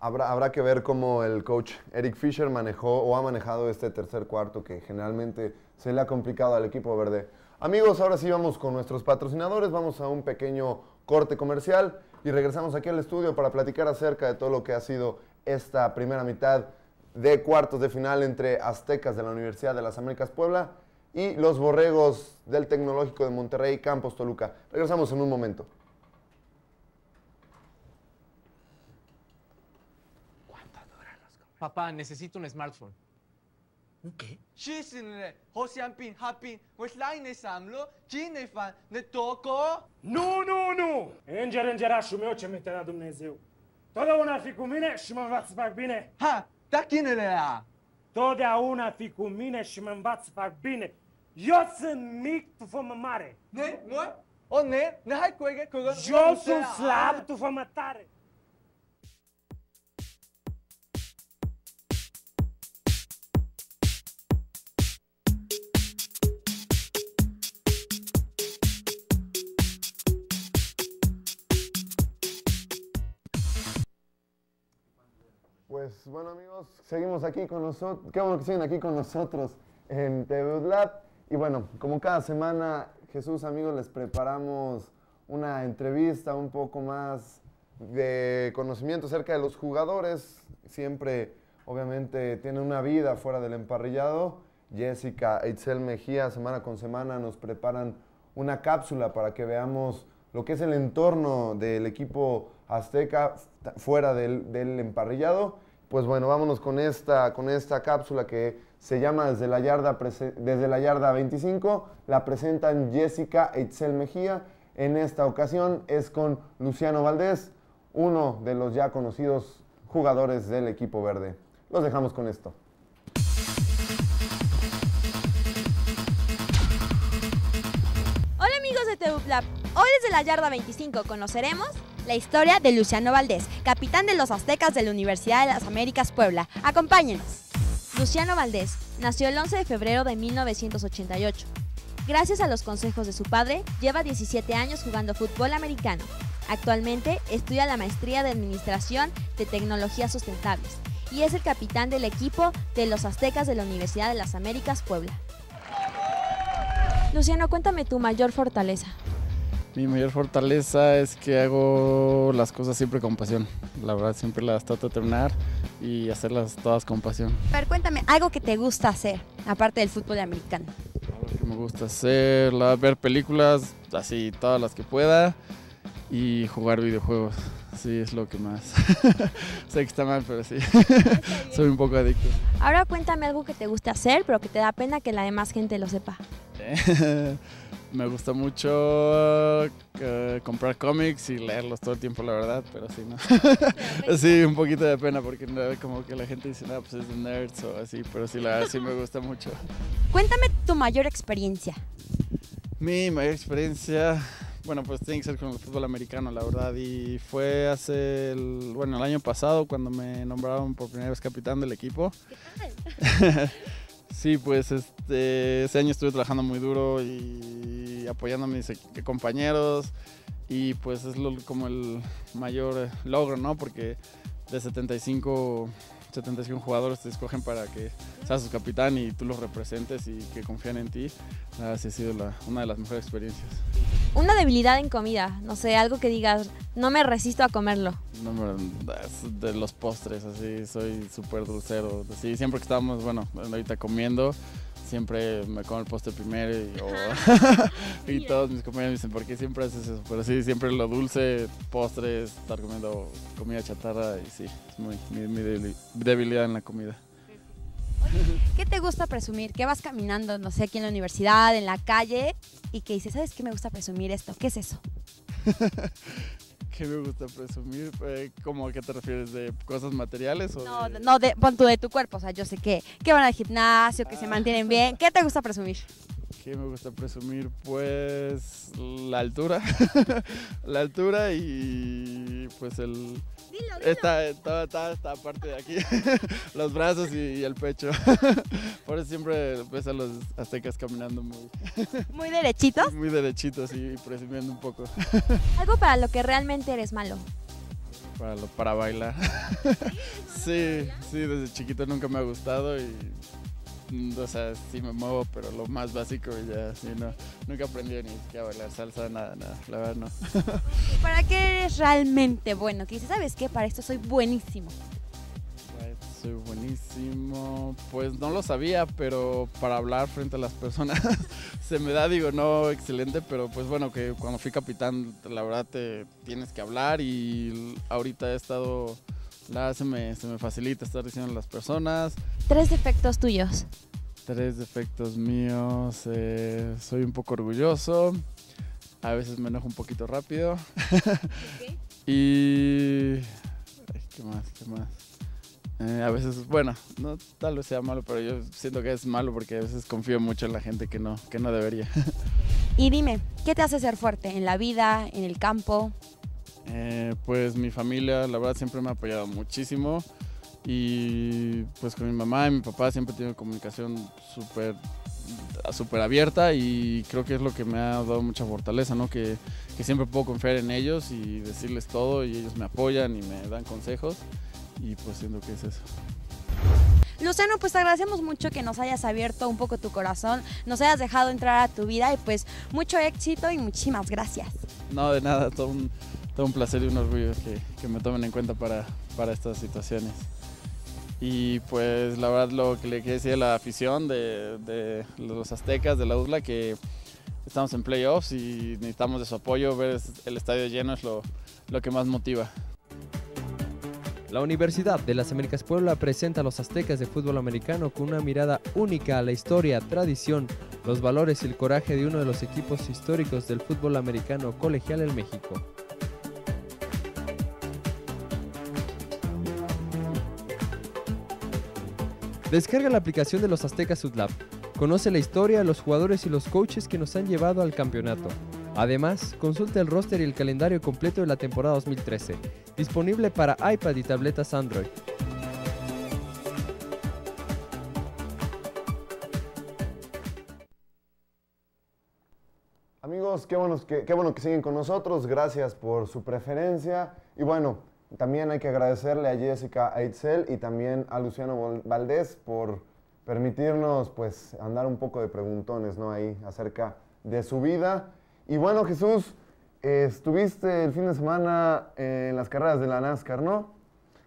habrá, habrá que ver cómo el coach Eric Fisher manejó o ha manejado este tercer cuarto que generalmente se le ha complicado al equipo verde. Amigos, ahora sí vamos con nuestros patrocinadores, vamos a un pequeño corte comercial y regresamos aquí al estudio para platicar acerca de todo lo que ha sido esta primera mitad de cuartos de final entre Aztecas de la Universidad de las Américas Puebla y los borregos del Tecnológico de Monterrey, Campos Toluca. Regresamos en un momento. ¿Cuánto duran Papá, necesito un smartphone. ¿Un qué? No, Ha. Eu sunt mic, tu fă mare. Ne, noi? O ne, ne hai cu ege, cu Eu sunt slab, tu. Pues bueno amigos, seguimos aquí con nosotros, qué bueno que siguen aquí con nosotros en TV Lab. Y bueno, como cada semana, Jesús amigos, les preparamos una entrevista un poco más de conocimiento acerca de los jugadores. Siempre, obviamente, tiene una vida fuera del emparrillado. Jessica Eitzel Mejía, semana con semana, nos preparan una cápsula para que veamos lo que es el entorno del equipo azteca fuera del, del, emparrillado. Pues bueno, vámonos con esta, con esta cápsula que se llama Desde la Yarda, desde la yarda 25. La presentan Jessica Eitzel Mejía. En esta ocasión es con Luciano Valdés, uno de los ya conocidos jugadores del equipo verde. Los dejamos con esto. Hola amigos de TUPLAB. Hoy desde la yarda 25 conoceremos la historia de Luciano Valdés, capitán de los Aztecas de la Universidad de las Américas Puebla. Acompáñenos. Luciano Valdés nació el 11 de febrero de 1988. Gracias a los consejos de su padre, lleva 17 años jugando fútbol americano. Actualmente estudia la maestría de Administración de Tecnologías Sustentables y es el capitán del equipo de los Aztecas de la Universidad de las Américas Puebla. Luciano, cuéntame tu mayor fortaleza. Mi mayor fortaleza es que hago las cosas siempre con pasión. La verdad, siempre las trato de terminar y hacerlas todas con pasión. Ver, cuéntame algo que te gusta hacer, aparte del fútbol americano. Algo que me gusta hacer, la- ver películas, así todas las que pueda y jugar videojuegos. Sí, es lo que más. sé que está mal, pero sí. Soy un poco adicto. Ahora cuéntame algo que te guste hacer, pero que te da pena que la demás gente lo sepa. me gusta mucho eh, comprar cómics y leerlos todo el tiempo, la verdad, pero sí, ¿no? sí, un poquito de pena porque no, como que la gente dice, no, pues es de nerds o así, pero sí, la verdad sí me gusta mucho. Cuéntame tu mayor experiencia. Mi mayor experiencia, bueno, pues tiene que ser con el fútbol americano, la verdad. Y fue hace, el, bueno, el año pasado cuando me nombraron por primera vez capitán del equipo. sí, pues este, ese año estuve trabajando muy duro y apoyando a mis equ- compañeros. Y pues es lo- como el mayor eh, logro, ¿no? Porque de 75, 75 jugadores te escogen para que seas su capitán y tú los representes y que confían en ti. La verdad sí ha sido la- una de las mejores experiencias. Una debilidad en comida, no sé, algo que digas, no me resisto a comerlo. No, de los postres, así, soy súper dulcero. Así, siempre que estamos, bueno, ahorita comiendo, siempre me como el postre primero y, o- y todos mis compañeros me dicen, ¿por qué siempre haces eso? Pero sí, siempre lo dulce, postres, estar comiendo comida chatarra y sí, es muy, mi, mi debili- debilidad en la comida. ¿Qué te gusta presumir? ¿Qué vas caminando, no sé, aquí en la universidad, en la calle? Y que dices, ¿sabes qué me gusta presumir esto? ¿Qué es eso? ¿Qué me gusta presumir? Eh, ¿Cómo a qué te refieres? ¿De cosas materiales? O No, de- no de, pon tú de tu cuerpo, o sea, yo sé que, que van al gimnasio, que se mantienen bien. ¿Qué te gusta presumir? ¿Qué me gusta presumir? Pues la altura. la altura y pues el... Esta, esta, esta, esta parte de aquí. los brazos y, y el pecho. Por eso siempre ves a los aztecas caminando muy... ¿Muy derechitos? Muy derechitos y presumiendo un poco. Algo para lo que realmente eres malo. Para, lo- para bailar. sí, sí, desde chiquito nunca me ha gustado y... mm, O sea, sí me muevo, pero lo más básico y ya, sí, no. Nunca aprendí ni siquiera a bailar salsa, nada, nada, la verdad no. ¿Para qué eres realmente bueno? Que dices, ¿sabes qué? Para esto soy buenísimo. Right, Soy buenísimo. Pues no lo sabía, pero para hablar frente a las personas se me da, digo, no excelente, pero pues bueno, que cuando fui capitán, la verdad te tienes que hablar y ahorita he estado, la se me, se me facilita estar diciendo a las personas. Tres defectos tuyos. Tres defectos míos. eh, soy un poco orgulloso. A veces me enojo un poquito rápido. y. ay, ¿Qué más? ¿Qué más? Eh, a veces, bueno, no tal vez sea malo, pero yo siento que es malo porque a veces confío mucho en la gente que no, que no debería. Y dime, ¿qué te hace ser fuerte en la vida, en el campo? Eh, pues mi familia, la verdad, siempre me ha apoyado muchísimo. Y pues con mi mamá y mi papá siempre he tenido comunicación súper súper abierta y creo que es lo que me ha dado mucha fortaleza, ¿no? Que, que siempre puedo confiar en ellos y decirles todo y ellos me apoyan y me dan consejos y pues siento que es eso. Luciano, pues te agradecemos mucho que nos hayas abierto un poco tu corazón, nos hayas dejado entrar a tu vida y pues mucho éxito y muchísimas gracias. No, de nada, todo un, todo un placer y un orgullo que, que me tomen en cuenta para, para estas situaciones. Y pues la verdad lo que le quiero decir a la afición de, de los aztecas, de la UDLA, que estamos en playoffs y necesitamos de su apoyo, ver el estadio lleno es lo, lo que más motiva. La Universidad de las Américas Puebla presenta a los aztecas de fútbol americano con una mirada única a la historia, tradición, los valores y el coraje de uno de los equipos históricos del fútbol americano colegial en México. Descarga la aplicación de los Aztecas Sudlab. Conoce la historia, los jugadores y los coaches que nos han llevado al campeonato. Además, consulta el roster y el calendario completo de la temporada 2013, disponible para iPad y tabletas Android. Amigos, qué, qué bueno que siguen con nosotros, gracias por su preferencia. Y bueno, también hay que agradecerle a Jessica Eitzel y también a Luciano Valdés por permitirnos pues andar un poco de preguntones ¿no? ahí acerca de su vida. Y bueno, Jesús, estuviste el fin de semana en las carreras de la NASCAR, ¿no?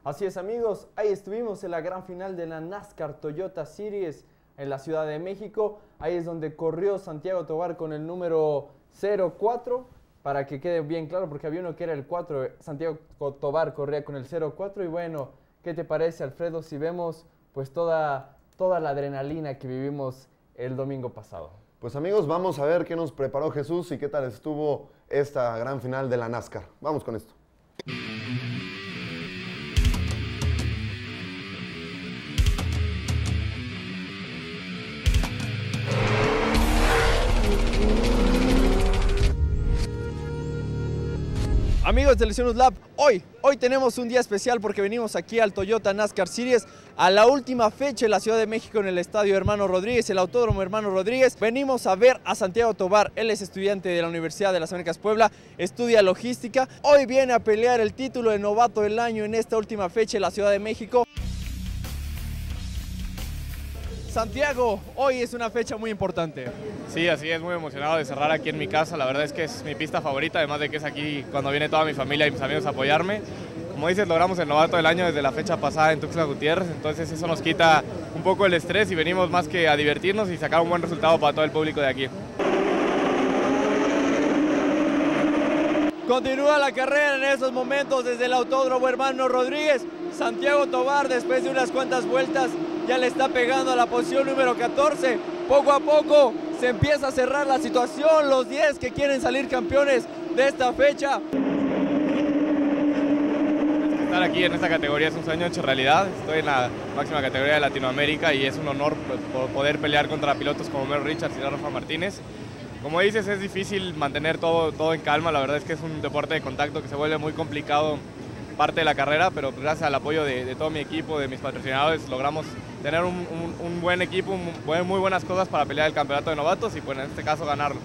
Así es amigos, ahí estuvimos en la gran final de la NASCAR Toyota Series en la Ciudad de México. Ahí es donde corrió Santiago Tobar con el número 04, para que quede bien claro, porque había uno que era el 4, Santiago Tobar corría con el 04 y bueno, ¿qué te parece Alfredo si vemos pues toda, toda la adrenalina que vivimos el domingo pasado? Pues amigos, vamos a ver qué nos preparó Jesús y qué tal estuvo esta gran final de la NASCAR. Vamos con esto. Amigos de Lesiones Lab, hoy, hoy tenemos un día especial porque venimos aquí al Toyota NASCAR Series a la última fecha en la Ciudad de México en el Estadio Hermano Rodríguez, el Autódromo Hermano Rodríguez. Venimos a ver a Santiago Tobar, él es estudiante de la Universidad de las Américas Puebla, estudia logística. Hoy viene a pelear el título de novato del año en esta última fecha en la Ciudad de México. Santiago, hoy es una fecha muy importante. Sí, así es, muy emocionado de cerrar aquí en mi casa. La verdad es que es mi pista favorita, además de que es aquí cuando viene toda mi familia y mis amigos a apoyarme. Como dices, logramos el novato del año desde la fecha pasada en Tuxtla Gutiérrez, entonces eso nos quita un poco el estrés y venimos más que a divertirnos y sacar un buen resultado para todo el público de aquí. Continúa la carrera en esos momentos desde el Autódromo Hermano Rodríguez. Santiago Tobar, después de unas cuantas vueltas, ya le está pegando a la posición número 14. Poco a poco se empieza a cerrar la situación. Los 10 que quieren salir campeones de esta fecha. Estar aquí en esta categoría es un sueño hecho realidad. Estoy en la máxima categoría de Latinoamérica y es un honor pues, po- poder pelear contra pilotos como Mero Richards y Rafa Martínez. Como dices, es difícil mantener todo, todo en calma. La verdad es que es un deporte de contacto que se vuelve muy complicado parte de la carrera, pero gracias al apoyo de, todo mi equipo, de mis patrocinadores, logramos tener un, un- buen equipo, un muy buenas cosas para pelear el campeonato de novatos y pues en este caso ganarlo.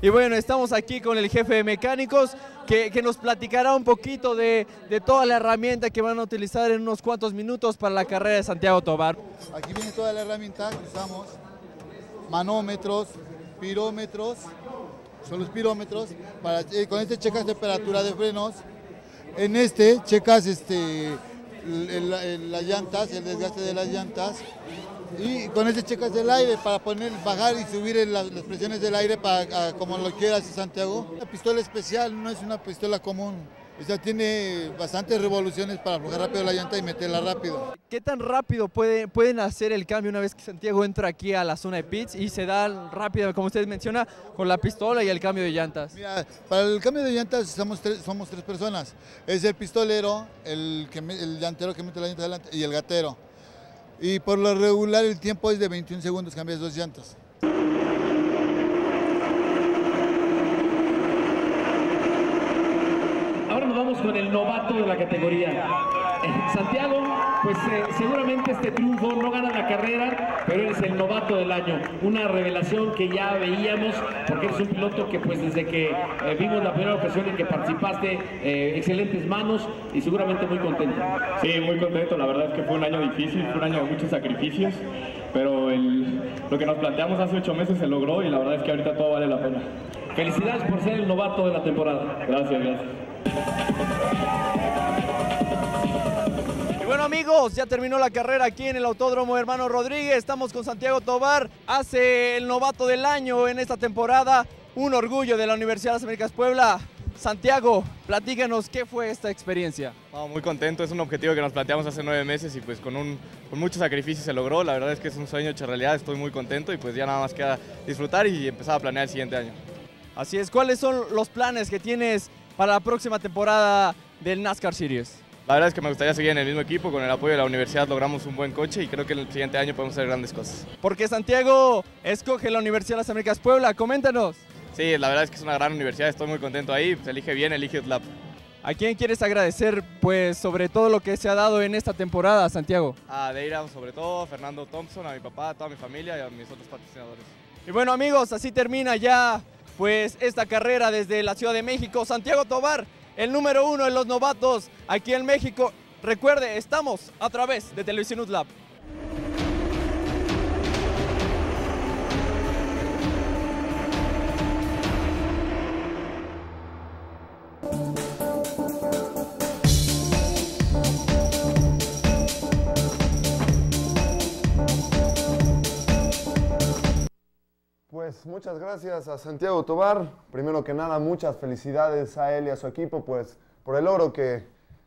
Y bueno, estamos aquí con el jefe de mecánicos que, que nos platicará un poquito de, de toda la herramienta que van a utilizar en unos cuantos minutos para la carrera de Santiago Tobar. Aquí viene toda la herramienta que usamos, manómetros, pirómetros, son los pirómetros, para, eh, con este checas temperatura de frenos, en este checas este, las llantas, el desgaste de las llantas, y con este checas el aire para poner, bajar y subir el- las, las presiones del aire para, a- como lo quieras Santiago. Una pistola especial, no es una pistola común, o sea, tiene bastantes revoluciones para aflojar rápido la llanta y meterla rápido. ¿Qué tan rápido puede- pueden hacer el cambio una vez que Santiago entra aquí a la zona de pits y se da rápido, como usted menciona, con la pistola y el cambio de llantas? Mira, para el cambio de llantas somos tres, somos tres personas. Es el pistolero, el, que el llantero que mete la llanta adelante y el gatero. Y por lo regular el tiempo es de 21 segundos, cambias dos llantas. Ahora nos vamos con el novato de la categoría. Santiago, pues eh, seguramente este triunfo no gana la carrera, pero eres el novato del año. Una revelación que ya veíamos, porque eres un piloto que pues desde que eh, vimos la primera ocasión en que participaste, eh, excelentes manos y seguramente muy contento. Sí, muy contento. La verdad es que fue un año difícil, fue un año de muchos sacrificios, pero el- lo que nos planteamos hace ocho meses se logró y la verdad es que ahorita todo vale la pena. Felicidades por ser el novato de la temporada. Gracias, gracias. Bueno amigos, ya terminó la carrera aquí en el Autódromo Hermano Rodríguez. Estamos con Santiago Tobar, hace el novato del año en esta temporada. Un orgullo de la Universidad de las Américas Puebla. Santiago, platícanos qué fue esta experiencia. Muy contento, es un objetivo que nos planteamos hace nueve meses y pues con, un, con mucho sacrificio se logró. La verdad es que es un sueño hecho realidad, estoy muy contento y pues ya nada más queda disfrutar y empezar a planear el siguiente año. Así es, ¿cuáles son los planes que tienes para la próxima temporada del NASCAR Series? La verdad es que me gustaría seguir en el mismo equipo, con el apoyo de la universidad logramos un buen coche y creo que el siguiente año podemos hacer grandes cosas. Porque Santiago escoge la Universidad de las Américas Puebla, coméntanos. sí, la verdad es que es una gran universidad, estoy muy contento ahí, se elige bien, elige UTLAP. ¿A quién quieres agradecer, pues, sobre todo lo que se ha dado en esta temporada, Santiago? A Deira, sobre todo, a Fernando Thompson, a mi papá, a toda mi familia y a mis otros patrocinadores. Y bueno, amigos, así termina ya, pues, esta carrera desde la Ciudad de México. Santiago Tobar, el número uno en los novatos aquí en México. Recuerde, estamos a través de Televisión UTLAB. Pues muchas gracias a Santiago Tobar. Primero que nada, muchas felicidades a él y a su equipo, pues por el oro que,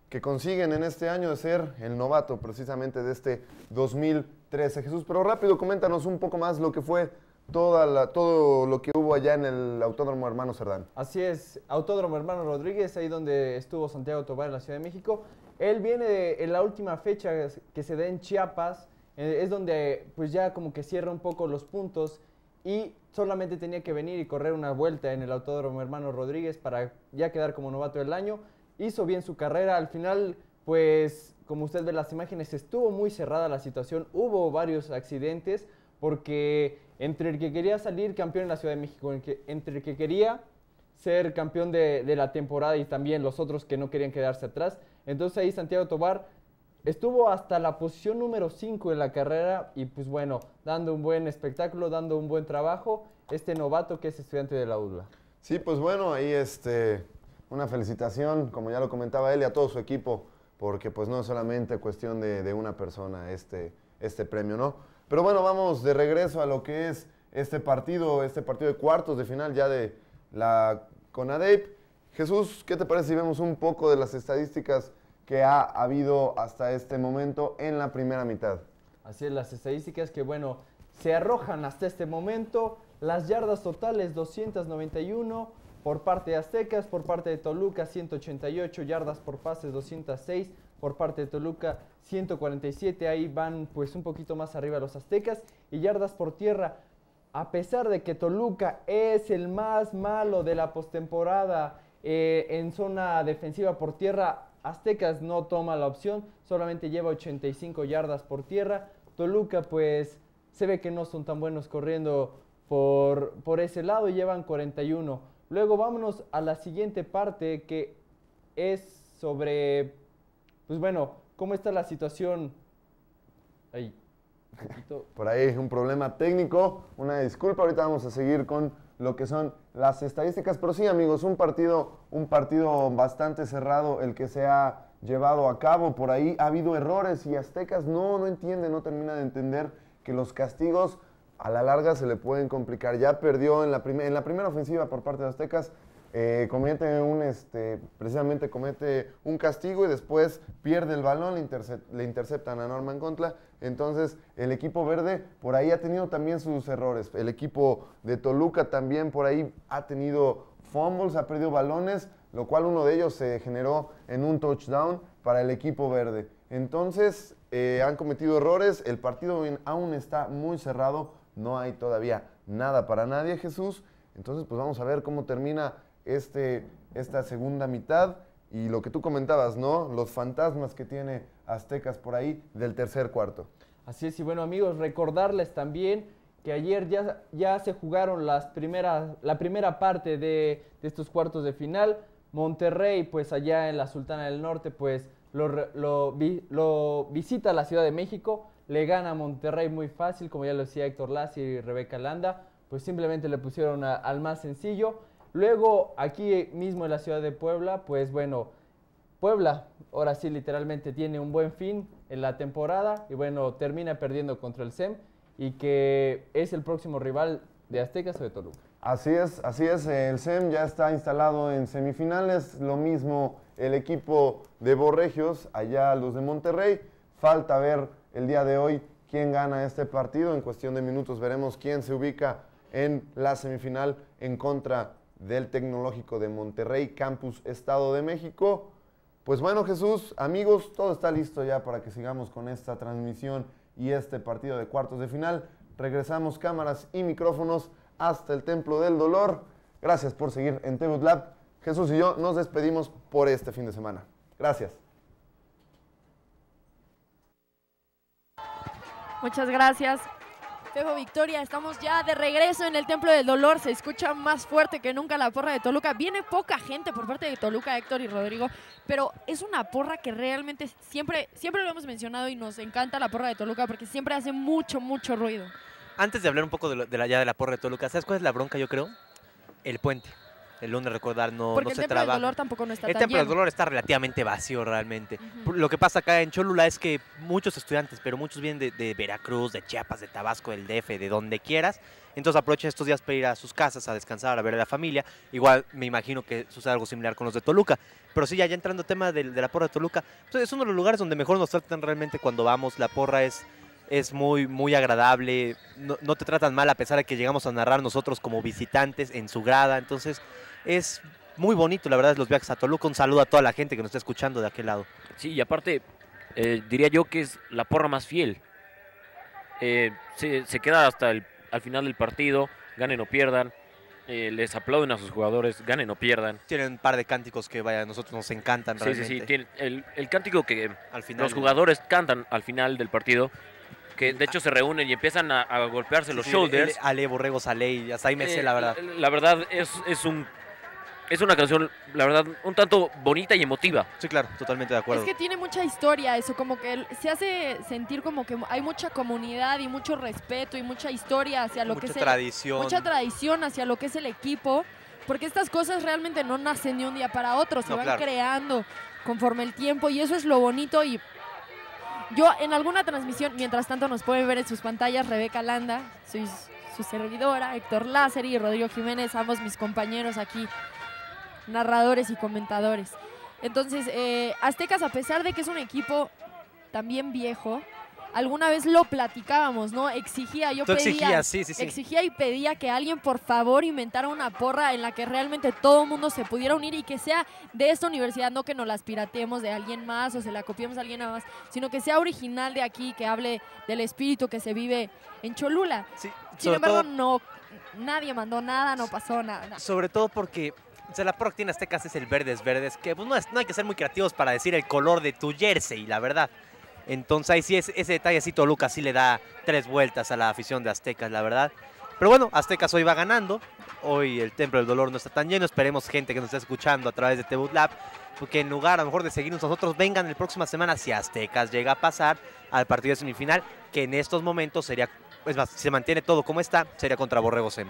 que consiguen en este año de ser el novato precisamente de este 2013. Jesús, pero rápido, coméntanos un poco más lo que fue toda todo lo que hubo allá en el Autódromo Hermano Cerdán. Así es, Autódromo Hermano Rodríguez, ahí donde estuvo Santiago Tobar en la Ciudad de México. Él viene en la última fecha que se da en Chiapas, eh, es donde pues ya como que cierra un poco los puntos y solamente tenía que venir y correr una vuelta en el Autódromo Hermano Rodríguez para ya quedar como novato del año. Hizo bien su carrera, al final pues como usted ve las imágenes estuvo muy cerrada la situación, hubo varios accidentes porque entre el que quería salir campeón en la Ciudad de México, entre el que quería ser campeón de, la temporada y también los otros que no querían quedarse atrás, entonces ahí Santiago Tobar Estuvo hasta la posición número 5 en la carrera y pues bueno, dando un buen espectáculo, dando un buen trabajo, este novato que es estudiante de la UDLA. Sí, pues bueno, ahí este, una felicitación, como ya lo comentaba él y a todo su equipo, porque pues no es solamente cuestión de, una persona este, este premio, ¿no? Pero bueno, vamos de regreso a lo que es este partido, este partido de cuartos de final ya de la CONADEIP. Jesús, ¿qué te parece si vemos un poco de las estadísticas que ha habido hasta este momento en la primera mitad. Así es, las estadísticas que, bueno, se arrojan hasta este momento. Las yardas totales 291 por parte de Aztecas, por parte de Toluca 188, yardas por pases 206, por parte de Toluca 147, ahí van pues un poquito más arriba los Aztecas y yardas por tierra. A pesar de que Toluca es el más malo de la postemporada eh, en zona defensiva por tierra, Aztecas no toma la opción, solamente lleva 85 yardas por tierra. Toluca pues se ve que no son tan buenos corriendo por, por ese lado y llevan 41. Luego vámonos a la siguiente parte que es sobre, pues bueno, cómo está la situación. Ahí, Por ahí un problema técnico, una disculpa, ahorita vamos a seguir con lo que son las estadísticas. Pero sí, amigos, un partido, un partido bastante cerrado el que se ha llevado a cabo. Por ahí ha habido errores y Aztecas no, no entiende, no termina de entender que los castigos a la larga se le pueden complicar. Ya perdió en la, en la primera ofensiva por parte de Aztecas, eh, comete un, este, precisamente comete un castigo y después pierde el balón, le, le, interceptan a Norman Contla. Entonces, el equipo verde por ahí ha tenido también sus errores. El equipo de Toluca también por ahí ha tenido fumbles, ha perdido balones, lo cual uno de ellos se generó en un touchdown para el equipo verde. Entonces, eh, han cometido errores, el partido aún está muy cerrado, no hay todavía nada para nadie, Jesús. Entonces, pues vamos a ver cómo termina este, esta segunda mitad y lo que tú comentabas, ¿no? Los fantasmas que tiene Aztecas por ahí del tercer cuarto. Así es, y bueno amigos, recordarles también que ayer ya, ya se jugaron las primeras, la primera parte de, de estos cuartos de final. Monterrey, pues allá en la Sultana del Norte, pues lo, lo, visita la Ciudad de México, le gana a Monterrey muy fácil, como ya lo decía Héctor Lassi y Rebeca Landa, pues simplemente le pusieron al más sencillo. Luego, aquí mismo en la ciudad de Puebla, pues bueno, Puebla ahora sí literalmente tiene un buen fin en la temporada y bueno, termina perdiendo contra el SEM y que es el próximo rival de Aztecas o de Toluca. Así es, así es, el SEM ya está instalado en semifinales, lo mismo el equipo de Borregios, allá los de Monterrey. Falta ver el día de hoy quién gana este partido, en cuestión de minutos veremos quién se ubica en la semifinal en contra del Tecnológico de Monterrey, Campus Estado de México. Pues bueno, Jesús, amigos, todo está listo ya para que sigamos con esta transmisión y este partido de cuartos de final. Regresamos cámaras y micrófonos hasta el Templo del Dolor. Gracias por seguir en Tebut Lab. Jesús y yo nos despedimos por este fin de semana. Gracias. Muchas gracias. Febo Victoria, estamos ya de regreso en el Templo del Dolor. Se escucha más fuerte que nunca la porra de Toluca. Viene poca gente por parte de Toluca, Héctor y Rodrigo, pero es una porra que realmente siempre, siempre lo hemos mencionado y nos encanta la porra de Toluca porque siempre hace mucho, mucho ruido. Antes de hablar un poco de, lo- la, ya de la porra de Toluca, ¿sabes cuál es la bronca, yo creo? El puente. El lunes, recordar, no, Porque no el se trabaja. Dolor tampoco no está El tan Templo del. Dolor está relativamente vacío realmente. Lo que pasa acá en Cholula es que muchos estudiantes, pero muchos vienen de, de Veracruz, de Chiapas, de Tabasco, del DF, de donde quieras. Entonces aprovechan estos días para ir a sus casas a descansar, a ver a la familia. Igual me imagino que sucede algo similar con los de Toluca. Pero sí, ya, ya entrando al tema de, la porra de Toluca, pues, es uno de los lugares donde mejor nos tratan realmente cuando vamos. La porra es, es muy, muy agradable. No, no te tratan mal a pesar de que llegamos a narrar nosotros como visitantes en su grada. Entonces es muy bonito, la verdad, los viajes a Toluca. Un saludo a toda la gente que nos está escuchando de aquel lado. Sí, y aparte, eh, diría yo que es la porra más fiel. Eh, se, se queda hasta el al final del partido, ganen o pierdan. eh, les aplauden a sus jugadores, ganen o pierdan. Tienen un par de cánticos que, vaya, a nosotros nos encantan Sí, sí, realmente. sí. tiene el, el cántico que Al final. los jugadores cantan al final del partido, que de hecho se reúnen y empiezan a, a golpearse los Sí, shoulders. el- Ale, Borrego, Saley, hasta ahí me sé, la verdad. La verdad es, es un es una canción, la verdad, un tanto bonita y emotiva. Sí, claro, totalmente de acuerdo. Es que tiene mucha historia eso, como que el- se hace sentir como que hay mucha comunidad y mucho respeto y mucha historia hacia lo que Mucha es el- tradición. mucha tradición hacia lo que es el equipo, porque estas cosas realmente no nacen de un día para otro, se No, van claro. creando conforme el tiempo y eso es lo bonito y yo en alguna transmisión, mientras tanto nos pueden ver en sus pantallas Rebeca Landa, soy su servidora, Héctor Lázaro y Rodrigo Jiménez, ambos mis compañeros aquí narradores y comentadores. Entonces, eh, Aztecas, a pesar de que es un equipo también viejo, alguna vez lo platicábamos, ¿no? Exigía, yo Tú pedía, exigías, sí, sí, sí. exigía y pedía que alguien por favor inventara una porra en la que realmente todo el mundo se pudiera unir y que sea de esta universidad, no que nos las pirateemos de alguien más o se la copiemos a alguien más, sino que sea original de aquí, que hable del espíritu que se vive en Cholula. Sin embargo, no, nadie mandó nada, no pasó nada. Sobre todo porque o sea, la que tiene Aztecas es el verdes verdes, que pues, no, hay que ser muy creativos para decir el color de tu jersey, la verdad. Entonces ahí sí, es, ese detalle sí Toluca sí le da tres vueltas a la afición de Aztecas, la verdad. Pero bueno, Aztecas hoy va ganando. Hoy el Templo del Dolor no está tan lleno. Esperemos gente que nos esté escuchando a través de Tebut Lab. Porque en lugar a lo mejor de seguirnos nosotros, vengan la próxima semana si Aztecas llega a pasar al partido de semifinal. Que en estos momentos sería, es más, si se mantiene todo como está, sería contra Borrego Sem.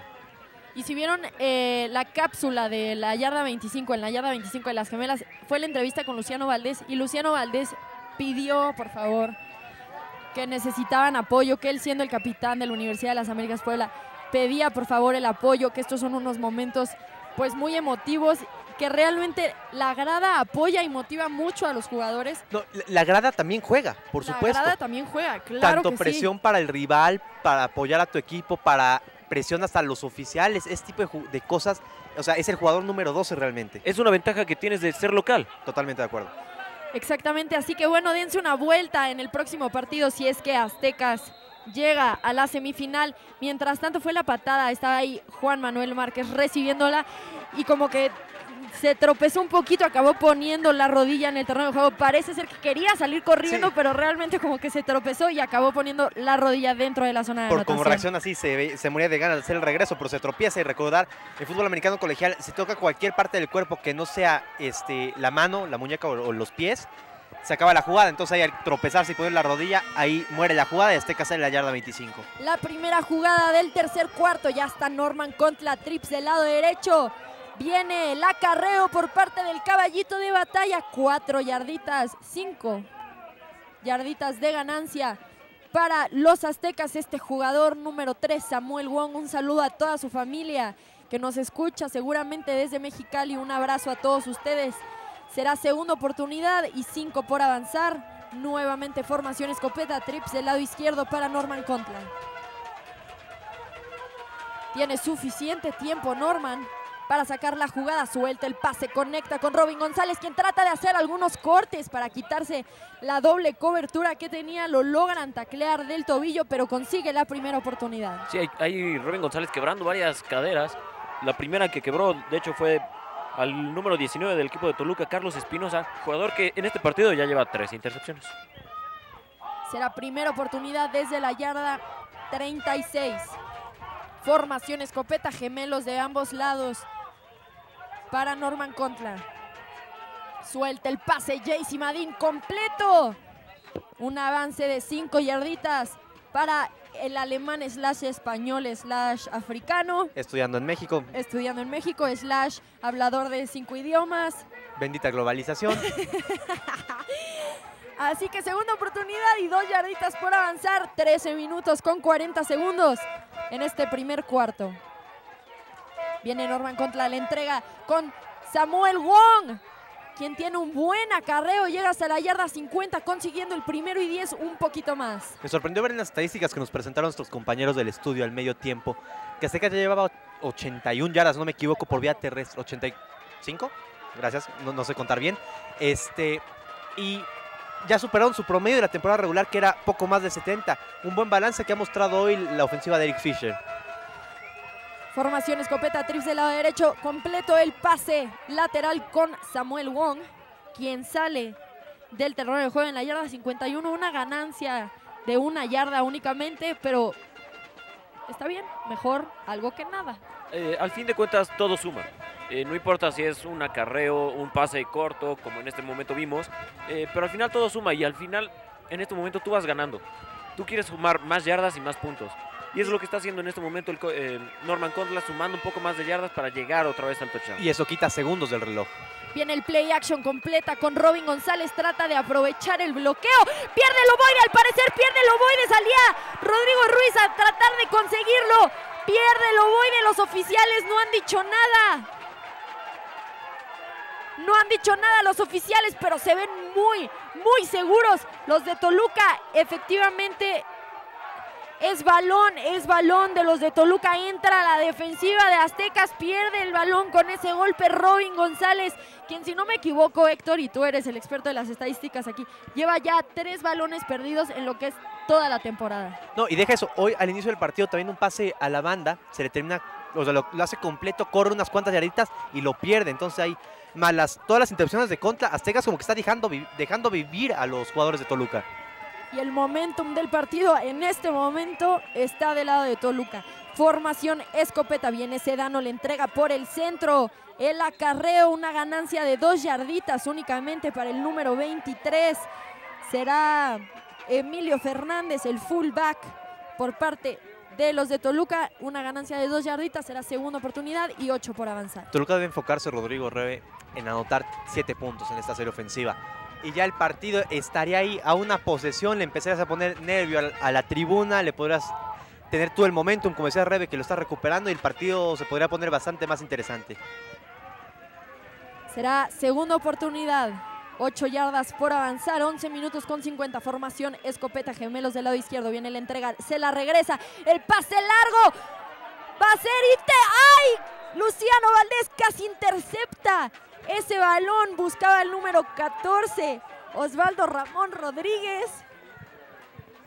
Y si vieron eh, la cápsula de la yarda 25, en la yarda 25 de las gemelas, fue la entrevista con Luciano Valdés y Luciano Valdés pidió, por favor, que necesitaban apoyo, que él siendo el capitán de la Universidad de las Américas Puebla, pedía por favor el apoyo, que estos son unos momentos pues muy emotivos, que realmente la grada apoya y motiva mucho a los jugadores. No, la- la grada también juega, por la supuesto. grada también juega, claro Tanto que sí. presión para el rival, para apoyar a tu equipo, para presión hasta los oficiales, ese tipo de, de cosas. O sea, es el jugador número 12 realmente. Es una ventaja que tienes de ser local. Totalmente de acuerdo. Exactamente, así que bueno, dense una vuelta en el próximo partido si es que Aztecas llega a la semifinal. Mientras tanto fue la patada, estaba ahí Juan Manuel Márquez recibiéndola y como que se tropezó un poquito, acabó poniendo la rodilla en el terreno de juego. Parece ser que quería salir corriendo, Sí. pero realmente como que se tropezó y acabó poniendo la rodilla dentro de la zona de Por como anotación. reacción así, se, se moría de ganas de hacer el regreso, pero se tropieza y recordar, el fútbol americano colegial, si toca cualquier parte del cuerpo que no sea este, la mano, la muñeca o, o los pies, se acaba la jugada. Entonces ahí al tropezarse y poner la rodilla, ahí muere la jugada y Azteca sale en la yarda 25. La primera jugada del tercer cuarto. Ya está Norman contra Trips del lado derecho. Viene el acarreo por parte del caballito de batalla. Cuatro yarditas, cinco yarditas de ganancia para los aztecas. Este jugador número 3, Samuel Wong. Un saludo a toda su familia que nos escucha seguramente desde Mexicali. Un abrazo a todos ustedes. Será segunda oportunidad y cinco por avanzar. Nuevamente formación escopeta, trips del lado izquierdo para Norman Contla. Tiene suficiente tiempo Norman para sacar la jugada. Suelta el pase, conecta con Robin González, quien trata de hacer algunos cortes para quitarse la doble cobertura que tenía. Lo logran taclear del tobillo, pero consigue la primera oportunidad. Sí, hay, Robin González quebrando varias caderas La primera que quebró, de hecho, fue al número 19 del equipo de Toluca, Carlos Espinosa, jugador que en este partido ya lleva tres intercepciones. Será primera oportunidad desde la yarda 36. Formación escopeta, gemelos de ambos lados para Norman Contla. Suelta el pase, Jaycee Madin completo. Un avance de 5 yarditas para el alemán slash español slash africano. Estudiando en México. Estudiando en México slash hablador de cinco idiomas. Bendita globalización. Así que segunda oportunidad y dos yarditas por avanzar. 13 minutos con 40 segundos en este primer cuarto. Viene Norman contra la entrega con Samuel Wong, quien tiene un buen acarreo, llega hasta la yarda 50, consiguiendo el primero y 10 un poquito más. Me sorprendió ver en las estadísticas que nos presentaron nuestros compañeros del estudio al medio tiempo, que Azteca ya llevaba 81 yardas, no me equivoco, por vía terrestre. ¿85? Gracias, no, no sé contar bien. Este, y ya superaron su promedio de la temporada regular, que era poco más de 70. Un buen balance que ha mostrado hoy la ofensiva de Eric Fisher. Formación escopeta, trips del lado derecho, completo el pase lateral con Samuel Wong, quien sale del terreno del juego en la yarda 51, una ganancia de una yarda únicamente, pero está bien, mejor algo que nada. Eh, al fin de cuentas, todo suma. Eh, no importa si es un acarreo, un pase corto, como en este momento vimos, eh, pero al final todo suma y al final, en este momento tú vas ganando. Tú quieres sumar más yardas y más puntos. Y eso es lo que está haciendo en este momento el, eh, Norman Condla, sumando un poco más de yardas para llegar otra vez al touchdown. Y eso quita segundos del reloj. Viene el play action completa con Robin González. Trata de aprovechar el bloqueo. Pierde el ovoide, al parecer pierde el ovoide. Salía Rodrigo Ruiz a tratar de conseguirlo. Pierde el ovoide. Los oficiales no han dicho nada. No han dicho nada los oficiales, pero se ven muy, muy seguros. Los de Toluca efectivamente es balón, es balón de los de Toluca. Entra la defensiva de Aztecas, pierde el balón con ese golpe Robin González, quien si no me equivoco, Héctor, y tú eres el experto de las estadísticas aquí, lleva ya tres balones perdidos en lo que es toda la temporada. No, y deja eso, hoy al inicio del partido también un pase a la banda, se le termina, o sea, lo, lo hace completo, corre unas cuantas yarditas y lo pierde. Entonces hay malas, todas las interrupciones de contra, Aztecas como que está dejando, dejando vivir a los jugadores de Toluca. Y el momentum del partido en este momento está del lado de Toluca. Formación escopeta. Viene Sedano, le entrega por el centro. El acarreo, una ganancia de dos yarditas únicamente para el número 23. Será Emilio Fernández, el fullback, por parte de los de Toluca. Una ganancia de dos yarditas, será segunda oportunidad y ocho por avanzar. Toluca debe enfocarse, Rodrigo Rebe, en anotar siete puntos en esta serie ofensiva. Y ya el partido estaría ahí a una posesión, le empezarías a poner nervio a, la tribuna, le podrás tener todo el momentum, como decía Rebe, que lo está recuperando y el partido se podría poner bastante más interesante. Será segunda oportunidad. 8 yardas por avanzar, 11 minutos con 50. Formación, escopeta, gemelos del lado izquierdo. Viene la entrega, se la regresa. El pase largo. Va a ser. ¡Ay! Luciano Valdés casi intercepta ese balón. Buscaba el número 14. Osvaldo Ramón Rodríguez.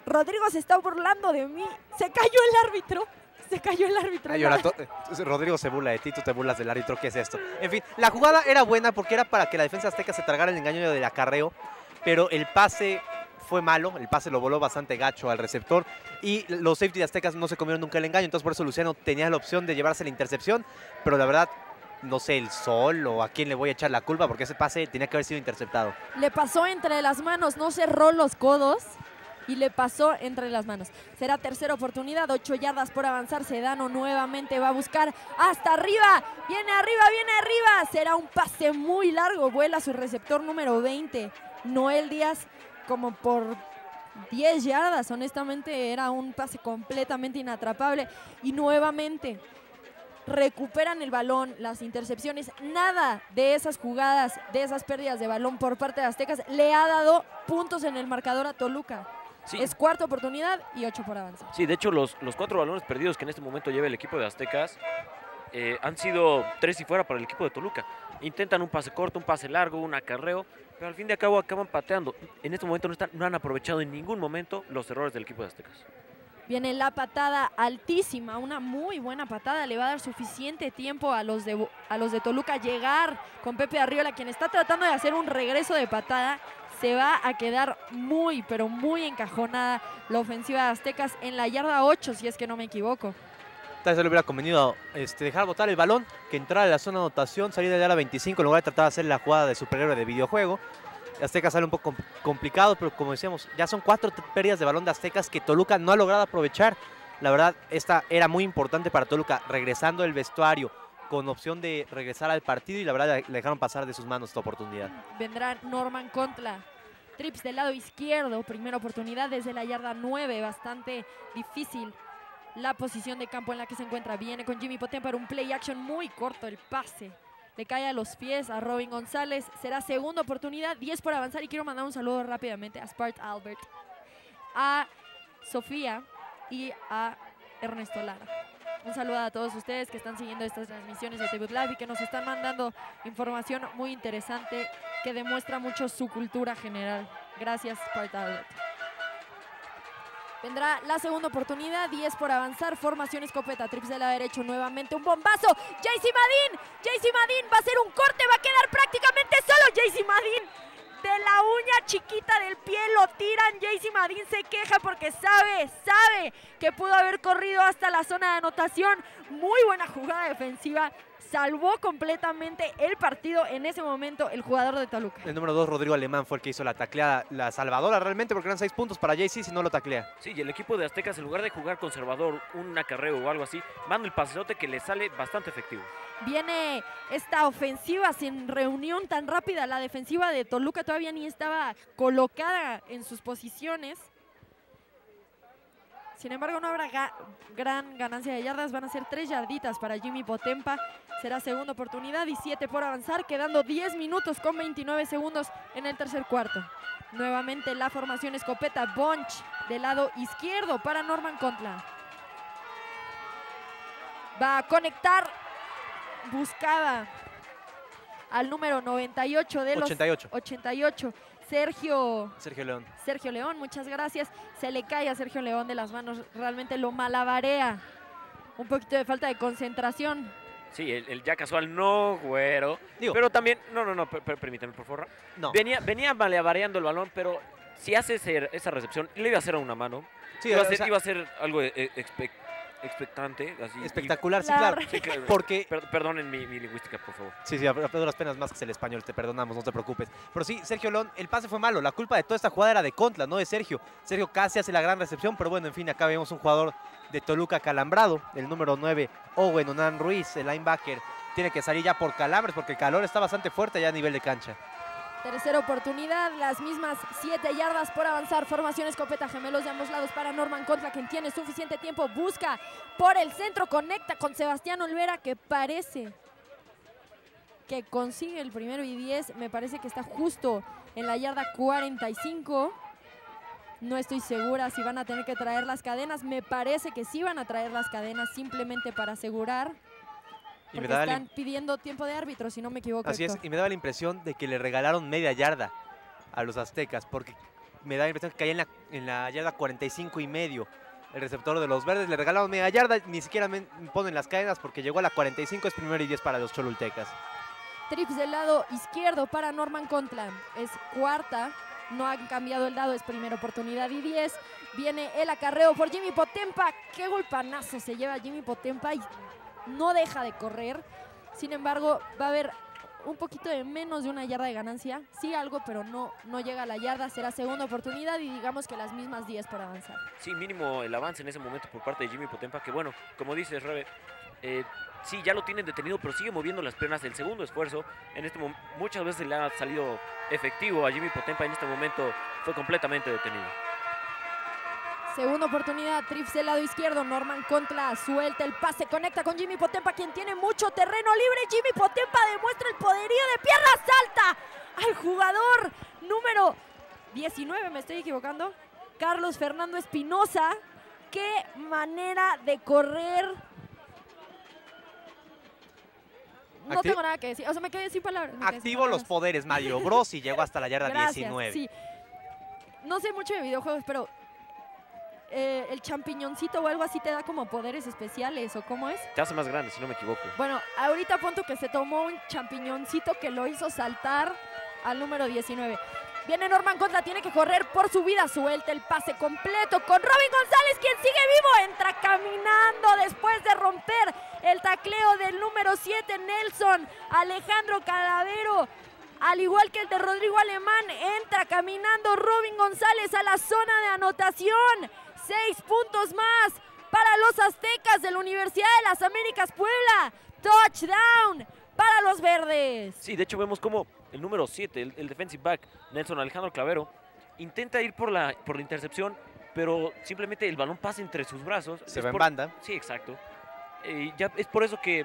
Rodrigo se está burlando de mí. Se cayó el árbitro. Se cayó el árbitro. Ay, ahora eh, Rodrigo se burla de ti, tú te burlas del árbitro, ¿qué es esto? En fin, la jugada era buena porque era para que la defensa azteca se tragara el engaño del acarreo, pero el pase fue malo, el pase lo voló bastante gacho al receptor y los safety de aztecas no se comieron nunca el engaño, entonces por eso Luciano tenía la opción de llevarse la intercepción, pero la verdad, no sé, el sol o a quién le voy a echar la culpa porque ese pase tenía que haber sido interceptado. Le pasó entre las manos, no cerró los codos y le pasó entre las manos. Será tercera oportunidad, ocho yardas por avanzar. Sedano nuevamente va a buscar hasta arriba. Viene arriba, viene arriba. Será un pase muy largo. Vuela su receptor número 20, Noel Díaz, como por 10 yardas. Honestamente, era un pase completamente inatrapable. Y nuevamente recuperan el balón, las intercepciones, nada de esas jugadas, de esas pérdidas de balón por parte de Aztecas le ha dado puntos en el marcador a Toluca. Sí. Es cuarta oportunidad y ocho por avanzar. Sí, de hecho, los, los cuatro balones perdidos que en este momento lleva el equipo de Aztecas eh, han sido tres y fuera para el equipo de Toluca. Intentan un pase corto, un pase largo, un acarreo, pero al fin de cabo acaban pateando. En este momento no, están, no han aprovechado en ningún momento los errores del equipo de Aztecas. Viene la patada altísima, una muy buena patada. Le va a dar suficiente tiempo a los de, a los de Toluca llegar con Pepe Arriola, quien está tratando de hacer un regreso de patada. Se va a quedar muy, pero muy encajonada la ofensiva de Aztecas en la yarda 8, si es que no me equivoco. Tal vez le hubiera convenido este, dejar botar el balón, que entrara a la zona de anotación, salir de la área 25 en lugar de tratar de hacer la jugada de superhéroe de videojuego. Aztecas sale un poco com- complicado, pero como decíamos, ya son cuatro pérdidas de balón de Aztecas que Toluca no ha logrado aprovechar. La verdad, esta era muy importante para Toluca, regresando el vestuario con opción de regresar al partido y la verdad le dejaron pasar de sus manos esta oportunidad. vendrá Norman Contla. Trips del lado izquierdo, primera oportunidad desde la yarda 9, bastante difícil la posición de campo en la que se encuentra. Viene con Jimmy Potem para un play action muy corto, el pase. Le cae a los pies a Robin González. Será segunda oportunidad, 10 por avanzar y quiero mandar un saludo rápidamente a Spart Albert, a Sofía y a Ernesto Lara. Un saludo a todos ustedes que están siguiendo estas transmisiones de TV Live y que nos están mandando información muy interesante que demuestra mucho su cultura general. Gracias, Spart Albert. Vendrá la segunda oportunidad, 10 por avanzar, formación escopeta, trips de la derecha, nuevamente un bombazo, JC Madin, JC Madin va a hacer un corte, va a quedar prácticamente solo JC Madin. De la uña chiquita del pie lo tiran, JC Madin se queja porque sabe, sabe que pudo haber corrido hasta la zona de anotación. Muy buena jugada defensiva, salvó completamente el partido en ese momento el jugador de Toluca. El número 2, Rodrigo Alemán, fue el que hizo la tacleada, la salvadora realmente, porque eran seis puntos para JC si no lo taclea. Sí, y el equipo de Aztecas, en lugar de jugar conservador, un acarreo o algo así, manda el paseote que le sale bastante efectivo. Viene esta ofensiva sin reunión tan rápida. La defensiva de Toluca todavía ni estaba colocada en sus posiciones. Sin embargo, no habrá ga- gran ganancia de yardas. Van a ser tres yarditas para Jimmy Potempa. Será segunda oportunidad y siete por avanzar, quedando 10 minutos con 29 segundos en el tercer cuarto. Nuevamente la formación escopeta Bunch del lado izquierdo para Norman Contla. Va a conectar. Buscaba al número 98 de los 88. 88. Sergio Sergio León. Sergio León, muchas gracias. Se le cae a Sergio León de las manos, realmente lo malabarea. Un poquito de falta de concentración. Sí, el, el ya casual no, güero. pero también, no, no, no, per- per- permíteme, por favor. No. Venía, venía maleabareando el balón, pero si hace ese- esa recepción, le iba a hacer a una mano. Sí, iba, a o ser, sea- iba a ser algo expe- expectante. Así, y- Espectacular, sí, claro. Sí, claro. Porque- Per- perdonen mi, mi lingüística, por favor. Sí, sí, a duras penas más que es el español, te perdonamos, no te preocupes. Pero sí, Sergio León, el pase fue malo. La culpa de toda esta jugada era de Contla, no de Sergio. Sergio casi hace la gran recepción, pero bueno, en fin, acá vemos un jugador de Toluca calambrado, el número 9, Owen Onan Ruiz, el linebacker. Tiene que salir ya por calambres porque el calor está bastante fuerte ya a nivel de cancha. Tercera oportunidad, las mismas 7 yardas por avanzar. Formación escopeta, gemelos de ambos lados para Norman Contra, quien tiene suficiente tiempo. Busca por el centro, conecta con Sebastián Olvera, que parece que consigue el primero y 10. Me parece que está justo en la yarda 45. No estoy segura si van a tener que traer las cadenas. Me parece que sí van a traer las cadenas simplemente para asegurar. Y me daba están pidiendo tiempo de árbitro, si no me equivoco. Así es, y me daba la impresión de que le regalaron media yarda a los aztecas, porque me da la impresión que caía en la, en la yarda 45 y medio. El receptor de los verdes le regalaron media yarda, ni siquiera men- ponen las cadenas porque llegó a la 45, es primero y 10 para los cholultecas. Trips del lado izquierdo para Norman Contla. Es cuarta. No han cambiado el dado, es primera oportunidad y 10. Viene el acarreo por Jimmy Potempa. Qué golpanazo se lleva Jimmy Potempa y no deja de correr. Sin embargo, va a haber un poquito de menos de una yarda de ganancia. Sí algo, pero no, no llega a la yarda. Será segunda oportunidad y digamos que las mismas 10 por avanzar. Sí, mínimo el avance en ese momento por parte de Jimmy Potempa, que bueno, como dices, Rebe, eh, sí, ya lo tienen detenido, pero sigue moviendo las piernas. El segundo esfuerzo, en este muchas veces le ha salido efectivo a Jimmy Potempa, en este momento fue completamente detenido. Segunda oportunidad, Trips del lado izquierdo, Norman Contla suelta el pase, conecta con Jimmy Potempa, quien tiene mucho terreno libre. Jimmy Potempa demuestra el poderío de pierna, salta al jugador número 19, me estoy equivocando, Carlos Fernando Espinosa. Qué manera de correr. No Acti- tengo nada que decir, o sea, me quedé sin palabras. sin Activo los poderes, Mario Bros y llegó hasta la yarda Gracias, 19. sí. No sé mucho de videojuegos, pero eh, el champiñoncito o algo así te da como poderes especiales o cómo es? Te hace más grande, si no me equivoco. Bueno, ahorita punto que se tomó un champiñoncito que lo hizo saltar al número 19. Viene Norman Contra, tiene que correr por su vida. Suelta el pase completo con Robin González, quien sigue vivo. Entra caminando después de romper el tacleo del número 7, Nelson Alejandro Calavero. Al igual que el de Rodrigo Alemán, entra caminando Robin González a la zona de anotación. Seis puntos más para los aztecas de la Universidad de las Américas Puebla. Touchdown para los verdes. Sí, de hecho vemos como el número 7, el, el defensive back, Nelson Alejandro Clavero, intenta ir por la, por la intercepción, pero simplemente el balón pasa entre sus brazos. Se Es va en por- banda. Sí, exacto. Eh, ya es por eso que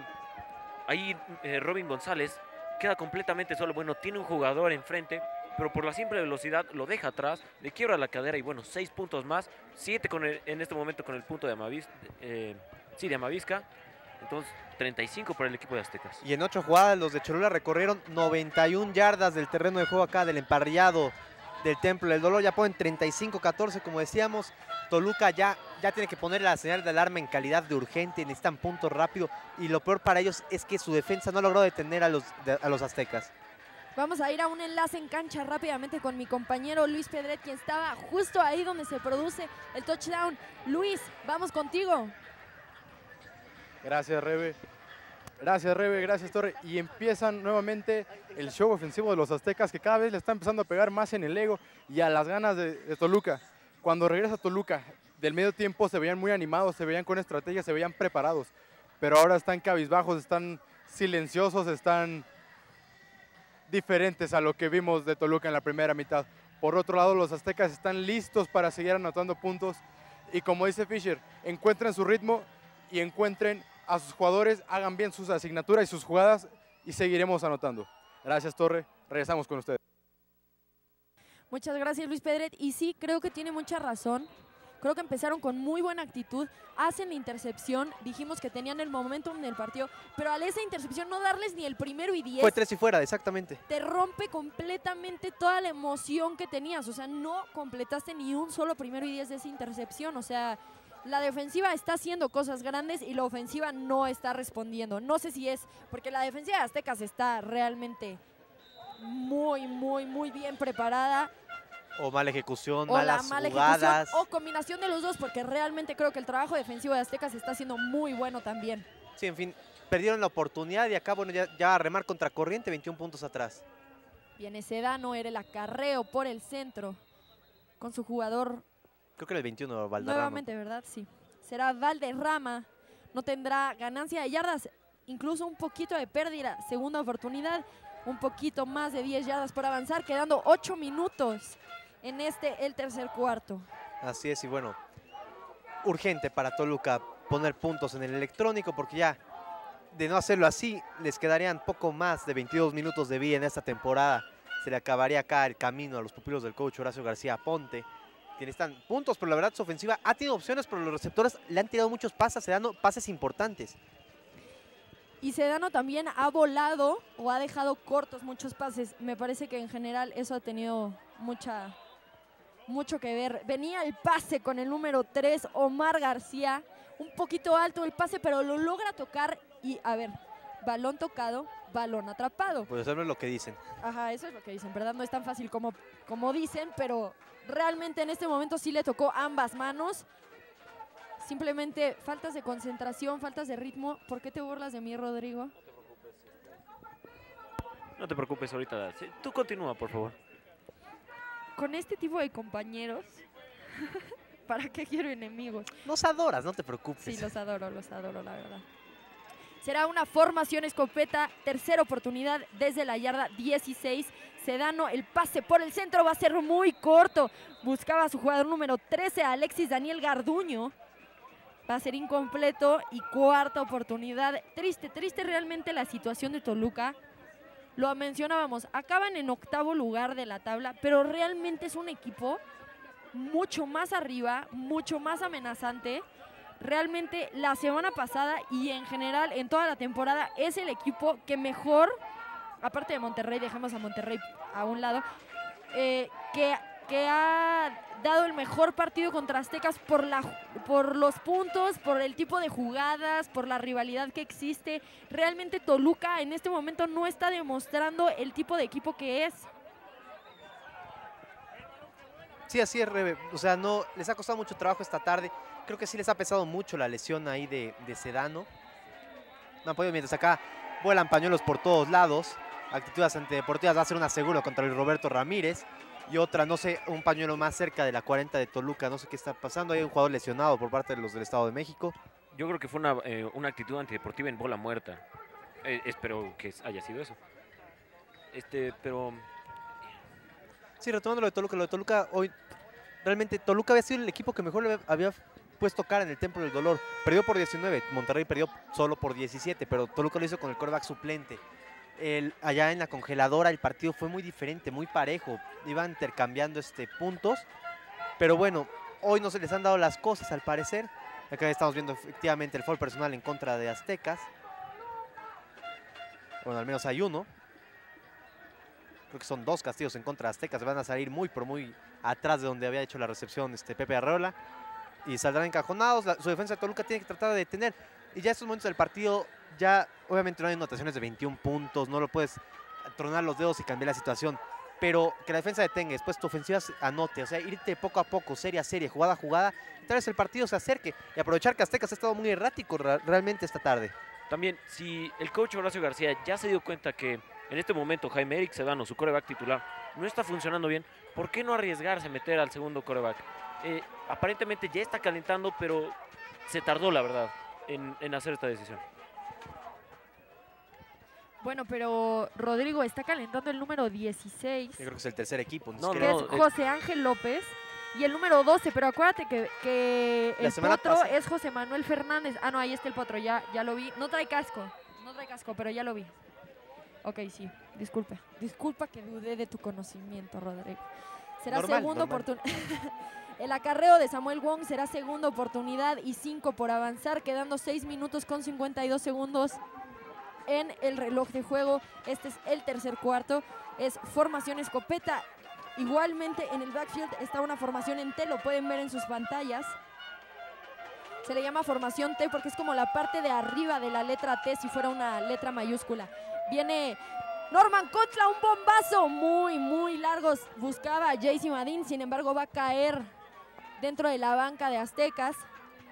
ahí eh, Robin González queda completamente solo. Bueno, tiene un jugador enfrente, pero por la simple velocidad lo deja atrás, le quiebra la cadera y bueno, seis puntos más, siete con en este momento con el punto de Amavis, eh, de Amavisca. Entonces, 35 para el equipo de Aztecas. Y en ocho jugadas los de Cholula recorrieron 91 yardas del terreno de juego acá del emparrillado del Templo del Dolor. Ya ponen 35-14 como decíamos. Toluca ya, ya tiene que poner la señal de alarma en calidad de urgente. Necesitan puntos rápido. Y lo peor para ellos es que su defensa no logró detener a los, a los aztecas. Vamos a ir a un enlace en cancha rápidamente con mi compañero Luis Pedret, quien estaba justo ahí donde se produce el touchdown. Luis, vamos contigo. Gracias, Rebe. Gracias, Rebe. Gracias, Torre. Y empiezan nuevamente el show ofensivo de los aztecas que cada vez le está empezando a pegar más en el ego y a las ganas de, de Toluca. Cuando regresa Toluca del medio tiempo se veían muy animados, se veían con estrategia, se veían preparados. Pero ahora están cabizbajos, están silenciosos, están diferentes a lo que vimos de Toluca en la primera mitad. Por otro lado, los aztecas están listos para seguir anotando puntos y como dice Fisher, encuentren su ritmo y encuentren a sus jugadores, hagan bien sus asignaturas y sus jugadas y seguiremos anotando. Gracias Torre, regresamos con ustedes. Muchas gracias Luis Pedret. Y sí, creo que tiene mucha razón. Creo que empezaron con muy buena actitud, hacen la intercepción, dijimos que tenían el momentum del partido, pero al esa intercepción no darles ni el primero y diez, Fue tres y fuera, exactamente. te rompe completamente toda la emoción que tenías. O sea, no completaste ni un solo primero y diez de esa intercepción. O sea, la defensiva está haciendo cosas grandes y la ofensiva no está respondiendo. No sé si es porque la defensiva de Aztecas está realmente muy, muy, muy bien preparada O mala ejecución, o la malas mala jugadas. ejecución o combinación de los dos, porque realmente creo que el trabajo defensivo de Aztecas está siendo muy bueno también. Sí, en fin, perdieron la oportunidad y acá, bueno, ya, ya a remar contra corriente, 21 puntos atrás. Viene Sedano, era el acarreo por el centro con su jugador Creo que era el 21 Valderrama. nuevamente, ¿verdad? Sí. Será Valderrama, no tendrá ganancia de yardas, incluso un poquito de pérdida. Segunda oportunidad, un poquito más de 10 yardas por avanzar, quedando 8 minutos en este, el tercer cuarto. Así es, y bueno, urgente para Toluca poner puntos en el electrónico porque ya de no hacerlo así les quedarían poco más de 22 minutos de vida en esta temporada. Se le acabaría acá el camino a los pupilos del coach Horacio García Ponte. Que necesitan puntos, pero la verdad su ofensiva ha tenido opciones, pero los receptores le han tirado muchos pases, se dando pases importantes. Y Sedano también ha volado o ha dejado cortos muchos pases. Me parece que en general eso ha tenido mucha, mucho que ver. Venía el pase con el número 3, Omar García. Un poquito alto el pase, pero lo logra tocar. Y a ver, balón tocado, balón atrapado. Pues eso no es lo que dicen. Ajá, eso es lo que dicen, ¿verdad? No es tan fácil como, como dicen, pero realmente en este momento sí le tocó ambas manos. Simplemente faltas de concentración, faltas de ritmo. ¿Por qué te burlas de mí, Rodrigo? No te preocupes ahorita. Tú continúa, por favor. Con este tipo de compañeros, ¿para qué quiero enemigos? Los adoras, no te preocupes. Sí, los adoro, los adoro, la verdad. Será una formación escopeta, tercera oportunidad desde la yarda 16. Sedano, el pase por el centro va a ser muy corto. Buscaba a su jugador número 13, Alexis Daniel Garduño. Va a ser incompleto y cuarta oportunidad. Triste, triste realmente la situación de Toluca. Lo mencionábamos, acaban en octavo lugar de la tabla, pero realmente es un equipo mucho más arriba, mucho más amenazante. Realmente la semana pasada y en general en toda la temporada es el equipo que mejor, aparte de Monterrey, dejemos a Monterrey a un lado, eh, que que ha dado el mejor partido contra Aztecas por, la, por los puntos, por el tipo de jugadas, por la rivalidad que existe. Realmente Toluca en este momento no está demostrando el tipo de equipo que es. Sí, así es, Rebe. O sea, no, les ha costado mucho trabajo esta tarde. Creo que sí les ha pesado mucho la lesión ahí de, Sedano. No podido, mientras acá vuelan pañuelos por todos lados. Actitudes antideportivas va a ser una seguro contra el Roberto Ramírez. Y otra, no sé, un pañuelo más cerca de la 40 de Toluca. No sé qué está pasando. Hay un jugador lesionado por parte de los del Estado de México. Yo creo que fue una, eh, una actitud antideportiva en bola muerta. Eh, espero que haya sido eso. Este, pero Sí, retomando lo de Toluca, lo de Toluca hoy, realmente Toluca había sido el equipo que mejor le había puesto cara en el Templo del Dolor. Perdió por 19, Monterrey perdió solo por 17, pero Toluca lo hizo con el coreback suplente. Allá en la congeladora el partido fue muy diferente, muy parejo. Iban intercambiando este, puntos, pero bueno, hoy no se les han dado las cosas al parecer. Acá estamos viendo efectivamente el foul personal en contra de Aztecas. Bueno, al menos hay uno creo que son dos castillos en contra de Aztecas, van a salir muy, pero muy atrás de donde había hecho la recepción este Pepe Arreola y saldrán encajonados. Su defensa de Toluca tiene que tratar de detener. Y ya estos momentos del partido, ya obviamente no hay anotaciones de 21 puntos, no lo puedes tronar los dedos y cambiar la situación. Pero que la defensa detenga, después tu ofensiva anote, o sea, irte poco a poco, serie a serie, jugada a jugada, y tal vez el partido se acerque y aprovechar que Aztecas ha estado muy errático realmente esta tarde. También, si el coach Horacio García ya se dio cuenta que en este momento Jaime Eric Sedano, su coreback titular, no está funcionando bien, ¿por qué no arriesgarse a meter al segundo coreback? Eh, aparentemente ya está calentando, pero se tardó, la verdad, en, en hacer esta decisión. Bueno, pero Rodrigo está calentando el número 16. Yo creo que es el tercer equipo. No, que es José Ángel López. Y el número 12, pero acuérdate que, que el potro es José Manuel Fernández. Ah, no, ahí está el potro, ya, ya lo vi. No trae casco, no trae casco, pero ya lo vi. Ok, sí, disculpe. Disculpa que dudé de tu conocimiento, Rodrigo. Será Normal, segunda oportunidad. El acarreo de Samuel Wong será segunda oportunidad y cinco por avanzar, quedando 6 minutos con 52 segundos en el reloj de juego. Este es el tercer cuarto. Es formación escopeta. Igualmente en el backfield está una formación en T, lo pueden ver en sus pantallas. Se le llama formación T porque es como la parte de arriba de la letra T si fuera una letra mayúscula. Viene Norman Kotla, un bombazo muy, muy largo. Buscaba a JC Madin, sin embargo va a caer dentro de la banca de Aztecas.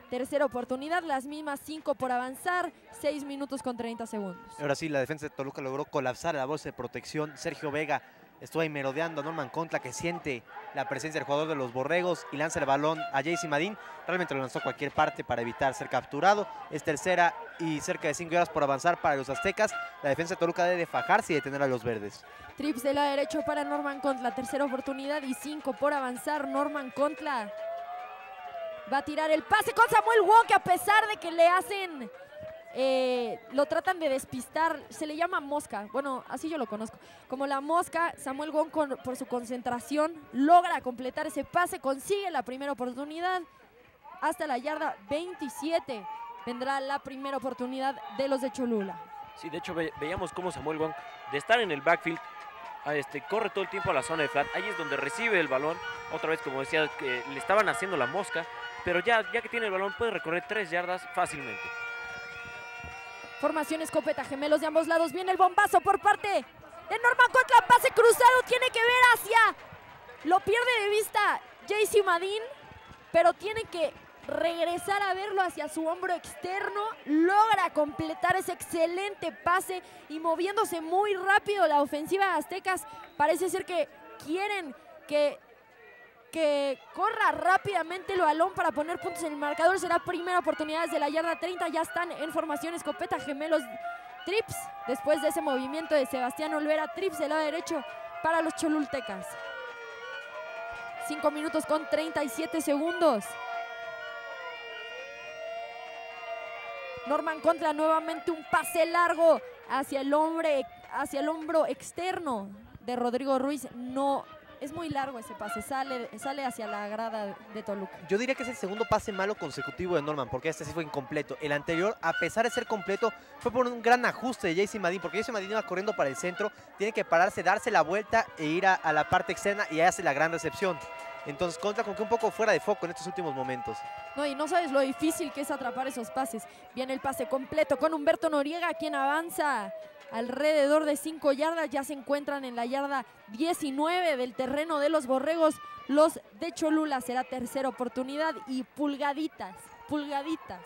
Tercera oportunidad, las mismas cinco por avanzar, 6 minutos con 30 segundos. Ahora sí, la defensa de Toluca logró colapsar la bolsa de protección. Sergio Vega estuvo ahí merodeando a Norman Contra, que siente la presencia del jugador de los Borregos y lanza el balón a JC Madín. Realmente lo lanzó a cualquier parte para evitar ser capturado. Es tercera y cerca de 5 horas por avanzar para los aztecas. La defensa de Toluca debe fajarse y detener a los verdes. Trips de la derecha para Norman Contla, tercera oportunidad y 5 por avanzar. Norman Contla va a tirar el pase con Samuel Wong, que a pesar de que le hacen eh, lo tratan de despistar, se le llama mosca, bueno, así yo lo conozco. Como la mosca, Samuel Wong por su concentración logra completar ese pase, consigue la primera oportunidad hasta la yarda 27. Vendrá la primera oportunidad de los de Cholula. Sí, de hecho ve- veíamos cómo Samuel Wong, de estar en el backfield, a este, corre todo el tiempo a la zona de flat. Ahí es donde recibe el balón. Otra vez, como decía, que le estaban haciendo la mosca. Pero ya, ya que tiene el balón, puede recorrer tres yardas fácilmente. Formación escopeta, gemelos de ambos lados. Viene el bombazo por parte de Norman Contra. Pase cruzado, tiene que ver hacia. Lo pierde de vista JC Madín, pero tiene que regresar a verlo hacia su hombro externo. Logra completar ese excelente pase y moviéndose muy rápido la ofensiva de Aztecas. Parece ser que quieren que que corra rápidamente el balón para poner puntos en el marcador. Será primera oportunidad desde la yarda 30. Ya están en formación escopeta gemelos Trips. Después de ese movimiento de Sebastián Olvera, Trips del lado derecho para los Cholultecas. 5 minutos con 37 segundos. Norman contra nuevamente un pase largo hacia el hombre, hacia el hombro externo de Rodrigo Ruiz. No es muy largo ese pase, sale, sale hacia la grada de Toluca. Yo diría que es el segundo pase malo consecutivo de Norman, porque este sí fue incompleto. El anterior, a pesar de ser completo, fue por un gran ajuste de JC Madín, porque JC Madín iba corriendo para el centro, tiene que pararse, darse la vuelta e ir a, a la parte externa y hace la gran recepción. Entonces, contra con que un poco fuera de foco en estos últimos momentos. No, y no sabes lo difícil que es atrapar esos pases. Viene el pase completo con Humberto Noriega, quien avanza alrededor de 5 yardas. Ya se encuentran en la yarda 19 del terreno de los borregos. Los de Cholula será tercera oportunidad y pulgaditas, pulgaditas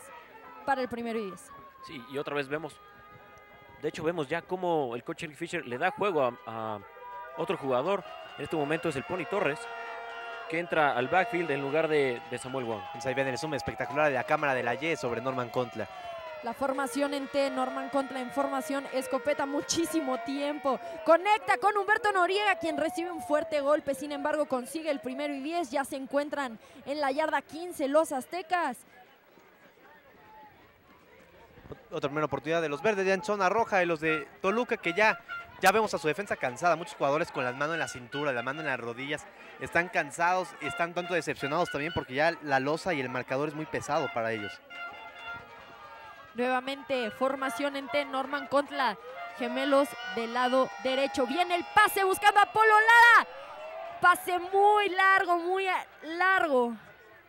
para el primero y 10. Sí, y otra vez vemos. De hecho, vemos ya cómo el coach Eric Fisher le da juego a, a otro jugador. En este momento es el Pony Torres, que entra al backfield en lugar de, de Samuel Wong. Ahí viene el zoom espectacular de la cámara de la Y sobre Norman Contla. La formación en T, Norman contra en formación, escopeta muchísimo tiempo. Conecta con Humberto Noriega, quien recibe un fuerte golpe. Sin embargo, consigue el primero y 10. Ya se encuentran en la yarda 15 los aztecas. Otra primera oportunidad de los verdes ya en zona roja, y los de Toluca, que ya, ya vemos a su defensa cansada. Muchos jugadores con las manos en la cintura, la mano en las rodillas. Están cansados, están tanto decepcionados también porque ya la losa y el marcador es muy pesado para ellos. Nuevamente formación en T, Norman Contla, gemelos del lado derecho. Viene el pase buscando a Polo Lara. Pase muy largo, muy largo.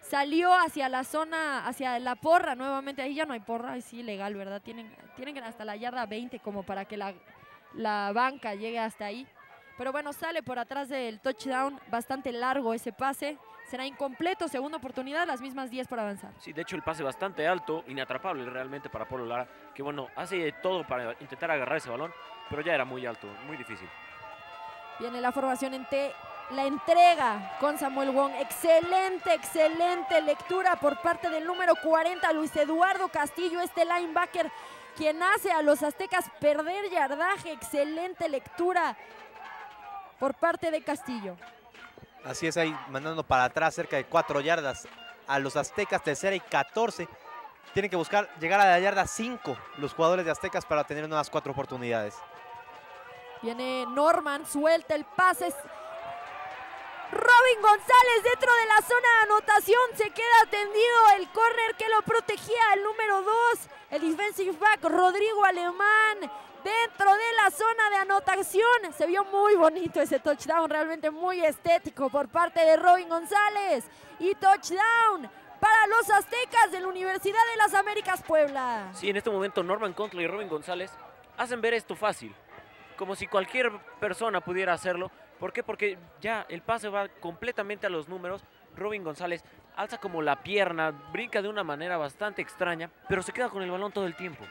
Salió hacia la zona, hacia la porra nuevamente. Ahí ya no hay porra, es ilegal, ¿verdad? Tienen, tienen hasta la yarda 20 como para que la, la banca llegue hasta ahí. Pero bueno, sale por atrás del touchdown, bastante largo ese pase. Será incompleto, segunda oportunidad, las mismas 10 por avanzar. Sí, de hecho el pase bastante alto, inatrapable realmente para Polo Lara, que bueno, hace todo para intentar agarrar ese balón, pero ya era muy alto, muy difícil. Viene la formación en T, la entrega con Samuel Wong. Excelente, excelente lectura por parte del número 40, Luis Eduardo Castillo, este linebacker, quien hace a los aztecas perder yardaje. Excelente lectura por parte de Castillo. Así es, ahí mandando para atrás cerca de 4 yardas a los aztecas, tercera y 14. Tienen que buscar llegar a la yarda 5 los jugadores de aztecas para tener nuevas 4 oportunidades. Viene Norman, suelta el pase. Robin González dentro de la zona de anotación. Se queda atendido el córner que lo protegía el número 2. El defensive back Rodrigo Alemán dentro de la zona de anotación. Se vio muy bonito ese touchdown, realmente muy estético por parte de Robin González. Y touchdown para los aztecas de la Universidad de las Américas Puebla. Sí, en este momento Norman Contla y Robin González hacen ver esto fácil, como si cualquier persona pudiera hacerlo. ¿Por qué? Porque ya el pase va completamente a los números. Robin González alza como la pierna, brinca de una manera bastante extraña, pero se queda con el balón todo el tiempo.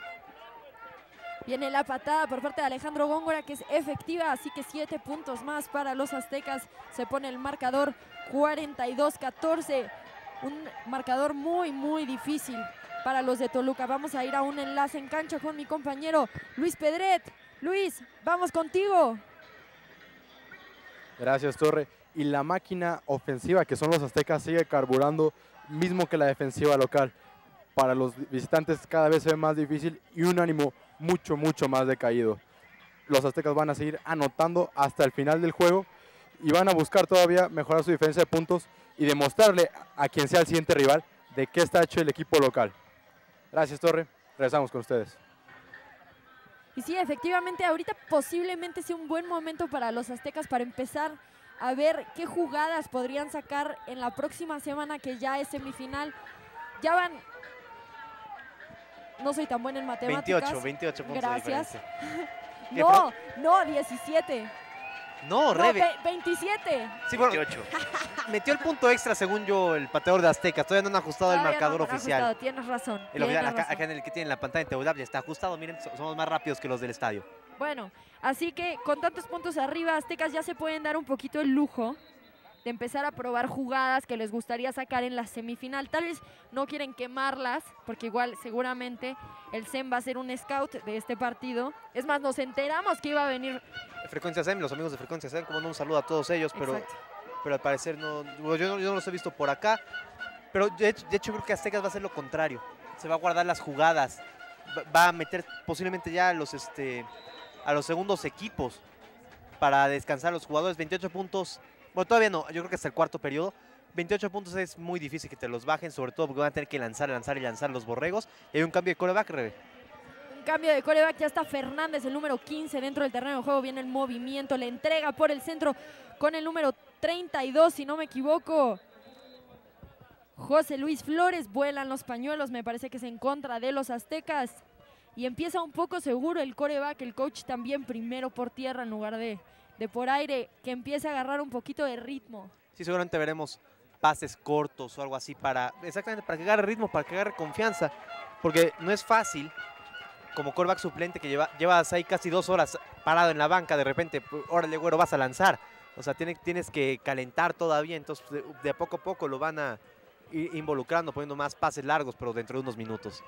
Viene la patada por parte de Alejandro Góngora que es efectiva, así que siete puntos más para los aztecas. Se pone el marcador 42-14. Un marcador muy, muy difícil para los de Toluca. Vamos a ir a un enlace en cancha con mi compañero Luis Pedret. Luis, vamos contigo. Gracias, Torre. Y la máquina ofensiva que son los aztecas sigue carburando, mismo que la defensiva local. Para los visitantes cada vez se ve más difícil y un ánimo mucho, mucho más decaído. Los aztecas van a seguir anotando hasta el final del juego y van a buscar todavía mejorar su diferencia de puntos y demostrarle a quien sea el siguiente rival de qué está hecho el equipo local. Gracias, Torre. Regresamos con ustedes. Y sí, efectivamente, ahorita posiblemente sea un buen momento para los aztecas para empezar a ver qué jugadas podrían sacar en la próxima semana que ya es semifinal. Ya van... No soy tan buena en matemáticas. 28, 28 puntos Gracias. de diferencia. no, no, 17. No, No, Rebe. ve- 27. Sí, bueno, metió el punto extra según yo el pateador de Aztecas. Todavía no han ajustado el Todavía marcador no oficial. ajustado, Tienes razón. Lo tienes acá, razón. acá en el que tienen la pantalla en TVW ya está ajustado. Miren, so- somos más rápidos que los del estadio. Bueno, así que con tantos puntos arriba, Aztecas ya se pueden dar un poquito el lujo de empezar a probar jugadas que les gustaría sacar en la semifinal. Tal vez no quieren quemarlas, porque igual seguramente el SEM va a ser un scout de este partido. Es más, nos enteramos que iba a venir Frecuencia SEM, los amigos de Frecuencia SEM, como no un saludo a todos ellos, pero, Exacto. pero al parecer no, yo, no, yo no los he visto por acá. Pero de hecho, de hecho creo que Aztecas va a hacer lo contrario. Se va a guardar las jugadas. Va, a meter posiblemente ya a los, este, a los segundos equipos para descansar los jugadores. 28 puntos Bueno, todavía no, yo creo que hasta el cuarto periodo. 28 puntos es muy difícil que te los bajen, sobre todo porque van a tener que lanzar, lanzar y lanzar los borregos. Y hay un cambio de coreback, Rebe. Un cambio de coreback, ya está Fernández, el número 15 dentro del terreno de juego. Viene el movimiento, le entrega por el centro con el número 32, si no me equivoco. José Luis Flores, vuelan los pañuelos, me parece que es en contra de los aztecas. Y empieza un poco seguro el coreback, el coach también primero por tierra en lugar de, de por aire, que empieza a agarrar un poquito de ritmo. Sí, seguramente veremos pases cortos o algo así para, exactamente, para que agarre ritmo, para que agarre confianza. Porque no es fácil, como coreback suplente que lleva, llevas ahí casi dos horas parado en la banca, de repente, órale, güero, vas a lanzar. O sea, tiene- tienes que calentar todavía, entonces de, poco a poco lo van a ir involucrando, poniendo más pases largos, pero dentro de unos minutos.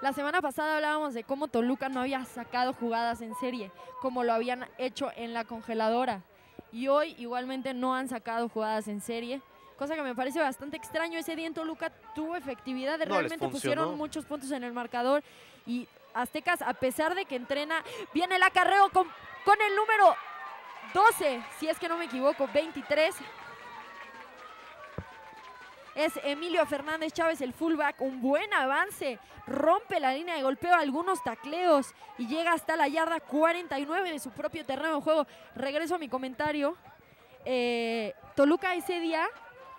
La semana pasada hablábamos de cómo Toluca no había sacado jugadas en serie, como lo habían hecho en la congeladora. Y hoy igualmente no han sacado jugadas en serie, cosa que me parece bastante extraño. Ese día en Toluca tuvo efectividad, realmente pusieron muchos puntos en el marcador. Y Aztecas, a pesar de que entrena, viene el acarreo con, con el número 12, si es que no me equivoco, 23. Es Emilio Fernández Chávez, el fullback, un buen avance, rompe la línea de golpeo, algunos tacleos y llega hasta la yarda 49 de su propio terreno de juego. Regreso a mi comentario. Eh, Toluca ese día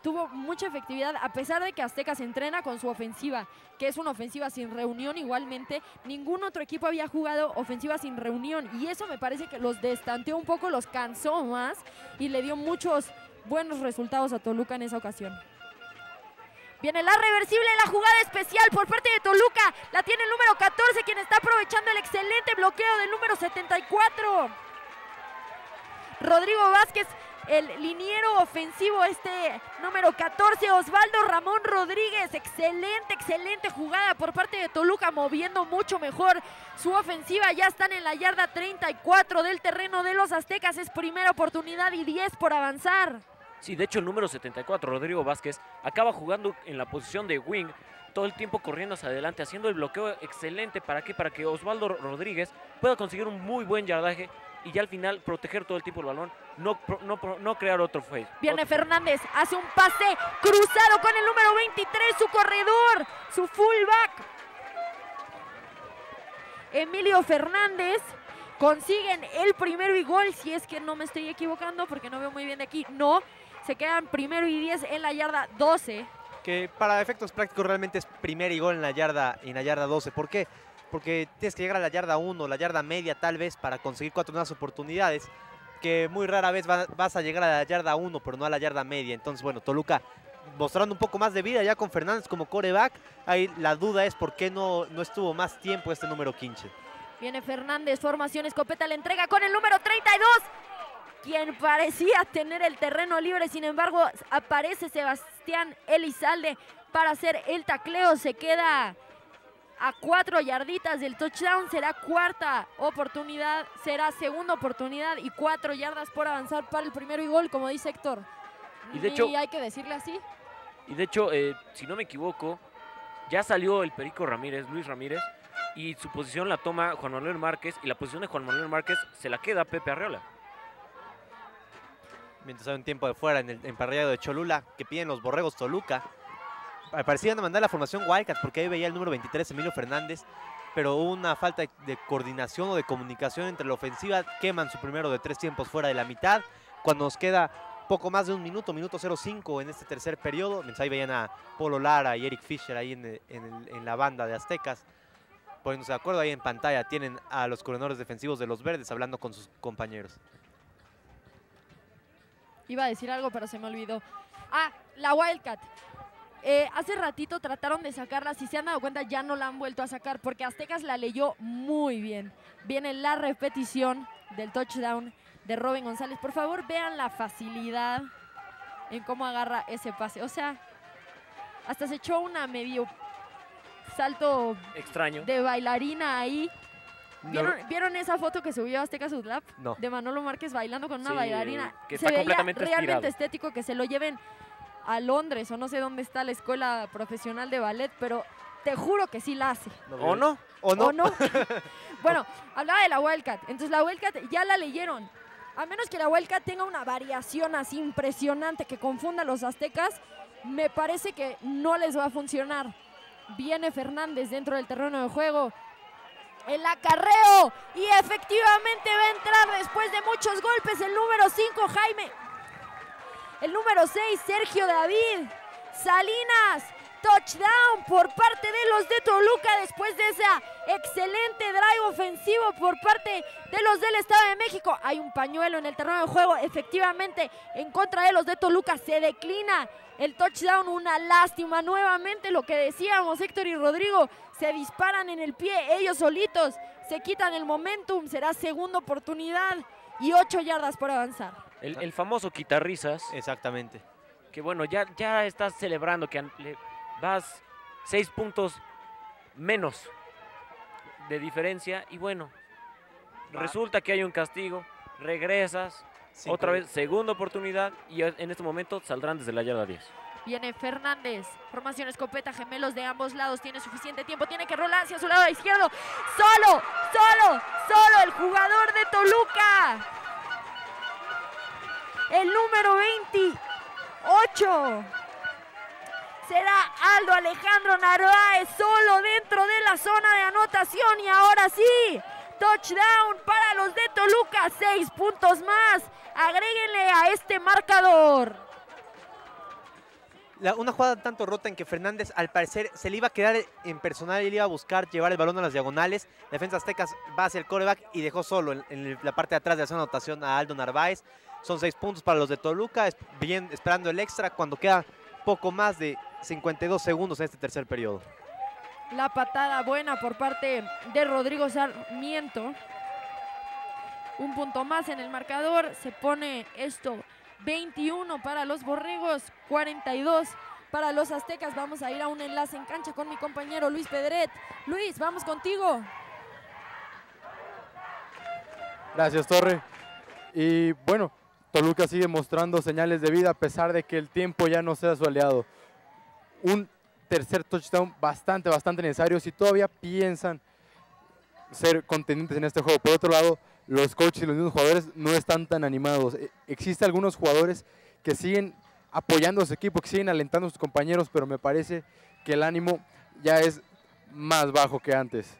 tuvo mucha efectividad, a pesar de que Aztecas entrena con su ofensiva, que es una ofensiva sin reunión igualmente. Ningún otro equipo había jugado ofensiva sin reunión y eso me parece que los destanteó un poco, los cansó más y le dio muchos buenos resultados a Toluca en esa ocasión. Viene la reversible, la jugada especial por parte de Toluca. La tiene el número 14, quien está aprovechando el excelente bloqueo del número 74. Rodrigo Vázquez, el liniero ofensivo, este número 14, Osvaldo Ramón Rodríguez. Excelente, excelente jugada por parte de Toluca, moviendo mucho mejor su ofensiva. Ya están en la yarda 34 del terreno de los Aztecas. Es primera oportunidad y 10 por avanzar. Sí, de hecho el número 74, Rodrigo Vázquez, acaba jugando en la posición de wing, todo el tiempo corriendo hacia adelante, haciendo el bloqueo excelente. ¿Para qué? Para que Osvaldo Rodríguez pueda conseguir un muy buen yardaje y ya al final proteger todo el tiempo el balón, no, no, no crear otro fake. Viene Fernández, hace un pase cruzado con el número 23, su corredor, su fullback. Emilio Fernández consiguen el primero y gol, si es que no me estoy equivocando, porque no veo muy bien de aquí. No, se quedan primero y 10 en la yarda 12. que para efectos prácticos realmente es primer y gol en la yarda, en la yarda 12. ¿Por qué? Porque tienes que llegar a la yarda 1, la yarda media tal vez para conseguir cuatro nuevas oportunidades, que muy rara vez va- vas a llegar a la yarda 1, pero no a la yarda media. Entonces, bueno, Toluca mostrando un poco más de vida ya con Fernández como coreback. Ahí la duda es por qué no, no estuvo más tiempo este número 15. Viene Fernández, formación escopeta, le entrega con el número 32. Quien parecía tener el terreno libre, sin embargo, aparece Sebastián Elizalde para hacer el tacleo. Se queda a cuatro yarditas del touchdown. Será cuarta oportunidad, será segunda oportunidad y cuatro yardas por avanzar para el primero y gol, como dice Héctor. Y de hecho- hay que decirle así. Y de hecho, eh, si no me equivoco, ya salió el Perico Ramírez, Luis Ramírez, y su posición la toma Juan Manuel Márquez, y la posición de Juan Manuel Márquez se la queda Pepe Arreola. Mientras hay un tiempo de fuera en el emparrillado de Cholula que piden los borregos Toluca. Pa- Parecían mandar la formación Wildcats porque ahí veía el número 23, Emilio Fernández. Pero una falta de, coordinación o de comunicación entre la ofensiva. Queman su primero de tres tiempos fuera de la mitad. Cuando nos queda poco más de un minuto, minuto 05 en este tercer periodo. Mientras ahí veían a Polo Lara y Eric Fisher ahí en, en la banda de Aztecas. Poniéndose de acuerdo ahí en pantalla. Tienen a los coordinadores defensivos de los verdes hablando con sus compañeros. Iba a decir algo, pero se me olvidó. Ah, la Wildcat. Eh, hace ratito trataron de sacarla, si se han dado cuenta ya no la han vuelto a sacar porque Aztecas la leyó muy bien. Viene la repetición del touchdown de Robin González. Por favor, vean la facilidad en cómo agarra ese pase. O sea, hasta se echó una medio salto Extraño. de bailarina ahí. No. ¿Vieron, esa foto que subió Azteca Sudlap? No. De Manolo Márquez bailando con una Sí, bailarina. que Se está veía completamente realmente estirado. estético que se lo lleven a Londres o no sé dónde está la escuela profesional de ballet, pero te juro que sí la hace. ¿O no? ¿O no? bueno, hablaba de la Wildcat. Entonces la Wildcat ya la leyeron. a menos que la Huelca tenga una variación así impresionante que confunda a los aztecas, me parece que no les va a funcionar. Viene Fernández dentro del terreno de juego. El acarreo. Y efectivamente va a entrar después de muchos golpes el número 5, Jaime. El número 6, Sergio David. Salinas. Touchdown por parte de los de Toluca después de esa excelente drive ofensivo por parte de los del Estado de México. Hay un pañuelo en el terreno de juego. Efectivamente, en contra de los de Toluca se declina el touchdown. Una lástima nuevamente lo que decíamos Héctor y Rodrigo. Se disparan en el pie ellos solitos. Se quitan el momentum. Será segunda oportunidad y ocho yardas por avanzar. El, el famoso quitarrisas. Exactamente. Que bueno, ya, ya estás celebrando que le vas seis puntos menos de diferencia y bueno, resulta que hay un castigo, regresas, otra vez, segunda oportunidad y en este momento saldrán desde la yarda 10. Viene Fernández. Formación escopeta, gemelos de ambos lados. Tiene suficiente tiempo. Tiene que rolar hacia su lado izquierdo. Solo, solo, solo el jugador de Toluca. El número 28. Será Aldo Alejandro Narváez solo dentro de la zona de anotación. Y ahora sí, touchdown para los de Toluca. Seis puntos más. Agréguenle a este marcador. La- una jugada tanto rota en que Fernández al parecer se le iba a quedar en personal y le iba a buscar llevar el balón a las diagonales. Defensa aztecas va hacia el coreback y dejó solo en, la parte de atrás de de anotación a Aldo Narváez. Son seis puntos para los de Toluca, es- bien esperando el extra cuando queda poco más de 52 segundos en este tercer periodo. La patada buena por parte de Rodrigo Sarmiento. Un punto más en el marcador. Se pone esto 21 para los borregos, 42 para los aztecas. Vamos a ir a un enlace en cancha con mi compañero Luis Pedret. Luis, vamos contigo. Gracias, Torre. Y bueno, Toluca sigue mostrando señales de vida a pesar de que el tiempo ya no sea su aliado. Un tercer touchdown bastante, bastante necesario si todavía piensan ser contendientes en este juego. Por otro lado, los coaches y los mismos jugadores no están tan animados. E- Existen algunos jugadores que siguen apoyando a su equipo, que siguen alentando a sus compañeros, pero me parece que el ánimo ya es más bajo que antes.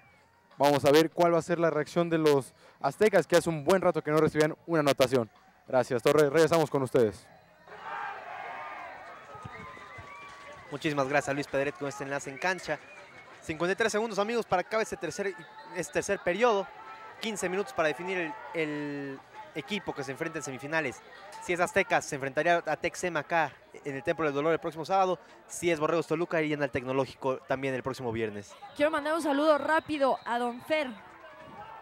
Vamos a ver cuál va a ser la reacción de los aztecas, que hace un buen rato que no recibían una anotación. Gracias, Torre. Regresamos con ustedes. Muchísimas gracias Luis Pedret con este enlace en cancha. 53 segundos amigos para acabar este tercer, este tercer periodo. 15 minutos para definir el, el equipo que se enfrenta en semifinales. Si es Aztecas, se enfrentaría a Texema acá en el Templo del Dolor el próximo sábado. Si es Borregos Toluca, irían al Tecnológico también el próximo viernes. Quiero mandar un saludo rápido a Don Fer,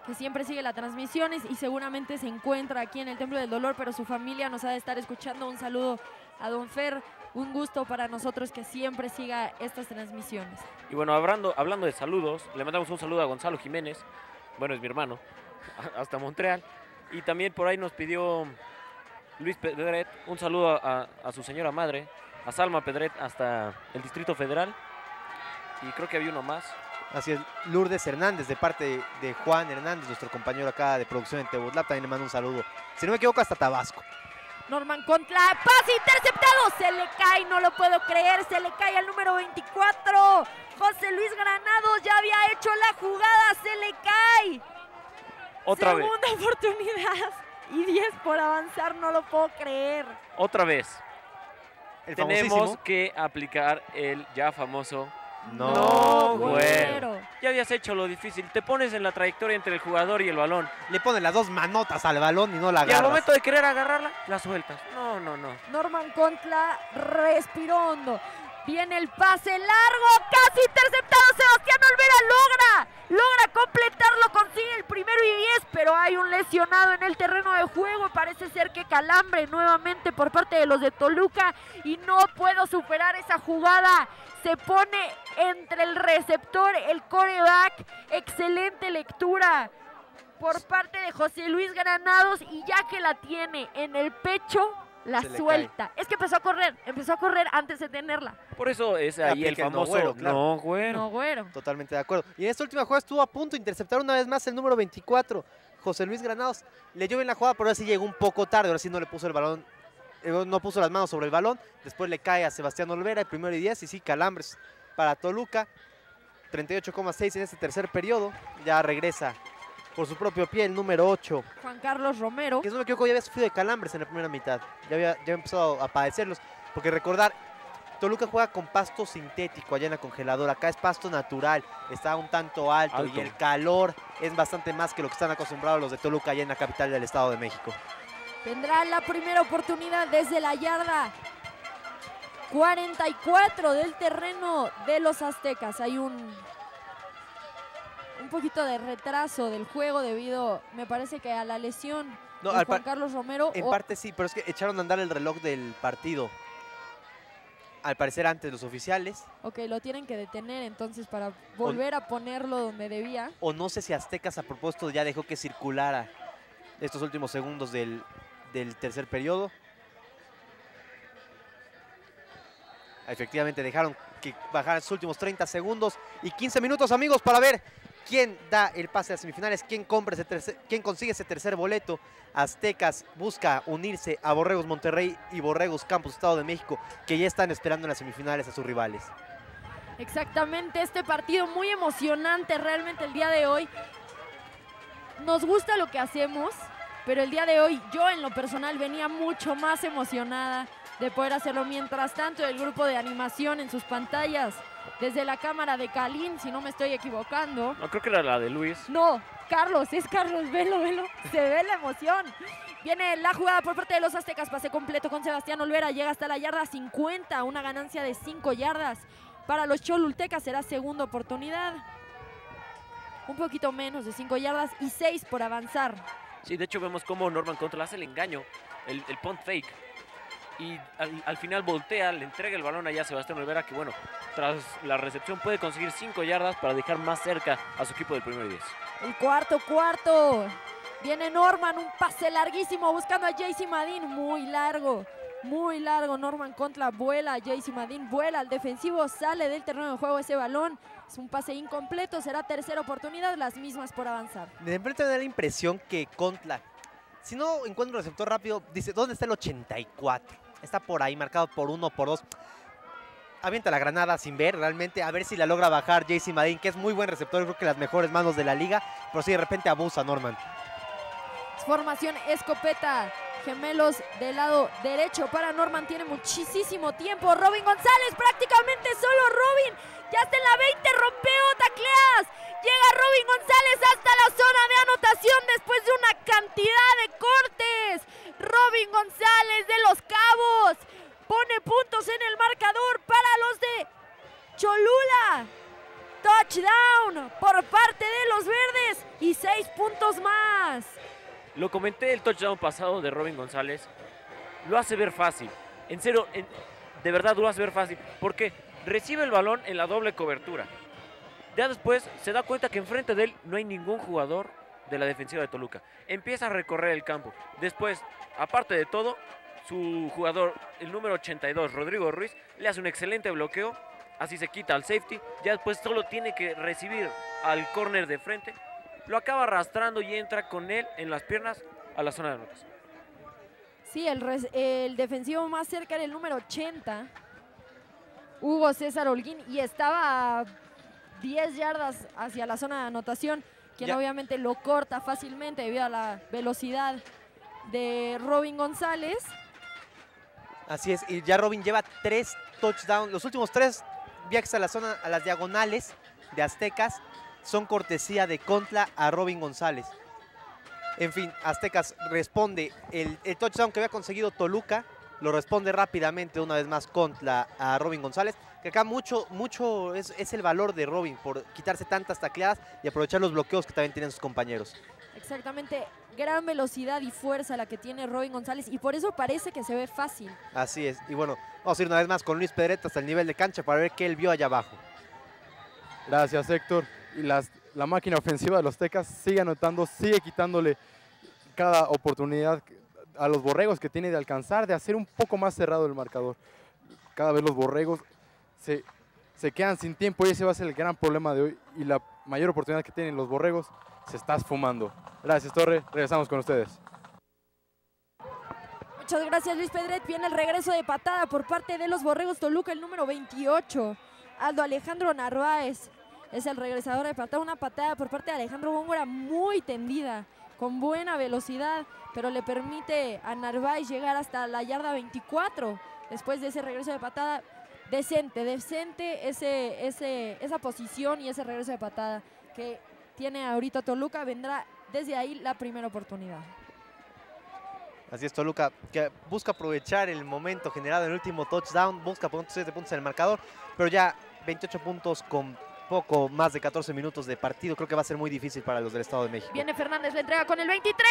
que siempre sigue las transmisiones y seguramente se encuentra aquí en el Templo del Dolor, pero su familia nos ha de estar escuchando. Un saludo a Don Fer. Un gusto para nosotros que siempre siga estas transmisiones. Y bueno, hablando, hablando de saludos, le mandamos un saludo a Gonzalo Jiménez, bueno, es mi hermano, hasta Montreal. Y también por ahí nos pidió Luis Pedret un saludo a, a su señora madre, a Salma Pedret, hasta el Distrito Federal. Y creo que había uno más. Así es, Lourdes Hernández, de parte de, Juan Hernández, nuestro compañero acá de producción en Tebutlap, también le mando un saludo. Si no me equivoco, hasta Tabasco. Norman Contra, pase interceptado, se le cae, no lo puedo creer, se le cae al número 24. José Luis Granados ya había hecho la jugada, se le cae. Otra vez, Segunda oportunidad y 10 por avanzar, no lo puedo creer. otra vez. El Tenemos famosísimo. que aplicar el ya famoso No, no güero. Ya habías hecho lo difícil, te pones en la trayectoria entre el jugador y el balón. Le ponen las dos manotas al balón y no la Y al agarras. momento de querer agarrarla, la sueltas. No, no, no. Norman Contla respiró hondo. Viene el pase largo, casi interceptado. Sebastián Olvera logra, logra completarlo, consigue el primero y 10, pero hay un lesionado en el terreno de juego. Parece ser que calambre nuevamente por parte de los de Toluca y no puedo superar esa jugada. Se pone entre el receptor, el coreback. Excelente lectura por parte de José Luis Granados y ya que la tiene en el pecho, la Se le suelta. Es que empezó a correr, empezó a correr antes de tenerla. Por eso es ahí el no famoso güero, claro. no güero. No, güero. Totalmente de acuerdo. Y en esta última jugada estuvo a punto de interceptar una vez más el número 24, José Luis Granados. Leyó bien la jugada, pero ahora sí llegó un poco tarde. Ahora sí no le puso el balón, eh, no puso las manos sobre el balón. Después le cae a Sebastián Olvera, el primero y 10. Y sí, calambres para Toluca. 38,6 en este tercer periodo. Ya regresa por su propio pie el número 8. Juan Carlos Romero. Que si no me equivoco, ya había sufrido de calambres en la primera mitad. Ya había, ya había empezado a padecerlos. Porque recordar, Toluca juega con pasto sintético allá en la congeladora. Acá es pasto natural. Está un tanto alto, Alto. y el calor es bastante más que lo que están acostumbrados los de Toluca allá en la capital del Estado de México. Tendrá la primera oportunidad desde la yarda 44 del terreno de los aztecas. Hay un, un poquito de retraso del juego debido, me parece que a la lesión No, de Juan Carlos Romero. En parte sí, pero es que echaron a andar el reloj del partido. Al parecer antes los oficiales. Ok, lo tienen que detener entonces para volver a ponerlo donde debía. O no sé si Aztecas a propósito ya dejó que circulara estos últimos segundos del, del tercer periodo. Efectivamente dejaron que bajaran sus últimos 30 segundos y 15 minutos amigos para ver quién da el pase a semifinales, quién, quién consigue ese tercer boleto. Aztecas busca unirse a Borregos Monterrey y Borregos Campos Estado de México que ya están esperando en las semifinales a sus rivales. Exactamente, este partido muy emocionante realmente el día de hoy. Nos gusta lo que hacemos, pero el día de hoy yo en lo personal venía mucho más emocionada de poder hacerlo. Mientras tanto, el grupo de animación en sus pantallas, desde la cámara de Kalin, si no me estoy equivocando. No, creo que era la de Luis. No, Carlos, es Carlos, velo, velo. Se ve la emoción. Viene la jugada por parte de los aztecas, pase completo con Sebastián Olvera, llega hasta la yarda 50, una ganancia de 5 yardas. Para los Cholultecas será segunda oportunidad. Un poquito menos de 5 yardas y 6 por avanzar. Sí, de hecho vemos cómo Norman Control hace el engaño, el, el punt fake. Y al, al final voltea, le entrega el balón allá a Sebastián Olvera, que bueno, tras la recepción puede conseguir 5 yardas para dejar más cerca a su equipo del primero y 10. El cuarto, cuarto. Viene Norman, un pase larguísimo buscando a JC Madin. Muy largo, muy largo. Norman contra vuela. JC Madin vuela al defensivo, sale del terreno de juego ese balón. Es un pase incompleto, será tercera oportunidad, las mismas por avanzar. De repente me da la impresión que Contla, si no encuentra un receptor rápido, dice, ¿dónde está el 84? Está por ahí, marcado por uno, por dos. Avienta la granada sin ver realmente, a ver si la logra bajar JC Madin, que es muy buen receptor, creo que las mejores manos de la liga, pero sí de repente abusa Norman. Formación escopeta. Gemelos del lado derecho para Norman. Tiene muchísimo tiempo. Robin González, prácticamente solo Robin. Ya está en la 20, rompeo, tacleas. Llega Robin González hasta la zona de anotación después de una cantidad de cortes. Robin González de los Cabos pone puntos en el marcador para los de Cholula. Touchdown por parte de los verdes y seis puntos más. Lo comenté el touchdown pasado de Robin González. Lo hace ver fácil. En serio, en- de verdad lo hace ver fácil. Porque recibe el balón en la doble cobertura. Ya después se da cuenta que enfrente de él no hay ningún jugador de la defensiva de Toluca. Empieza a recorrer el campo. Después, aparte de todo, su jugador, el número 82, Rodrigo Ruiz, le hace un excelente bloqueo. Así se quita al safety. Ya después solo tiene que recibir al corner de frente. Lo acaba arrastrando y entra con él en las piernas a la zona de anotación. Sí, el, el defensivo más cerca era el número 80, Hugo César Holguín, y estaba a 10 yardas hacia la zona de anotación, quien Ya. obviamente lo corta fácilmente debido a la velocidad de Robin González. Así es, y ya Robin lleva tres touchdowns. Los últimos tres viajes a la zona, a las diagonales de Aztecas, son cortesía de Contla a Robin González. En fin, Aztecas responde el, el touchdown que había conseguido Toluca, lo responde rápidamente una vez más Contla a Robin González. Que acá mucho, mucho es, es el valor de Robin por quitarse tantas tacleadas y aprovechar los bloqueos que también tienen sus compañeros. Exactamente, gran velocidad y fuerza la que tiene Robin González, y por eso parece que se ve fácil. Así es. Y bueno, vamos a ir una vez más con Luis Pedreta hasta el nivel de cancha para ver qué él vio allá abajo. Gracias, Héctor. Y las- la máquina ofensiva de los Tecas sigue anotando, sigue quitándole cada oportunidad a los borregos que tiene de alcanzar, de hacer un poco más cerrado el marcador. Cada vez los borregos se, se quedan sin tiempo y ese va a ser el gran problema de hoy. Y la mayor oportunidad que tienen los borregos se está esfumando. Gracias, Torre. Regresamos con ustedes. Muchas gracias Luis Pedret. Viene el regreso de patada por parte de los Borregos Toluca, el número 28. Aldo Alejandro Narváez es el regresador de patada. Una patada por parte de Alejandro Góngora muy tendida, con buena velocidad, pero le permite a Narváez llegar hasta la yarda 24 después de ese regreso de patada. Decente, decente ese, esa posición y ese regreso de patada que tiene ahorita Toluca. Vendrá desde ahí la primera oportunidad. Así es, Toluca, que busca aprovechar el momento generado en el último touchdown, busca poner 7 puntos en el marcador, pero ya 28 puntos con poco más de 14 minutos de partido, creo que va a ser muy difícil para los del Estado de México. Viene Fernández, le entrega con el 23,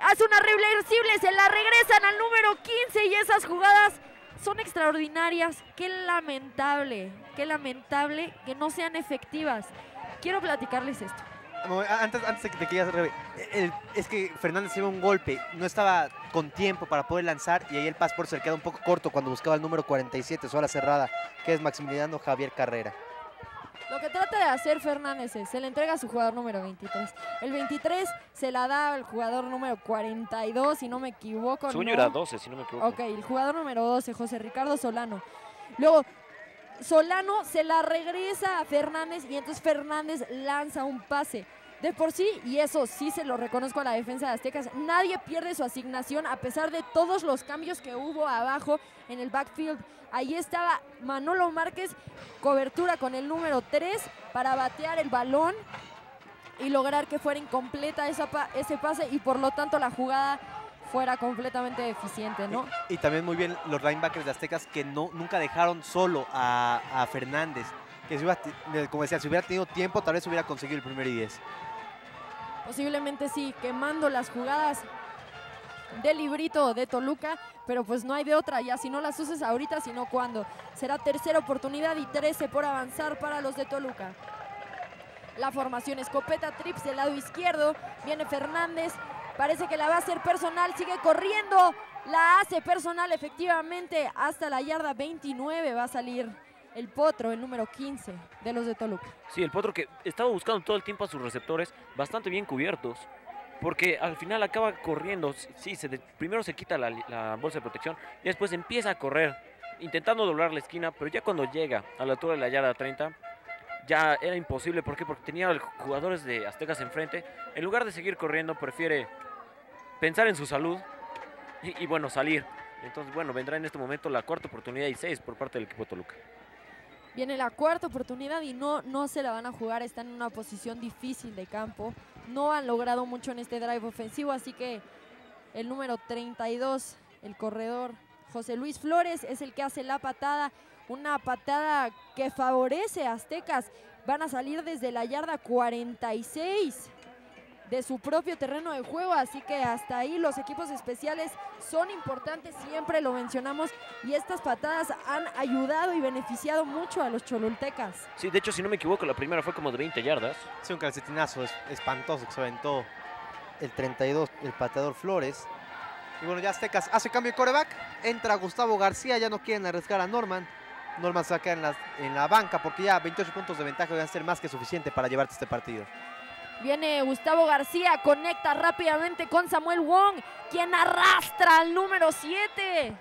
hace una reversible, se la regresan al número 15 y esas jugadas son extraordinarias. Qué lamentable, qué lamentable que no sean efectivas. Quiero platicarles esto. Antes, antes de que te quieras es que Fernández lleva un golpe, no estaba con tiempo para poder lanzar y ahí el pasport se le queda un poco corto cuando buscaba el número 47, su ala cerrada, que es Maximiliano Javier Carrera. Lo que trata de hacer Fernández es, se le entrega a su jugador número 23. El 23 se la da al jugador número 42, si no me equivoco. Sueño no. era 12, si no me equivoco. Ok, el jugador número 12, José Ricardo Solano. Luego, Solano se la regresa a Fernández y entonces Fernández lanza un pase. De por sí, y eso sí se lo reconozco a la defensa de Aztecas, nadie pierde su asignación a pesar de todos los cambios que hubo abajo en el backfield. Ahí estaba Manolo Márquez, cobertura con el número 3 para batear el balón y lograr que fuera incompleta esa ese pase y por lo tanto la jugada fuera completamente deficiente, ¿no? Y también muy bien los linebackers de Aztecas que no, nunca dejaron solo a, Fernández. Que como decía, si hubiera tenido tiempo, tal vez hubiera conseguido el primer y 10. Posiblemente sí, quemando las jugadas del librito de Toluca, pero pues no hay de otra, ya si no las uses ahorita, sino cuando. Será tercera oportunidad y 13 por avanzar para los de Toluca. La formación escopeta trips del lado izquierdo, viene Fernández, parece que la va a hacer personal, sigue corriendo, la hace personal efectivamente hasta la yarda 29 va a salir el potro, el número 15 de los de Toluca. Sí, el potro que estaba buscando todo el tiempo a sus receptores bastante bien cubiertos. Porque al final acaba corriendo. Sí, se primero se quita la, bolsa de protección y después empieza a correr, intentando doblar la esquina. Pero ya cuando llega a la altura de la yarda 30, ya era imposible. ¿Por qué? Porque tenía jugadores de Aztecas enfrente. En lugar de seguir corriendo, prefiere pensar en su salud y, bueno, salir. Entonces, bueno, vendrá en este momento la cuarta oportunidad y seis por parte del equipo Toluca. Viene la cuarta oportunidad y no, no se la van a jugar, están en una posición difícil de campo. No han logrado mucho en este drive ofensivo, así que el número 32, el corredor José Luis Flores, es el que hace la patada. Una patada que favorece a Aztecas. Van a salir desde la yarda 46 de su propio terreno de juego, así que hasta ahí los equipos especiales son importantes, siempre lo mencionamos, y estas patadas han ayudado y beneficiado mucho a los cholultecas. Sí, de hecho, si no me equivoco, la primera fue como de 20 yardas. Sí, un calcetinazo es- espantoso que se aventó el 32, el pateador Flores. Y bueno, ya Aztecas hace cambio de coreback. Entra Gustavo García, ya no quieren arriesgar a Norman. Norman se va a quedar en la, en la banca porque ya 28 puntos de ventaja van a ser más que suficiente para llevarte este partido. Viene Gustavo García, conecta rápidamente con Samuel Wong, quien arrastra al número 7.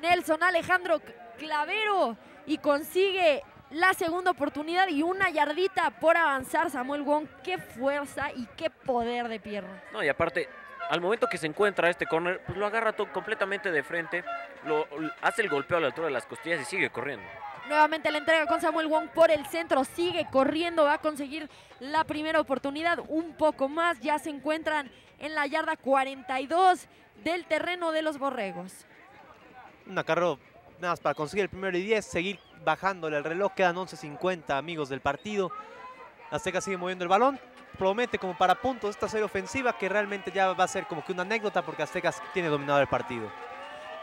Nelson Alejandro Clavero y consigue la segunda oportunidad y una yardita por avanzar Samuel Wong. Qué fuerza y qué poder de pierna. No, y aparte, al momento que se encuentra este corner, pues lo agarra todo completamente de frente, lo, hace el golpeo a la altura de las costillas y sigue corriendo. Nuevamente la entrega con Samuel Wong por el centro. Sigue corriendo. Va a conseguir la primera oportunidad. Un poco más. Ya se encuentran en la yarda 42 del terreno de los borregos. Un acarreo nada más para conseguir el primero y 10, seguir bajándole el reloj. Quedan 11.50 amigos del partido. Azteca sigue moviendo el balón. Promete como para puntos esta serie ofensiva que realmente ya va a ser como que una anécdota porque Aztecas tiene dominado el partido.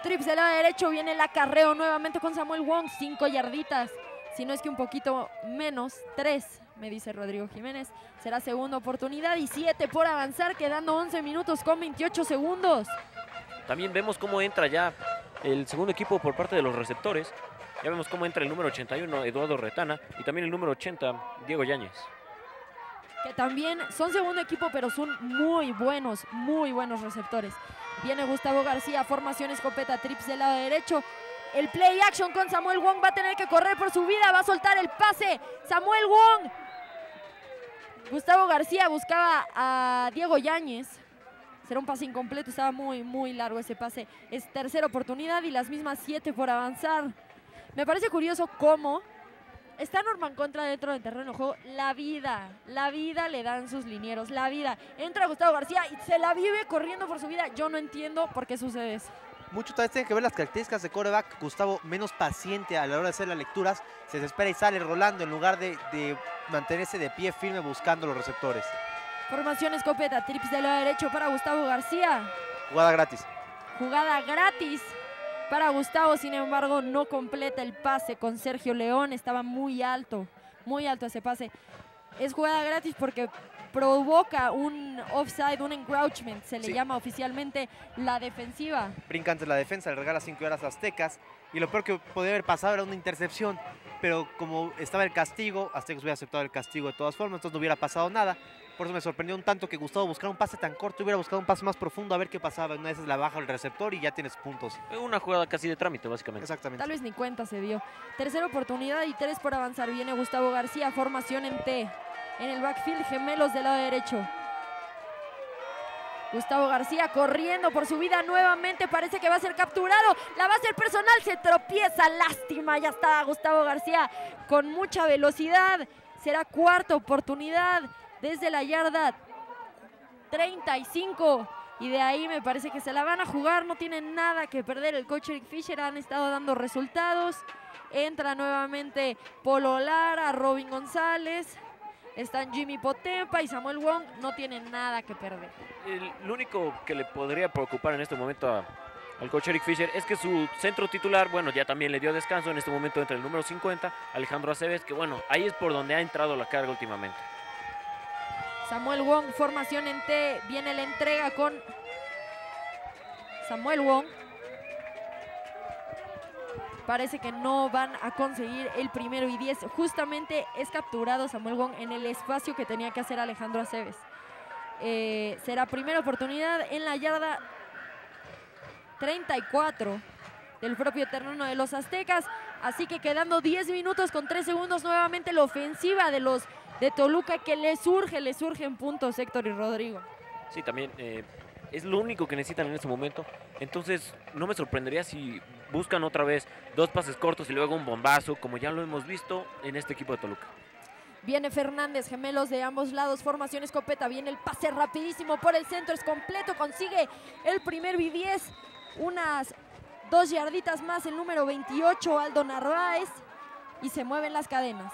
Trips del lado derecho. Viene el acarreo nuevamente con Samuel Wong. Cinco yarditas. Si no es que un poquito menos. Tres me dice Rodrigo Jiménez. Será segunda oportunidad y 7 por avanzar, quedando 11 minutos con 28 segundos. También vemos cómo entra ya el segundo equipo por parte de los receptores. Ya vemos cómo entra el número 81, Eduardo Retana, y también el número 80, Diego Yáñez. Que también son segundo equipo, pero son muy buenos, muy buenos receptores. Viene Gustavo García, formación escopeta, trips del lado derecho. El play action con Samuel Wong va a tener que correr por su vida, va a soltar el pase. Samuel Wong. Gustavo García buscaba a Diego Yáñez. Será un pase incompleto, estaba muy, muy largo ese pase. Es tercera oportunidad y las mismas siete por avanzar. Me parece curioso cómo está Norman Contra dentro del terreno de juego. La vida, la vida le dan sus linieros, la vida. Entra Gustavo García y se la vive corriendo por su vida. Yo no entiendo por qué sucede eso. Mucho tal vez tiene que ver las características de coreback. Gustavo menos paciente a la hora de hacer las lecturas. Se desespera y sale rolando en lugar de, de mantenerse de pie firme buscando los receptores. Formación escopeta, trips del lado derecho para Gustavo García. Jugada gratis. Jugada gratis para Gustavo, sin embargo, no completa el pase con Sergio León. Estaba muy alto, muy alto ese pase. Es jugada gratis porque provoca un offside, un encroachment, se le Sí. llama oficialmente la defensiva. Brinca antes la defensa, le regala 5 horas a Aztecas. Y lo peor que podía haber pasado era una intercepción. Pero como estaba el castigo, Aztecas hubiera aceptado el castigo de todas formas, entonces no hubiera pasado nada. Por eso me sorprendió un tanto que Gustavo buscara un pase tan corto, hubiera buscado un pase más profundo a ver qué pasaba. Una vez la baja el receptor y ya tienes puntos. Una jugada casi de trámite, básicamente. Exactamente. Tal vez ni cuenta se dio. Tercera oportunidad y tres por avanzar. Viene Gustavo García, formación en T. En el backfield, gemelos del lado derecho. Gustavo García corriendo por su vida nuevamente. Parece que va a ser capturado. La va a ser personal. Se tropieza. Lástima. Ya está Gustavo García con mucha velocidad. Será cuarta oportunidad desde la yarda 35. Y de ahí me parece que se la van a jugar. No tienen nada que perder. El coach Eric Fisher han estado dando resultados. Entra nuevamente Polo Lara, Robin González. Están Jimmy Potempa y Samuel Wong. No tienen nada que perder. El, lo único que le podría preocupar en este momento al coach Eric Fisher es que su centro titular, bueno, ya también le dio descanso. En este momento entre el número 50, Alejandro Aceves, que bueno, ahí es por donde ha entrado la carga últimamente. Samuel Wong, formación en T. Viene la entrega con Samuel Wong. Parece que no van a conseguir el primero y 10. Justamente es capturado Samuel Wong en el espacio que tenía que hacer Alejandro Aceves. Eh, será primera oportunidad en la yarda 34 del propio terreno de los aztecas. Así que quedando 10 minutos con 3 segundos nuevamente la ofensiva de los de Toluca que le surge, le surgen puntos Héctor y Rodrigo. Sí, también eh, es lo único que necesitan en este momento. Entonces, no me sorprendería si buscan otra vez dos pases cortos y luego un bombazo, como ya lo hemos visto en este equipo de Toluca. Viene Fernández, gemelos de ambos lados, formación escopeta. Viene el pase rapidísimo por el centro, es completo, consigue el primer B10. Unas dos yarditas más, el número 28, Aldo Narváez. Y se mueven las cadenas.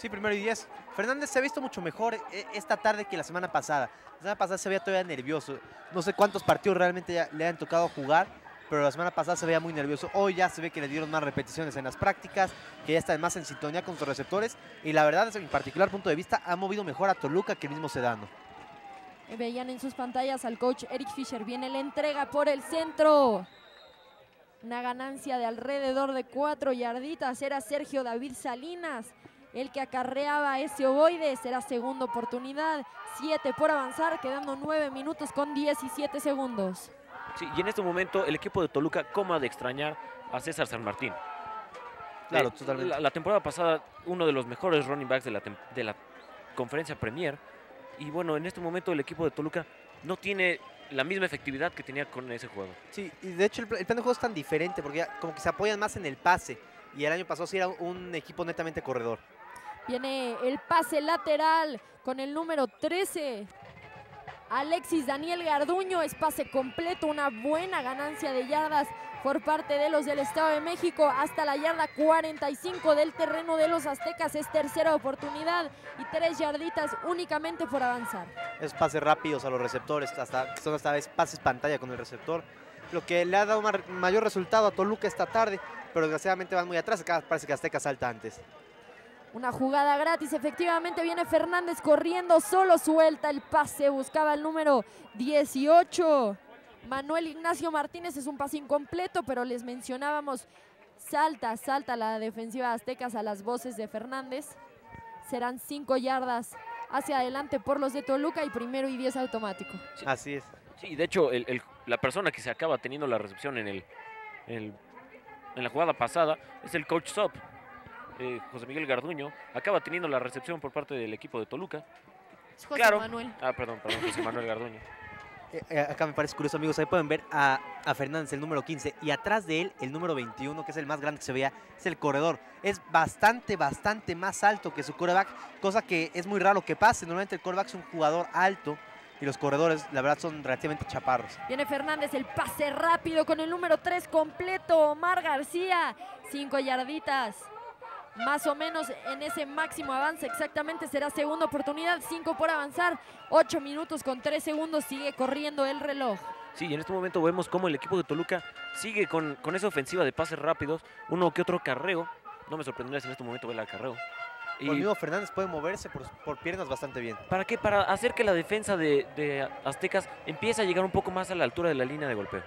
Sí, primero y 10. Fernández se ha visto mucho mejor eh, esta tarde que la semana pasada. La semana pasada se veía todavía nervioso. No sé cuántos partidos realmente le han tocado jugar, pero la semana pasada se veía muy nervioso. Hoy ya se ve que le dieron más repeticiones en las prácticas, que ya está más en sintonía con sus receptores. Y la verdad, desde mi particular punto de vista, ha movido mejor a Toluca que el mismo Sedano. Veían en sus pantallas al coach Eric Fisher. Viene la entrega por el centro. Una ganancia de alrededor de cuatro yarditas. Era Sergio David Salinas el que acarreaba ese ovoide. Será segunda oportunidad. Siete por avanzar, quedando nueve minutos con 17 segundos. Sí, y en este momento el equipo de Toluca coma de extrañar a César San Martín. Claro, Eh, totalmente. La, la temporada pasada, uno de los mejores running backs de la, de la conferencia Premier. Y bueno, en este momento el equipo de Toluca no tiene la misma efectividad que tenía con ese juego. Sí, y de hecho el, el plan de juego es tan diferente porque ya como que se apoyan más en el pase. Y el año pasado sí era un equipo netamente corredor. Viene el pase lateral con el número 13. Alexis Daniel Garduño es pase completo, una buena ganancia de yardas por parte de los del Estado de México hasta la yarda 45 del terreno de los aztecas. Es tercera oportunidad y tres yarditas únicamente por avanzar. Es pases rápidos a los receptores, hasta son esta vez pases pantalla con el receptor. Lo que le ha dado mayor resultado a Toluca esta tarde, pero desgraciadamente van muy atrás. Acá parece que Azteca salta antes. Una jugada gratis, efectivamente viene Fernández corriendo, solo suelta el pase, buscaba el número 18. Manuel Ignacio Martínez es un pase incompleto, pero les mencionábamos, salta, salta la defensiva de Aztecas a las voces de Fernández. Serán cinco yardas hacia adelante por los de Toluca y primero y diez automático. Así es. Sí, de hecho, el- el- la persona que se acaba teniendo la recepción en, el, en, el- en la jugada pasada es el coach Sop, eh, José Miguel Garduño. Acaba teniendo la recepción por parte del equipo de Toluca. Es José claro. Manuel. Ah, perdón, perdón, José Manuel Garduño. Eh, eh, acá me parece curioso, amigos. Ahí pueden ver a, a Fernández, el número 15, y atrás de él, el número 21, que es el más grande que se veía, es el corredor. Es bastante, bastante más alto que su coreback, cosa que es muy raro que pase. Normalmente el coreback es un jugador alto y los corredores, la verdad, son relativamente chaparros. Viene Fernández, el pase rápido con el número 3 completo. Omar García, 5 yarditas. Más o menos en ese máximo avance, exactamente será segunda oportunidad. 5 por avanzar, 8 minutos con 3 segundos. Sigue corriendo el reloj. Sí, y en este momento vemos cómo el equipo de Toluca sigue con, con esa ofensiva de pases rápidos, uno que otro carreo. No me sorprendería si en este momento ve el carreo. El mismo Fernández puede moverse por, por piernas bastante bien. ¿Para qué? Para hacer que la defensa de, de Aztecas empiece a llegar un poco más a la altura de la línea de golpeo.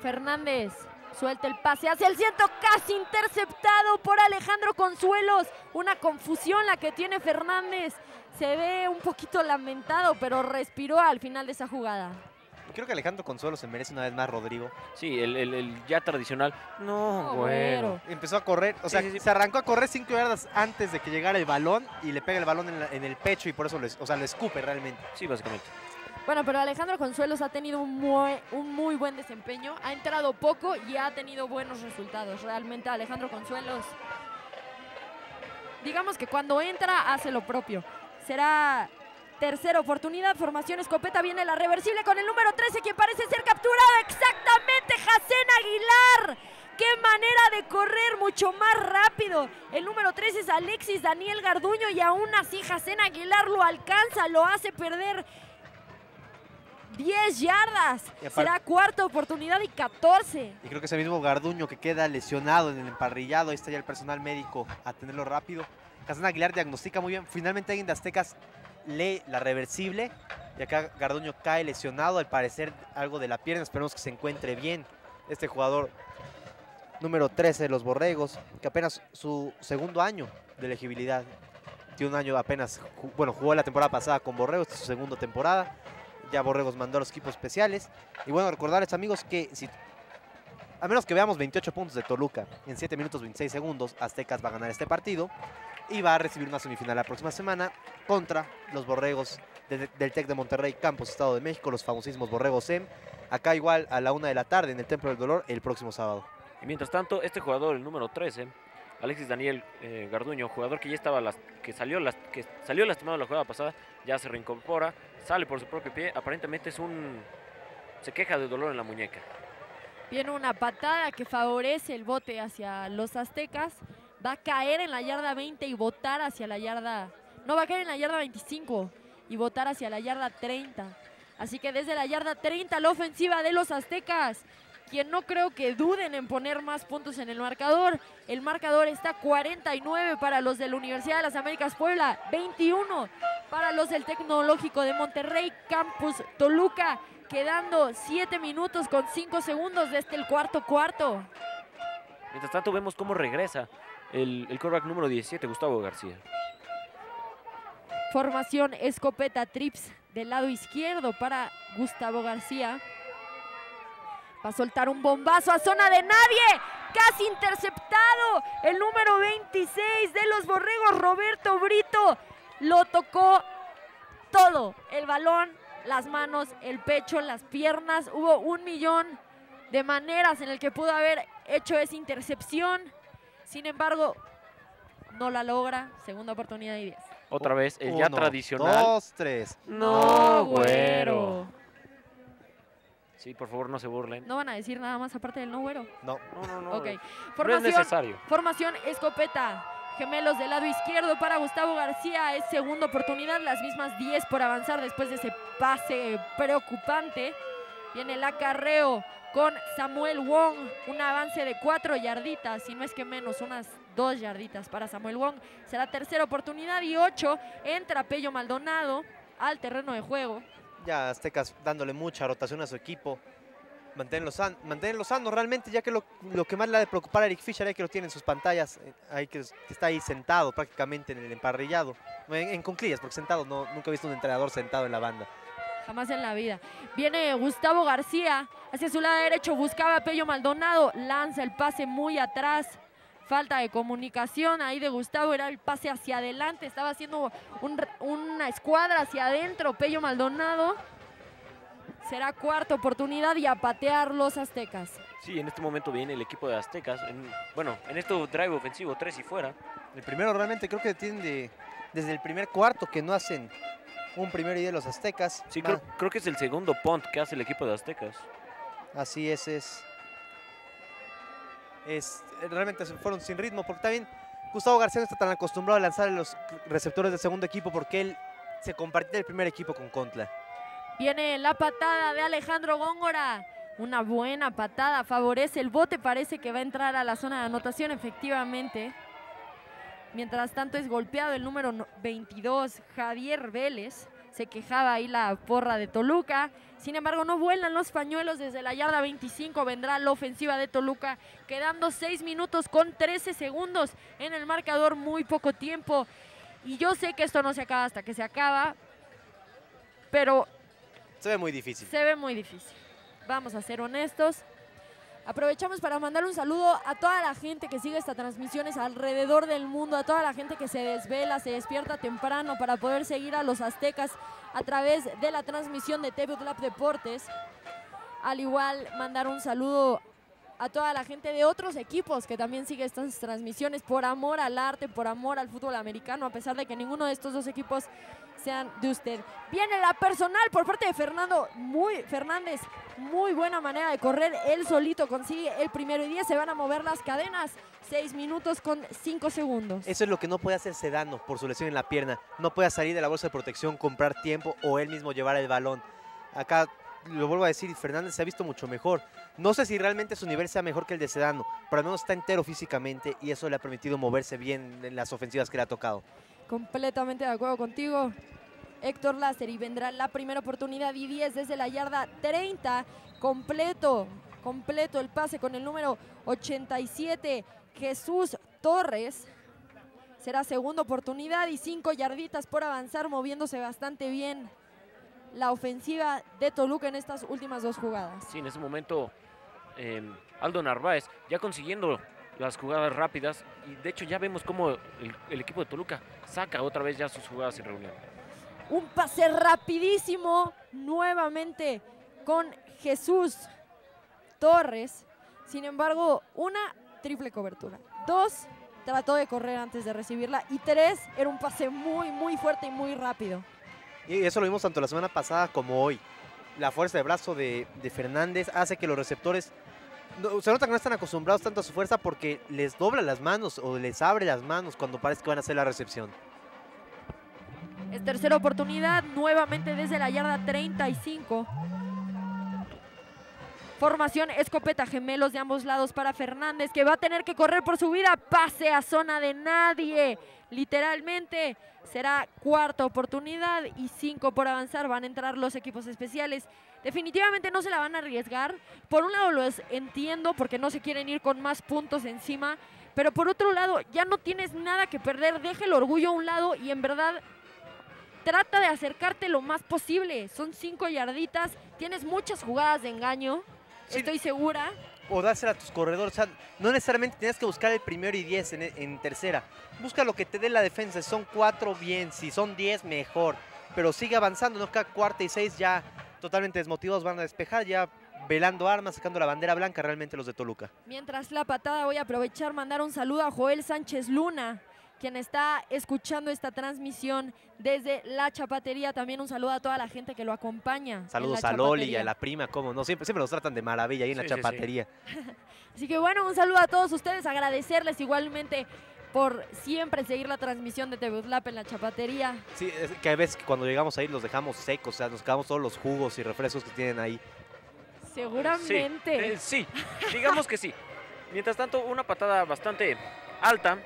Fernández suelta el pase hacia el centro, casi interceptado por Alejandro Consuelos. Una confusión la que tiene Fernández. Se ve un poquito lamentado, pero respiró al final de esa jugada. Creo que Alejandro Consuelo se merece una vez más, Rodrigo. Sí, el, el- el ya tradicional. No, No, bueno. güero. Empezó a correr, o sea, Sí, sí, sí. se arrancó a correr 5 yardas antes de que llegara el balón y le pega el balón en, la- en el pecho y por eso, les, o sea, lo escupe realmente. Sí, básicamente. Bueno, pero Alejandro Consuelos ha tenido un muy, un muy buen desempeño. Ha entrado poco y ha tenido buenos resultados. Realmente Alejandro Consuelos, digamos que cuando entra hace lo propio. Será tercera oportunidad, formación escopeta, viene la reversible con el número 13, quien parece ser capturado exactamente, Jacén Aguilar. Qué manera de correr mucho más rápido. El número 13 es Alexis Daniel Garduño y aún así Jacén Aguilar lo alcanza, lo hace perder 10 yardas. Será cuarta oportunidad y 14. Y creo que ese mismo Garduño que queda lesionado en el emparrillado, ahí está ya el personal médico a tenerlo rápido. Casán Aguilar diagnostica muy bien. Finalmente alguien de Aztecas lee la reversible y acá Garduño cae lesionado, al parecer algo de la pierna. Esperemos que se encuentre bien este jugador número 13 de los Borregos, que apenas su segundo año de elegibilidad. Tiene un año apenas, bueno, jugó la temporada pasada con Borregos, esta es su segunda temporada. Ya Borregos mandó a los equipos especiales. Y bueno, recordarles amigos que si a menos que veamos 28 puntos de Toluca en 7 minutos 26 segundos, Aztecas va a ganar este partido y va a recibir una semifinal la próxima semana contra los Borregos de- del TEC de Monterrey, Campos, Estado de México, los famosísimos Borregos SEM. Acá igual a la una de la tarde en el Templo del Dolor el próximo sábado. Y mientras tanto, este jugador, el número 13, Alexis Daniel eh, Garduño, jugador que ya estaba, las- que, salió las- que salió lastimado la jugada pasada, ya se reincorpora, sale por su propio pie, aparentemente es un... se queja de dolor en la muñeca. Viene una patada que favorece el bote hacia los aztecas. Va a caer en la yarda 20 y botar hacia la yarda... No, va a caer en la yarda 25 y botar hacia la yarda 30. Así que desde la yarda 30 la ofensiva de los aztecas. Quien no creo que duden en poner más puntos en el marcador. El marcador está 49 para los de la Universidad de las Américas Puebla, 21 para los del Tecnológico de Monterrey, Campus Toluca, quedando 7 minutos con 5 segundos desde el cuarto cuarto. Mientras tanto, vemos cómo regresa el, el quarterback número 17, Gustavo García. Formación escopeta trips del lado izquierdo para Gustavo García. Va a soltar un bombazo a zona de nadie. Casi interceptado. El número 26 de los Borregos, Roberto Brito. Lo tocó todo. El balón, las manos, el pecho, las piernas. Hubo un millón de maneras en el que pudo haber hecho esa intercepción. Sin embargo, no la logra. Segunda oportunidad y 10. Otra vez, el ya tradicional. dos, tres. No, No, güero. Sí, por favor, no se burlen. No van a decir nada más aparte del no güero. No. No, no, no. Ok. No es Formación, necesario. formación escopeta. Gemelos del lado izquierdo para Gustavo García. Es segunda oportunidad. Las mismas 10 por avanzar después de ese pase preocupante. Viene el acarreo con Samuel Wong. Un avance de cuatro yarditas, si no es que menos, unas dos yarditas para Samuel Wong. Será tercera oportunidad y ocho. Entra Pello Maldonado al terreno de juego. Ya Aztecas dándole mucha rotación a su equipo. Mantenerlo, san, mantenerlo sano realmente, ya que lo, lo que más le ha de preocupar a Eric Fisher es que lo tiene en sus pantallas, eh, ahí que está ahí sentado prácticamente en el emparrillado, en, en conclillas, porque sentado, no, nunca he visto un entrenador sentado en la banda. Jamás en la vida. Viene Gustavo García hacia su lado derecho. Buscaba a Pello Maldonado. Lanza el pase muy atrás. Falta de comunicación ahí de Gustavo. Era el pase hacia adelante. Estaba haciendo un- una escuadra hacia adentro. Pello Maldonado. Será cuarta oportunidad y a patear los aztecas. Sí, en este momento viene el equipo de Aztecas. en- bueno, en este drive ofensivo, tres y fuera. El primero realmente creo que tienen de- desde el primer cuarto que no hacen un primer y de los aztecas. Sí, Va- creo, creo que es el segundo punt que hace el equipo de Aztecas. Así es, es. Es realmente fueron sin ritmo porque también Gustavo García no está tan acostumbrado a lanzar a los receptores del segundo equipo porque él se compartía el primer equipo con Contla. Viene la patada de Alejandro Góngora. Una buena patada, favorece el bote, parece que va a entrar a la zona de anotación efectivamente. Mientras tanto es golpeado el número no- 22, Javier Vélez. Se quejaba ahí la porra de Toluca. Sin embargo, no vuelan los pañuelos desde la yarda 25. Vendrá la ofensiva de Toluca, quedando 6 minutos con 13 segundos en el marcador, muy poco tiempo. Y yo sé que esto no se acaba hasta que se acaba, pero Se ve muy difícil. se ve muy difícil. Vamos a ser honestos. Aprovechamos para mandar un saludo a toda la gente que sigue estas transmisiones alrededor del mundo, a toda la gente que se desvela, se despierta temprano para poder seguir a los aztecas a través de la transmisión de TV Lab Deportes. Al igual, mandar un saludo a toda la gente de otros equipos que también sigue estas transmisiones por amor al arte, por amor al fútbol americano, a pesar de que ninguno de estos dos equipos sean de usted. Viene la personal por parte de Fernando muy, Fernández. Muy buena manera de correr. Él solito consigue el primero y 10. Se van a mover las cadenas. Seis minutos con cinco segundos. Eso es lo que no puede hacer Sedano por su lesión en la pierna. No puede salir de la bolsa de protección, comprar tiempo o él mismo llevar el balón. Acá lo vuelvo a decir, Fernández se ha visto mucho mejor. No sé si realmente su nivel sea mejor que el de Sedano, pero al menos está entero físicamente y eso le ha permitido moverse bien en las ofensivas que le ha tocado. Completamente de acuerdo contigo. Héctor Láser y vendrá la primera oportunidad y 10 desde la yarda 30. Completo, completo el pase con el número 87, Jesús Torres. Será segunda oportunidad y 5 yarditas por avanzar, moviéndose bastante bien la ofensiva de Toluca en estas últimas dos jugadas. Sí, en ese momento eh, Aldo Narváez ya consiguiendo las jugadas rápidas y de hecho ya vemos cómo el, el equipo de Toluca saca otra vez ya sus jugadas en reunión. Un pase rapidísimo nuevamente con Jesús Torres. Sin embargo, una triple cobertura. Dos, trató de correr antes de recibirla. Y tres, era un pase muy, muy fuerte y muy rápido. Y eso lo vimos tanto la semana pasada como hoy. La fuerza de brazo de, de Fernández hace que los receptores se nota que no están acostumbrados tanto a su fuerza porque les dobla las manos o les abre las manos cuando parece que van a hacer la recepción. Es tercera oportunidad, nuevamente desde la yarda 35. Formación escopeta gemelos de ambos lados para Fernández, que va a tener que correr por su vida. Pase a zona de nadie. Literalmente será cuarta oportunidad y cinco por avanzar. Van a entrar los equipos especiales. Definitivamente no se la van a arriesgar. Por un lado los entiendo porque no se quieren ir con más puntos encima. Pero por otro lado, ya no tienes nada que perder. Deja el orgullo a un lado y en verdad trata de acercarte lo más posible. Son cinco yarditas. Tienes muchas jugadas de engaño. Estoy segura. O dársela a tus corredores. O sea, no necesariamente tienes que buscar el primero y diez en, en tercera. Busca lo que te dé la defensa. Si son cuatro, bien. Si son diez, mejor. Pero sigue avanzando. No cada cuarta y seis ya totalmente desmotivados van a despejar. Ya velando armas, sacando la bandera blanca realmente los de Toluca. Mientras la patada voy a aprovechar mandar un saludo a Joel Sánchez Luna, quien está escuchando esta transmisión desde la chapatería. También un saludo a toda la gente que lo acompaña. Saludos a Loli y a la prima, cómo no. Siempre, siempre nos tratan de maravilla ahí en la Sí, sí, sí. chapatería. Así que bueno, un saludo a todos ustedes, agradecerles igualmente por siempre seguir la transmisión de TV Lap en la chapatería. Sí, es que a veces cuando llegamos ahí los dejamos secos, o sea, nos quedamos todos los jugos y refrescos que tienen ahí. Seguramente. Sí, eh, sí, digamos que sí. Mientras tanto, una patada bastante alta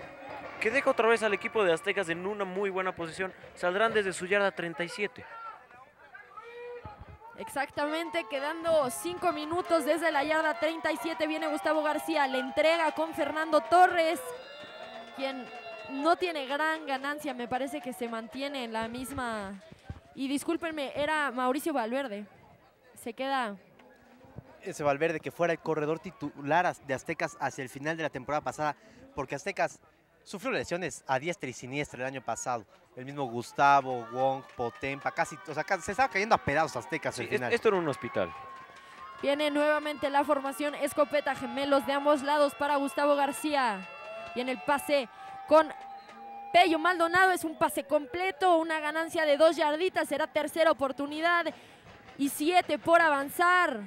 que deja otra vez al equipo de Aztecas en una muy buena posición. Saldrán desde su yarda 37. Exactamente, quedando cinco minutos desde la yarda 37 viene Gustavo García, le entrega con Fernando Torres, quien no tiene gran ganancia, me parece que se mantiene en la misma... Y discúlpenme, era Mauricio Valverde, se queda... Ese Valverde que fuera el corredor titular de Aztecas hacia el final de la temporada pasada, porque Aztecas sufrió lesiones a diestra y siniestra el año pasado. El mismo Gustavo, Wong, Potempa, casi, o sea, casi- se estaba cayendo a pedazos Aztecas Sí, al final. esto era un hospital. Viene nuevamente la formación escopeta gemelos de ambos lados para Gustavo García. Viene el pase con Pello Maldonado. Es un pase completo, una ganancia de dos yarditas. Será tercera oportunidad y siete por avanzar.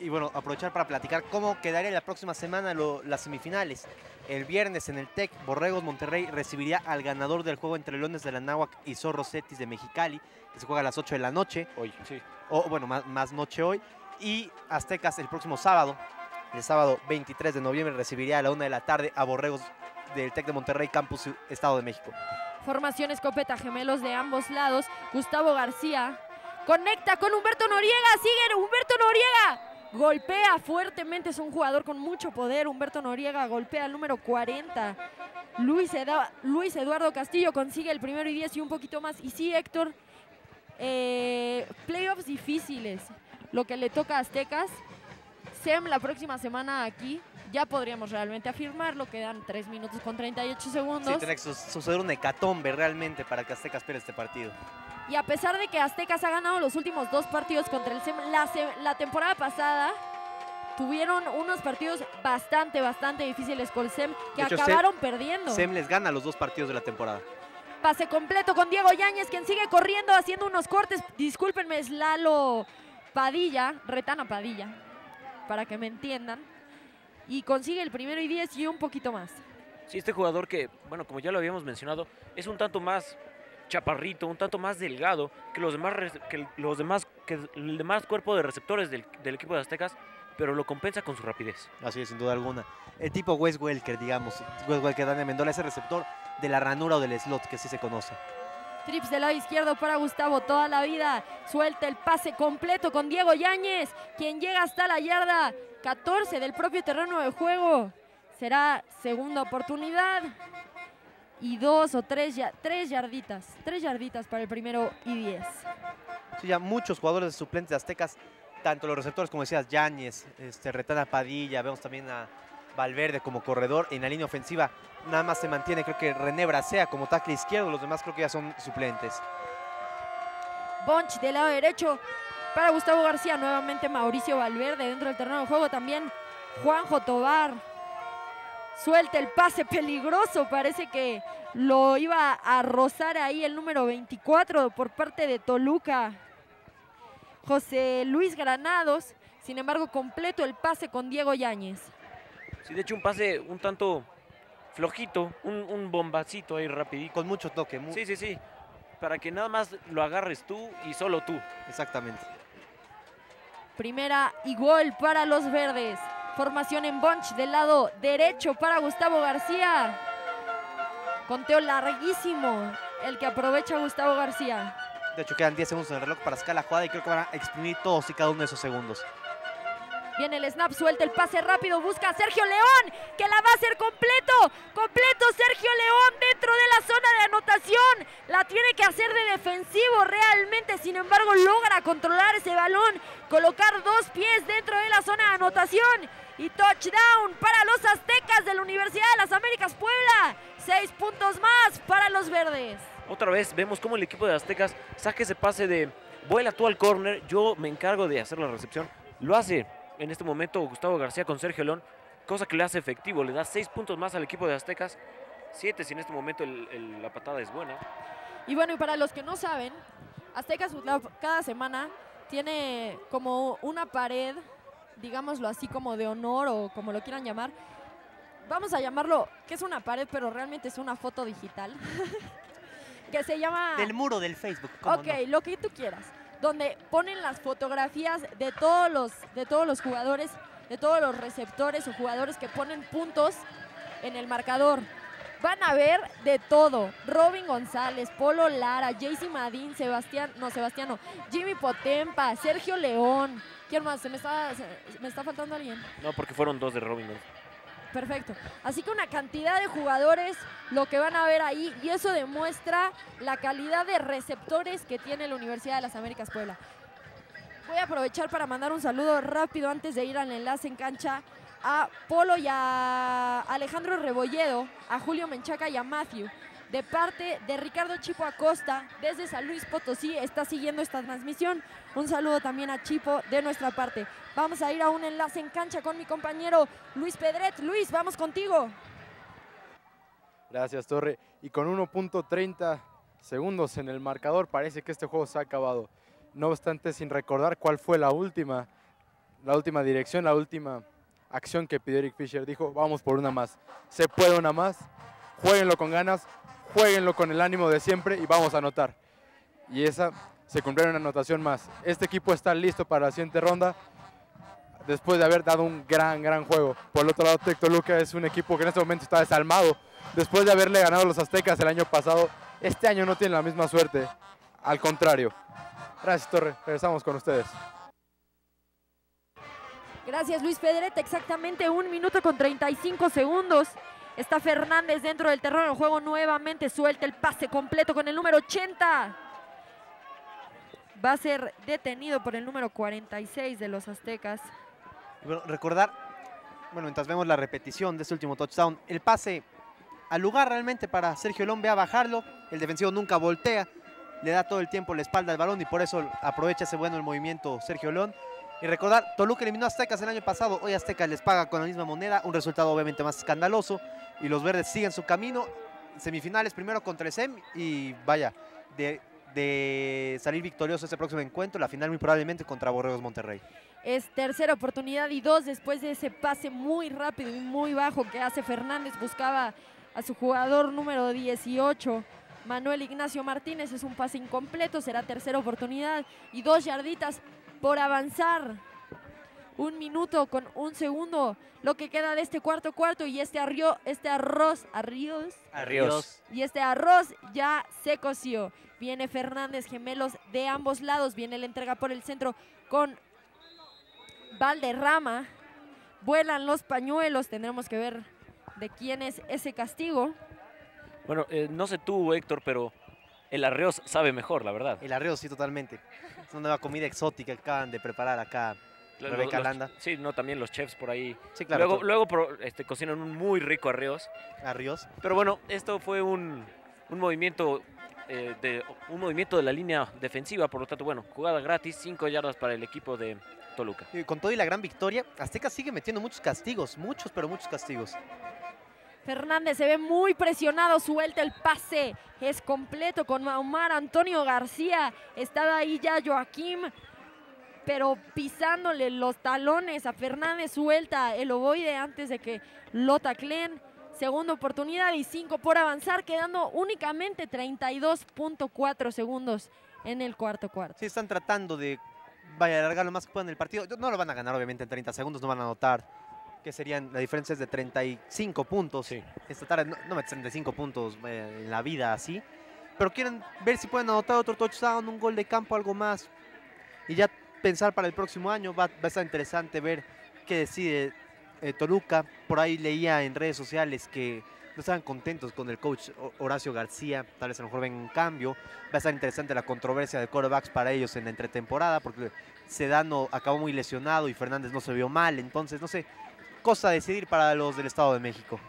Y bueno, aprovechar para platicar cómo quedaría la próxima semana lo- las semifinales. El viernes en el TEC, Borregos Monterrey recibiría al ganador del juego entre Leones de la Náhuac y Zorro Cetis de Mexicali, que se juega a las 8 de la noche. Hoy, sí. O bueno, más, más noche hoy. Y Aztecas el próximo sábado, el sábado 23 de noviembre, recibiría a la 1 de la tarde a Borregos del TEC de Monterrey, Campus Estado de México. Formación escopeta gemelos de ambos lados. Gustavo García conecta con Humberto Noriega. Sigue Humberto Noriega. Golpea fuertemente, es un jugador con mucho poder. Humberto Noriega golpea al número 40. Luis, Eduardo Castillo consigue el primero y 10 y un poquito más. Y sí, Héctor, eh, playoffs difíciles. Lo que le toca a Aztecas. SEM la próxima semana aquí. Ya podríamos realmente afirmarlo. Quedan 3 minutos con 38 segundos. Sí, tiene que su- suceder un hecatombe realmente para que Aztecas pierda este partido. Y a pesar de que Aztecas ha ganado los últimos dos partidos contra el SEM, la, temporada pasada tuvieron unos partidos bastante, bastante difíciles con el SEM que hecho, Sem- acabaron perdiendo. SEM les gana los dos partidos de la temporada. Pase completo con Diego Yáñez, quien sigue corriendo, haciendo unos cortes. Discúlpenme, es Lalo Padilla, Retana Padilla, para que me entiendan. Y consigue el primero y 10 y un poquito más. Sí, este jugador que, bueno, como ya lo habíamos mencionado, es un tanto más chaparrito, un tanto más delgado que los demás, que el- los demás, que el demás cuerpo de receptores del, del equipo de Aztecas, pero lo compensa con su rapidez. Así es, sin duda alguna. El tipo Wes Welker, digamos. Wes Welker, Daniel Mendola, ese receptor de la ranura o del slot, que así se conoce. Trips del lado izquierdo para Gustavo toda la vida. Suelta el pase completo con Diego Yáñez, quien llega hasta la yarda 14 del propio terreno de juego. Será segunda oportunidad. Y dos o tres, ya- tres yarditas. Tres yarditas para el primero y 10. Sí, ya muchos jugadores suplentes de Aztecas, tanto los receptores, como decías, Yáñez, este, Retana Padilla, vemos también a Valverde como corredor. En la línea ofensiva nada más se mantiene, creo que René Bracea como tackle izquierdo, los demás creo que ya son suplentes. Bunch del lado derecho para Gustavo García. Nuevamente Mauricio Valverde dentro del terreno de juego. También Juanjo Tobar. Suelta el pase peligroso. Parece que lo iba a rozar ahí el número 24 por parte de Toluca. José Luis Granados. Sin embargo, completo el pase con Diego Yáñez. Sí, de hecho un pase un tanto flojito, un, un bombacito ahí rapidito. Con mucho toque. mu- Sí, sí, sí. Para que nada más lo agarres tú y solo tú. Exactamente. Primera y gol para los verdes. Formación en bunch del lado derecho para Gustavo García. Conteo larguísimo el que aprovecha Gustavo García. De hecho, quedan 10 segundos en el reloj para sacar la jugada y creo que van a exprimir todos y cada uno de esos segundos. Viene el snap, suelta el pase rápido, busca a Sergio León, que la va a hacer completo. Completo Sergio León dentro de la zona de anotación. La tiene que hacer de defensivo realmente, sin embargo logra controlar ese balón, colocar dos pies dentro de la zona de anotación. Y touchdown para los aztecas de la Universidad de las Américas Puebla. Seis puntos más para los verdes. Otra vez vemos cómo el equipo de Aztecas saca ese pase de vuela tú al córner, yo me encargo de hacer la recepción. Lo hace en este momento Gustavo García con Sergio León, cosa que le hace efectivo, le da seis puntos más al equipo de Aztecas, siete si en este momento el- el- la patada es buena. Y bueno, y para los que no saben, Aztecas cada semana tiene como una pared, digámoslo así como de honor o como lo quieran llamar. Vamos a llamarlo, que es una pared, pero realmente es una foto digital. que se llama... Del muro del Facebook. ¿cómo Ok, no? lo que tú quieras. Donde ponen las fotografías de todos los, de todos los jugadores, de todos los receptores o jugadores que ponen puntos en el marcador. Van a ver de todo. Robin González, Polo Lara, JC Madín, Sebastián, no, Sebastiano, Jimmy Potempa, Sergio León. ¿Quién más? ¿Se me está, se- me está faltando alguien? No, porque fueron dos de Robin. ¿no? Perfecto. Así que una cantidad de jugadores lo que van a ver ahí y eso demuestra la calidad de receptores que tiene la Universidad de las Américas Puebla. Voy a aprovechar para mandar un saludo rápido antes de ir al enlace en cancha a Polo y a Alejandro Rebolledo, a Julio Menchaca y a Matthew. De parte de Ricardo Chipo Acosta, desde San Luis Potosí, está siguiendo esta transmisión. Un saludo también a Chipo de nuestra parte. Vamos a ir a un enlace en cancha con mi compañero Luis Pedret. Luis, vamos contigo. Gracias, Torre. Y con 1.30 segundos en el marcador, parece que este juego se ha acabado. No obstante, sin recordar cuál fue la última, la última dirección, la última acción que pidió Eric Fisher. Dijo, vamos por una más. Se puede una más. Jueguenlo con ganas, jueguenlo con el ánimo de siempre y vamos a anotar. Y esa se cumplió en una anotación más. Este equipo está listo para la siguiente ronda después de haber dado un gran, gran juego. Por el otro lado, Tec Toluca es un equipo que en este momento está desalmado. Después de haberle ganado a los Aztecas el año pasado, este año no tiene la misma suerte. Al contrario. Gracias, Torre. Regresamos con ustedes. Gracias Luis Pedret, exactamente un minuto con 35 segundos. Está Fernández dentro del terreno del juego nuevamente, suelta el pase completo con el número 80. Va a ser detenido por el número 46 de los Aztecas. Bueno, recordar, bueno, mientras vemos la repetición de este último touchdown, el pase al lugar realmente para Sergio ve a bajarlo, el defensivo nunca voltea, le da todo el tiempo la espalda al balón y por eso aprovecha ese bueno el movimiento Sergio Lón. Y recordar, Toluca eliminó a Aztecas el año pasado, hoy Aztecas les paga con la misma moneda, un resultado obviamente más escandaloso y los verdes siguen su camino, semifinales primero contra el SEM y vaya, de, de salir victorioso ese próximo encuentro, la final muy probablemente contra Borregos Monterrey. Es tercera oportunidad y dos después de ese pase muy rápido y muy bajo que hace Fernández. Buscaba a su jugador número 18, Manuel Ignacio Martínez. Es un pase incompleto, será tercera oportunidad y dos yarditas por avanzar. Un minuto con un segundo, lo que queda de este cuarto cuarto y este, arrio, este arroz, arríos, Arríos. y este arroz ya se coció. Viene Fernández, gemelos de ambos lados. Viene la entrega por el centro con Valderrama. Vuelan los pañuelos. Tendremos que ver de quién es ese castigo. Bueno, eh, no sé tú, Héctor, pero el arreos sabe mejor, la verdad. El arreo sí, totalmente. Es una nueva comida exótica que acaban de preparar acá Rebeca los- Landa. Sí, no, también los chefs por ahí. Sí, claro, Luego, luego pro- este, cocinan un muy rico arreos. Arreos. Pero bueno, esto fue un, un movimiento eh, de un movimiento de la línea defensiva, por lo tanto, bueno, jugada gratis, 5 yardas para el equipo de Toluca. Y con todo y la gran victoria, Azteca sigue metiendo muchos castigos, muchos, pero muchos castigos. Fernández se ve muy presionado, suelta el pase, es completo con Omar Antonio García. Estaba ahí ya Joaquín, pero pisándole los talones a Fernández, suelta el ovoide antes de que lo tacleen. Segunda oportunidad y cinco por avanzar, quedando únicamente 32.4 segundos en el cuarto cuarto. Sí, están tratando de vaya, alargar lo más que puedan el partido. No lo van a ganar, obviamente, en 30 segundos, no van a anotar. Que serían, la diferencia es de 35 puntos. Esta tarde no, no metes 35 puntos eh, en la vida así. Pero quieren ver si pueden anotar otro touchdown, un gol de campo, algo más. Y ya pensar para el próximo año. Va, a estar interesante ver qué decide eh, Toluca. Por ahí leía en redes sociales que no estaban contentos con el coach Ho- Horacio García. Tal vez a lo mejor ven un cambio. Va a estar interesante la controversia de quarterbacks para ellos en la entretemporada. Porque Sedano acabó muy lesionado y Fernández no se vio mal. Entonces, no sé, cosa a decidir para los del Estado de México.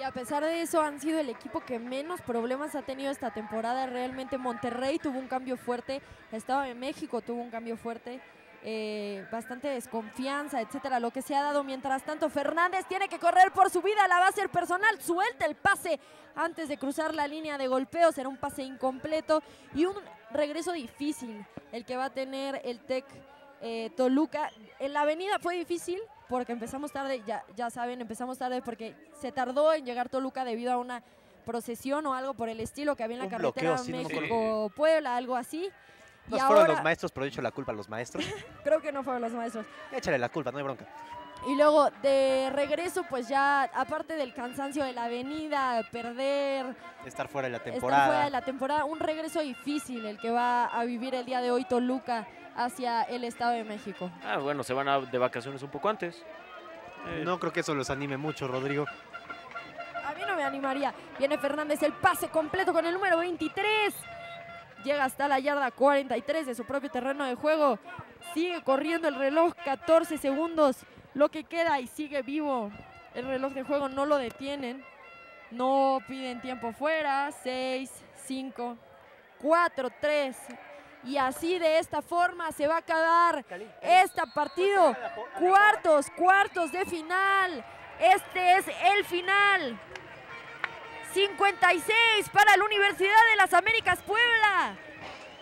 Y a pesar de eso han sido el equipo que menos problemas ha tenido esta temporada. Realmente Monterrey tuvo un cambio fuerte, Estado de México tuvo un cambio fuerte, eh, bastante desconfianza, etcétera. Lo que se ha dado mientras tanto, Fernández tiene que correr por su vida, la va a hacer personal, suelta el pase antes de cruzar la línea de golpeo, será un pase incompleto y un regreso difícil el que va a tener el TEC eh, Toluca. En la avenida fue difícil porque empezamos tarde, ya, ya saben, empezamos tarde porque se tardó en llegar Toluca debido a una procesión o algo por el estilo que había en la Un carretera bloqueo, sí, no me acuerdo. México-Puebla, algo así. No y fueron ahora, los maestros, pero he hecho la culpa a los maestros. creo que no fueron los maestros. Échale la culpa, no hay bronca. Y luego de regreso, pues ya, aparte del cansancio de la avenida, perder, Estar fuera de la estar temporada. fuera de la temporada, un regreso difícil el que va a vivir el día de hoy Toluca hacia el Estado de México. Ah, bueno, se van a- de vacaciones un poco antes. Eh, No creo que eso los anime mucho, Rodrigo. A mí no me animaría. Viene Fernández, el pase completo con el número 23. Llega hasta la yarda 43 de su propio terreno de juego. Sigue corriendo el reloj, 14 segundos. Lo que queda y sigue vivo. El reloj de juego no lo detienen. No piden tiempo fuera. 6, 5, 4, 3. Y así de esta forma se va a acabar este partido. Cuartos, cuartos de final. Este es el final. 56 para la Universidad de las Américas Puebla.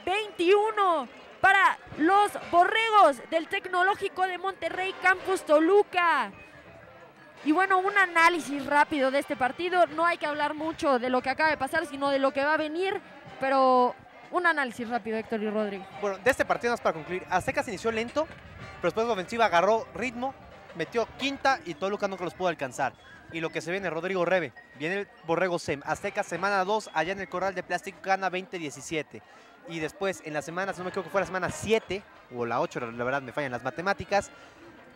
21 para los Borregos del Tecnológico de Monterrey Campus Toluca. Y bueno, un análisis rápido de este partido. No hay que hablar mucho de lo que acaba de pasar, sino de lo que va a venir. Pero un análisis rápido, Héctor y Rodrigo. Bueno, de este partido, más para concluir, Aztecas inició lento, pero después la ofensiva agarró ritmo, metió quinta y Toluca nunca los pudo alcanzar. Y lo que se viene, Rodrigo Rebe, viene el Borrego Sem. Aztecas semana 2, allá en el Corral de Plástico, gana 20-17. Y después, en la semana, no me equivoco, que fue la semana 7, o la 8, la verdad me fallan las matemáticas,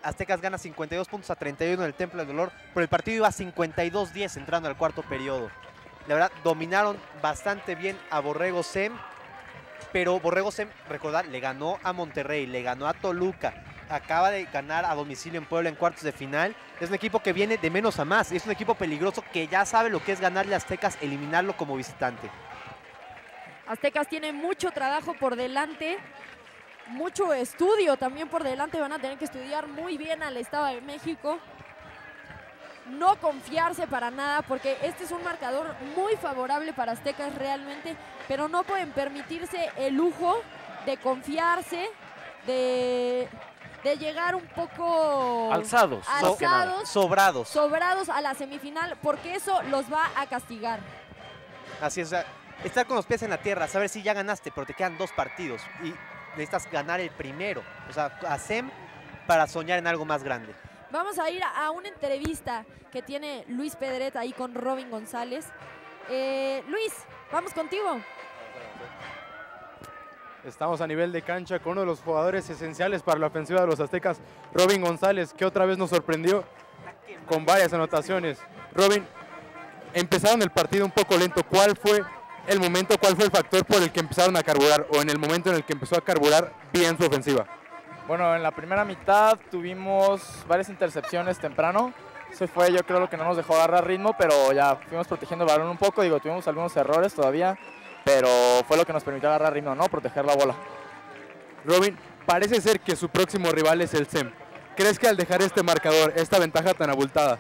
Aztecas gana 52 puntos a 31 en el Templo del Dolor, pero el partido iba a 52-10 entrando al cuarto periodo. La verdad, dominaron bastante bien a Borrego Sem, pero Borrego Sem, recordad, le ganó a Monterrey, le ganó a Toluca, acaba de ganar a domicilio en Puebla en cuartos de final. Es un equipo que viene de menos a más, es un equipo peligroso que ya sabe lo que es ganarle a Aztecas, eliminarlo como visitante. Aztecas tiene mucho trabajo por delante, mucho estudio también por delante. Van a tener que estudiar muy bien al Estado de México. No confiarse para nada porque este es un marcador muy favorable para Aztecas realmente, pero no pueden permitirse el lujo de confiarse, de, de llegar un poco Alzados, So- Sobrados. sobrados a la semifinal porque eso los va a castigar. Así es, o sea, estar con los pies en la tierra, saber si ya ganaste, pero te quedan dos partidos y necesitas ganar el primero. O sea, a SEM para soñar en algo más grande. Vamos a ir a una entrevista que tiene Luis Pedret ahí con Robin González. Eh, Luis, vamos contigo. Estamos a nivel de cancha con uno de los jugadores esenciales para la ofensiva de los aztecas, Robin González, que otra vez nos sorprendió con varias anotaciones. Robin, empezaron el partido un poco lento. ¿Cuál fue el momento, cuál fue el factor por el que empezaron a carburar o en el momento en el que empezó a carburar bien su ofensiva? Bueno, en la primera mitad tuvimos varias intercepciones temprano. Eso fue yo creo lo que no nos dejó agarrar ritmo, pero ya fuimos protegiendo el balón un poco. Digo, tuvimos algunos errores todavía, pero fue lo que nos permitió agarrar ritmo, ¿no? Proteger la bola. Robin, parece ser que su próximo rival es el SEM. ¿Crees que al dejar este marcador, esta ventaja tan abultada,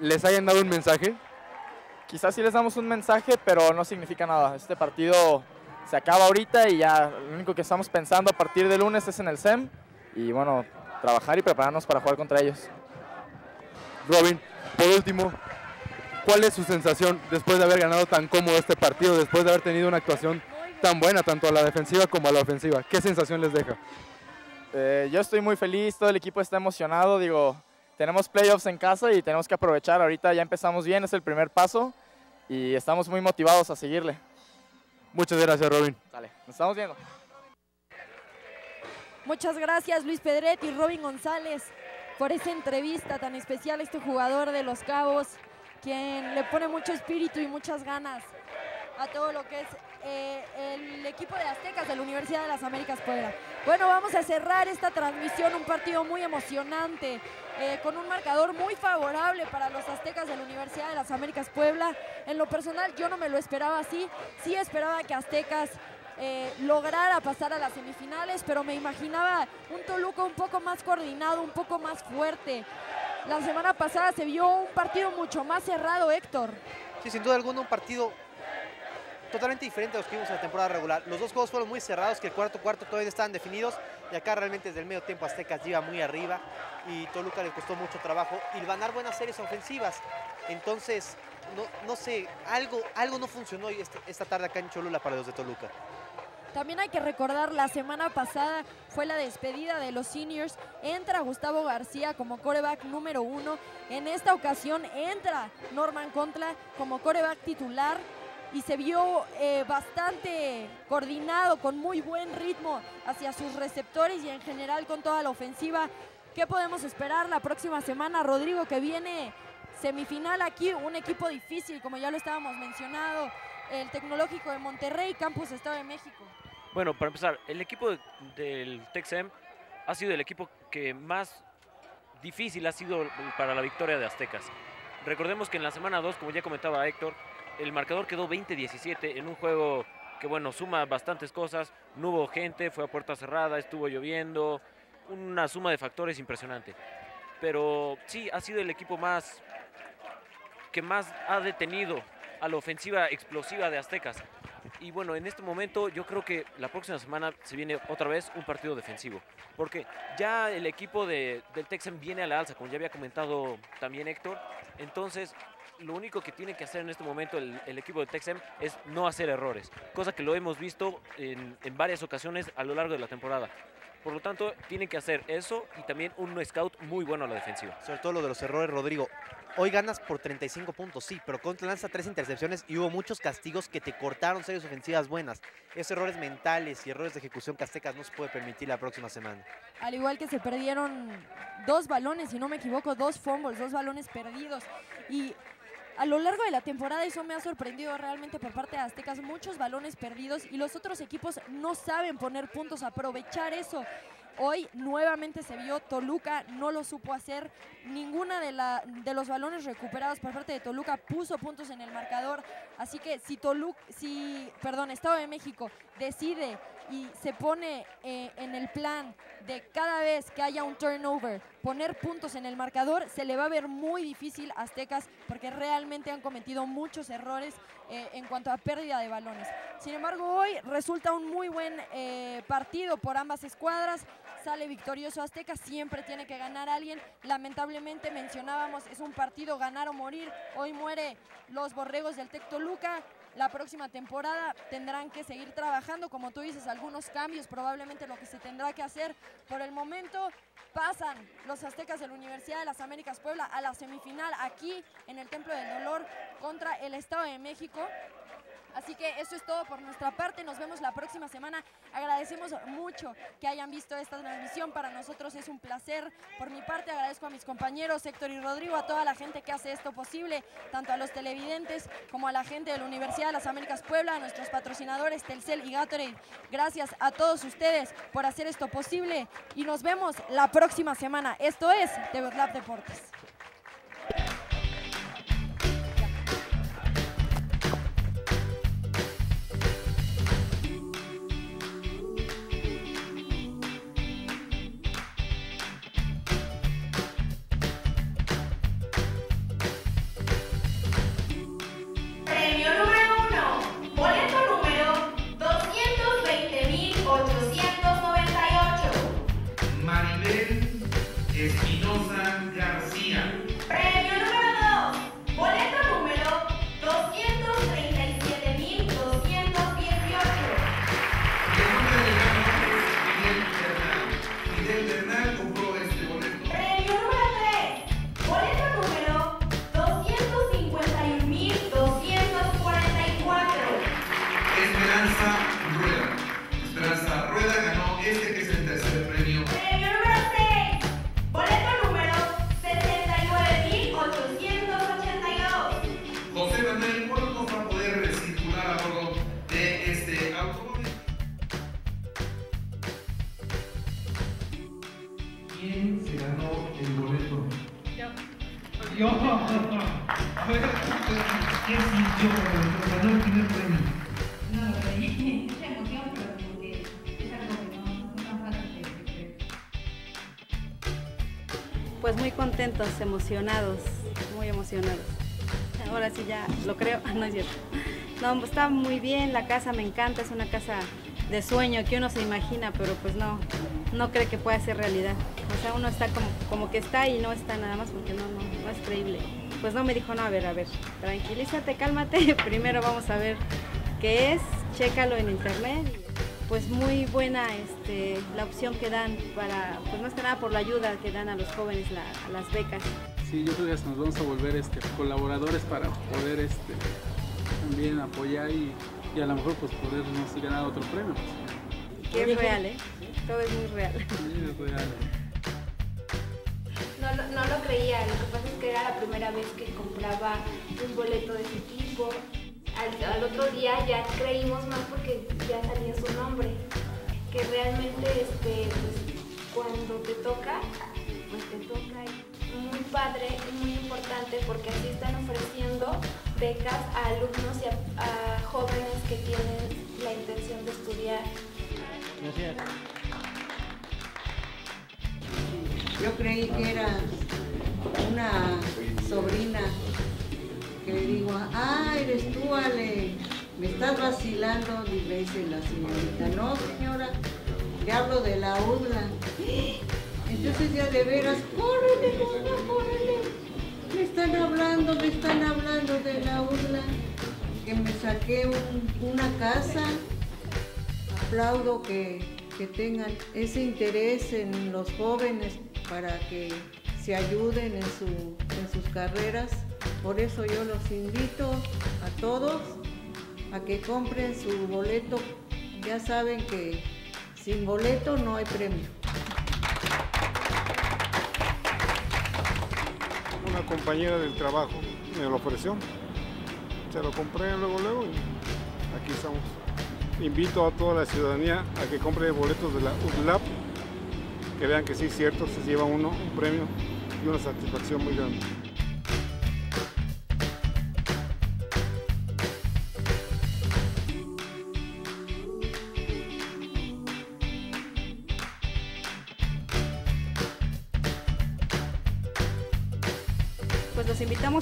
les hayan dado un mensaje? Quizás sí les damos un mensaje, pero no significa nada. Este partido se acaba ahorita y ya lo único que estamos pensando a partir del lunes es en el SEM. Y bueno, trabajar y prepararnos para jugar contra ellos. Robin, por último, ¿cuál es su sensación después de haber ganado tan cómodo este partido, después de haber tenido una actuación tan buena tanto a la defensiva como a la ofensiva? ¿Qué sensación les deja? Eh, yo estoy muy feliz, todo el equipo está emocionado. Digo, tenemos playoffs en casa y tenemos que aprovechar. Ahorita ya empezamos bien, es el primer paso y estamos muy motivados a seguirle. Muchas gracias, Robin. Dale, nos estamos viendo. Muchas gracias Luis Pedret y Robin González por esa entrevista tan especial a este jugador de Los Cabos, quien le pone mucho espíritu y muchas ganas a todo lo que es eh, el equipo de Aztecas de la Universidad de las Américas Puebla. Bueno, vamos a cerrar esta transmisión, un partido muy emocionante, eh, con un marcador muy favorable para los Aztecas de la Universidad de las Américas Puebla. En lo personal yo no me lo esperaba así, sí esperaba que Aztecas eh, lograra pasar a las semifinales, pero me imaginaba un Toluca un poco más coordinado, un poco más fuerte. La semana pasada se vio un partido mucho más cerrado, Héctor. Sí, sin duda alguna un partido totalmente diferente a los que vimos en la temporada regular. Los dos juegos fueron muy cerrados, que el cuarto cuarto todavía estaban definidos y acá realmente desde el medio tiempo Aztecas lleva muy arriba y Toluca le costó mucho trabajo y ganar buenas series ofensivas. Entonces, no, no sé, algo, algo no funcionó este- esta tarde acá en Cholula para los de Toluca. También hay que recordar, la semana pasada fue la despedida de los seniors. Entra Gustavo García como coreback número uno. En esta ocasión entra Norman Contla como coreback titular y se vio eh, bastante coordinado, con muy buen ritmo hacia sus receptores y en general con toda la ofensiva. ¿Qué podemos esperar la próxima semana, Rodrigo, que viene semifinal aquí? Un equipo difícil, como ya lo estábamos mencionando, el Tecnológico de Monterrey, Campus Estado de México. Bueno, para empezar, el equipo de- del Texem ha sido el equipo que más difícil ha sido para la victoria de Aztecas. Recordemos que en la semana 2, como ya comentaba Héctor, el marcador quedó 20-17 en un juego que, bueno, suma bastantes cosas. No hubo gente, fue a puerta cerrada, estuvo lloviendo, una suma de factores impresionante. Pero sí, ha sido el equipo más que más ha detenido a la ofensiva explosiva de Aztecas. Y bueno, en este momento yo creo que la próxima semana se viene otra vez un partido defensivo. Porque ya el equipo de, del Texan viene a la alza, como ya había comentado también Héctor. Entonces, lo único que tiene que hacer en este momento el, el equipo de Texan es no hacer errores. Cosa que lo hemos visto en, en varias ocasiones a lo largo de la temporada. Por lo tanto, tienen que hacer eso y también un scout muy bueno a la defensiva. Sobre todo lo de los errores, Rodrigo. Hoy ganas por 35 puntos, sí, pero Contra lanza tres intercepciones y hubo muchos castigos que te cortaron series ofensivas buenas. Esos errores mentales y errores de ejecución que Aztecas no se puede permitir la próxima semana. Al igual que se perdieron dos balones, si no me equivoco, dos fumbles, dos balones perdidos. Y a lo largo de la temporada eso me ha sorprendido realmente por parte de Aztecas, muchos balones perdidos y los otros equipos no saben poner puntos, aprovechar eso. Hoy nuevamente se vio Toluca, no lo supo hacer. Ninguna de, la, de los balones recuperados por parte de Toluca puso puntos en el marcador. Así que si Toluca, si, perdón, Estado de México decide y se pone eh, en el plan de cada vez que haya un turnover, poner puntos en el marcador, se le va a ver muy difícil a Aztecas porque realmente han cometido muchos errores eh, en cuanto a pérdida de balones. Sin embargo, hoy resulta un muy buen eh, partido por ambas escuadras. Sale victorioso Azteca, siempre tiene que ganar alguien. Lamentablemente mencionábamos, es un partido ganar o morir. Hoy muere los borregos del Tec Toluca. La próxima temporada tendrán que seguir trabajando, como tú dices, algunos cambios, probablemente lo que se tendrá que hacer. Por el momento pasan los aztecas de la Universidad de las Américas Puebla a la semifinal aquí en el Templo del Dolor contra el Estado de México. Así que eso es todo por nuestra parte. Nos vemos la próxima semana. Agradecemos mucho que hayan visto esta transmisión. Para nosotros es un placer. Por mi parte agradezco a mis compañeros Héctor y Rodrigo, a toda la gente que hace esto posible, tanto a los televidentes como a la gente de la Universidad de las Américas Puebla, a nuestros patrocinadores Telcel y Gatorade. Gracias a todos ustedes por hacer esto posible y nos vemos la próxima semana. Esto es The Lab Deportes. Emocionados, muy emocionados. Ahora sí ya lo creo, no es cierto. No, está muy bien, la casa me encanta, es una casa de sueño que uno se imagina, pero pues no, no cree que pueda ser realidad. O sea, uno está como, como que está y no está nada más porque no, no, no es creíble. Pues no me dijo, no, a ver, a ver, tranquilízate, cálmate, primero vamos a ver qué es, chécalo en internet. pues muy buena este, la opción que dan para, pues más que nada por la ayuda que dan a los jóvenes, a las becas. Sí, yo creo que nos vamos a volver este, colaboradores para poder este, también apoyar y, y a lo mejor pues podernos ganar otro premio. pues. Que es real, ¿eh? Todo es muy real. Sí, es real. No, lo- no lo creía, lo que pasa es que era la primera vez que compraba un boleto de ese tipo. Al, al otro día ya creímos más porque ya salía su nombre. Que realmente este, pues, cuando te toca, pues te toca. Muy padre y muy importante porque así están ofreciendo becas a alumnos y a, a jóvenes que tienen la intención de estudiar. Gracias. Yo creí que era una sobrina que le digo, ah, eres tú, Ale, me estás vacilando, y me dice la señorita, no señora, le hablo de la UDLA. Entonces ya de veras, córrele, mamá, córrele. Me están hablando, me están hablando de la UDLA, que me saqué un- una casa. Aplaudo que, que tengan ese interés en los jóvenes para que se ayuden en, su, en sus carreras. Por eso yo los invito a todos a que compren su boleto. Ya saben que sin boleto no hay premio. Compañera del trabajo me lo ofreció. Se lo compré luego, luego y aquí estamos. Invito a toda la ciudadanía a que compre boletos de la UDLAP, que vean que sí es cierto, se lleva uno un premio y una satisfacción muy grande.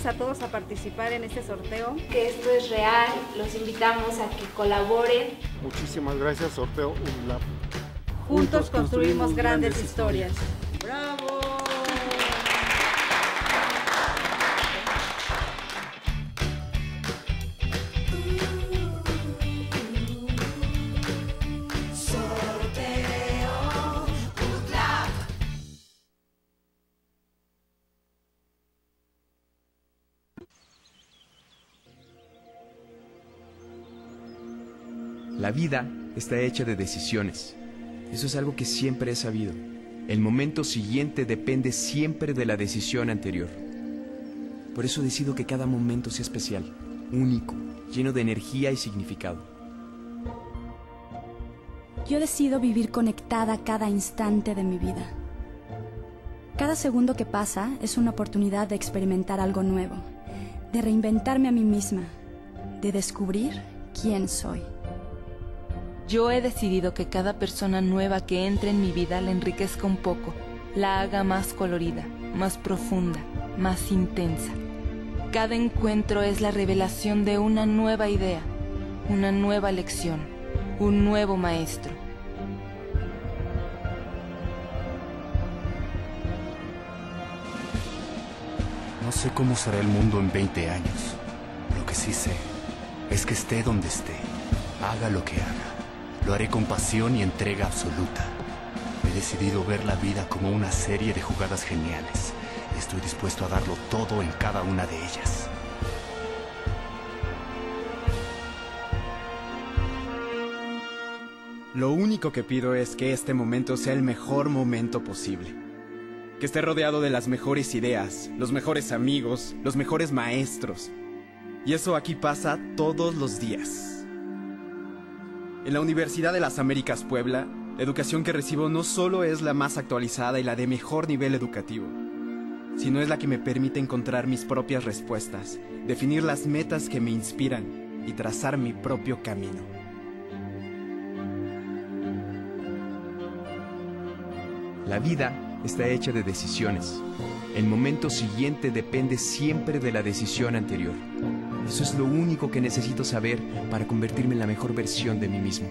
Invitamos a todos a participar en este sorteo. Que esto es real, los invitamos a que colaboren. Muchísimas gracias, sorteo UDLAP. Juntos construimos grandes historias. ¡Bravo! La vida está hecha de decisiones. Eso es algo que siempre he sabido. El momento siguiente depende siempre de la decisión anterior. Por eso decido que cada momento sea especial, único, lleno de energía y significado. Yo decido vivir conectada cada instante de mi vida. Cada segundo que pasa es una oportunidad de experimentar algo nuevo, de reinventarme a mí misma, de descubrir quién soy. Yo he decidido que cada persona nueva que entre en mi vida la enriquezca un poco, la haga más colorida, más profunda, más intensa. Cada encuentro es la revelación de una nueva idea, una nueva lección, un nuevo maestro. No sé cómo será el mundo en 20 años. Lo que sí sé es que esté donde esté, haga lo que haga, lo haré con pasión y entrega absoluta. He decidido ver la vida como una serie de jugadas geniales estoy dispuesto a darlo todo en cada una de ellas. Lo único que pido es que este momento sea el mejor momento posible. Que esté rodeado de las mejores ideas, los mejores amigos, los mejores maestros. Y eso aquí pasa todos los días. En la Universidad de las Américas Puebla, la educación que recibo no solo es la más actualizada y la de mejor nivel educativo, sino es la que me permite encontrar mis propias respuestas, definir las metas que me inspiran y trazar mi propio camino. La vida está hecha de decisiones. El momento siguiente depende siempre de la decisión anterior. Eso es lo único que necesito saber para convertirme en la mejor versión de mí mismo.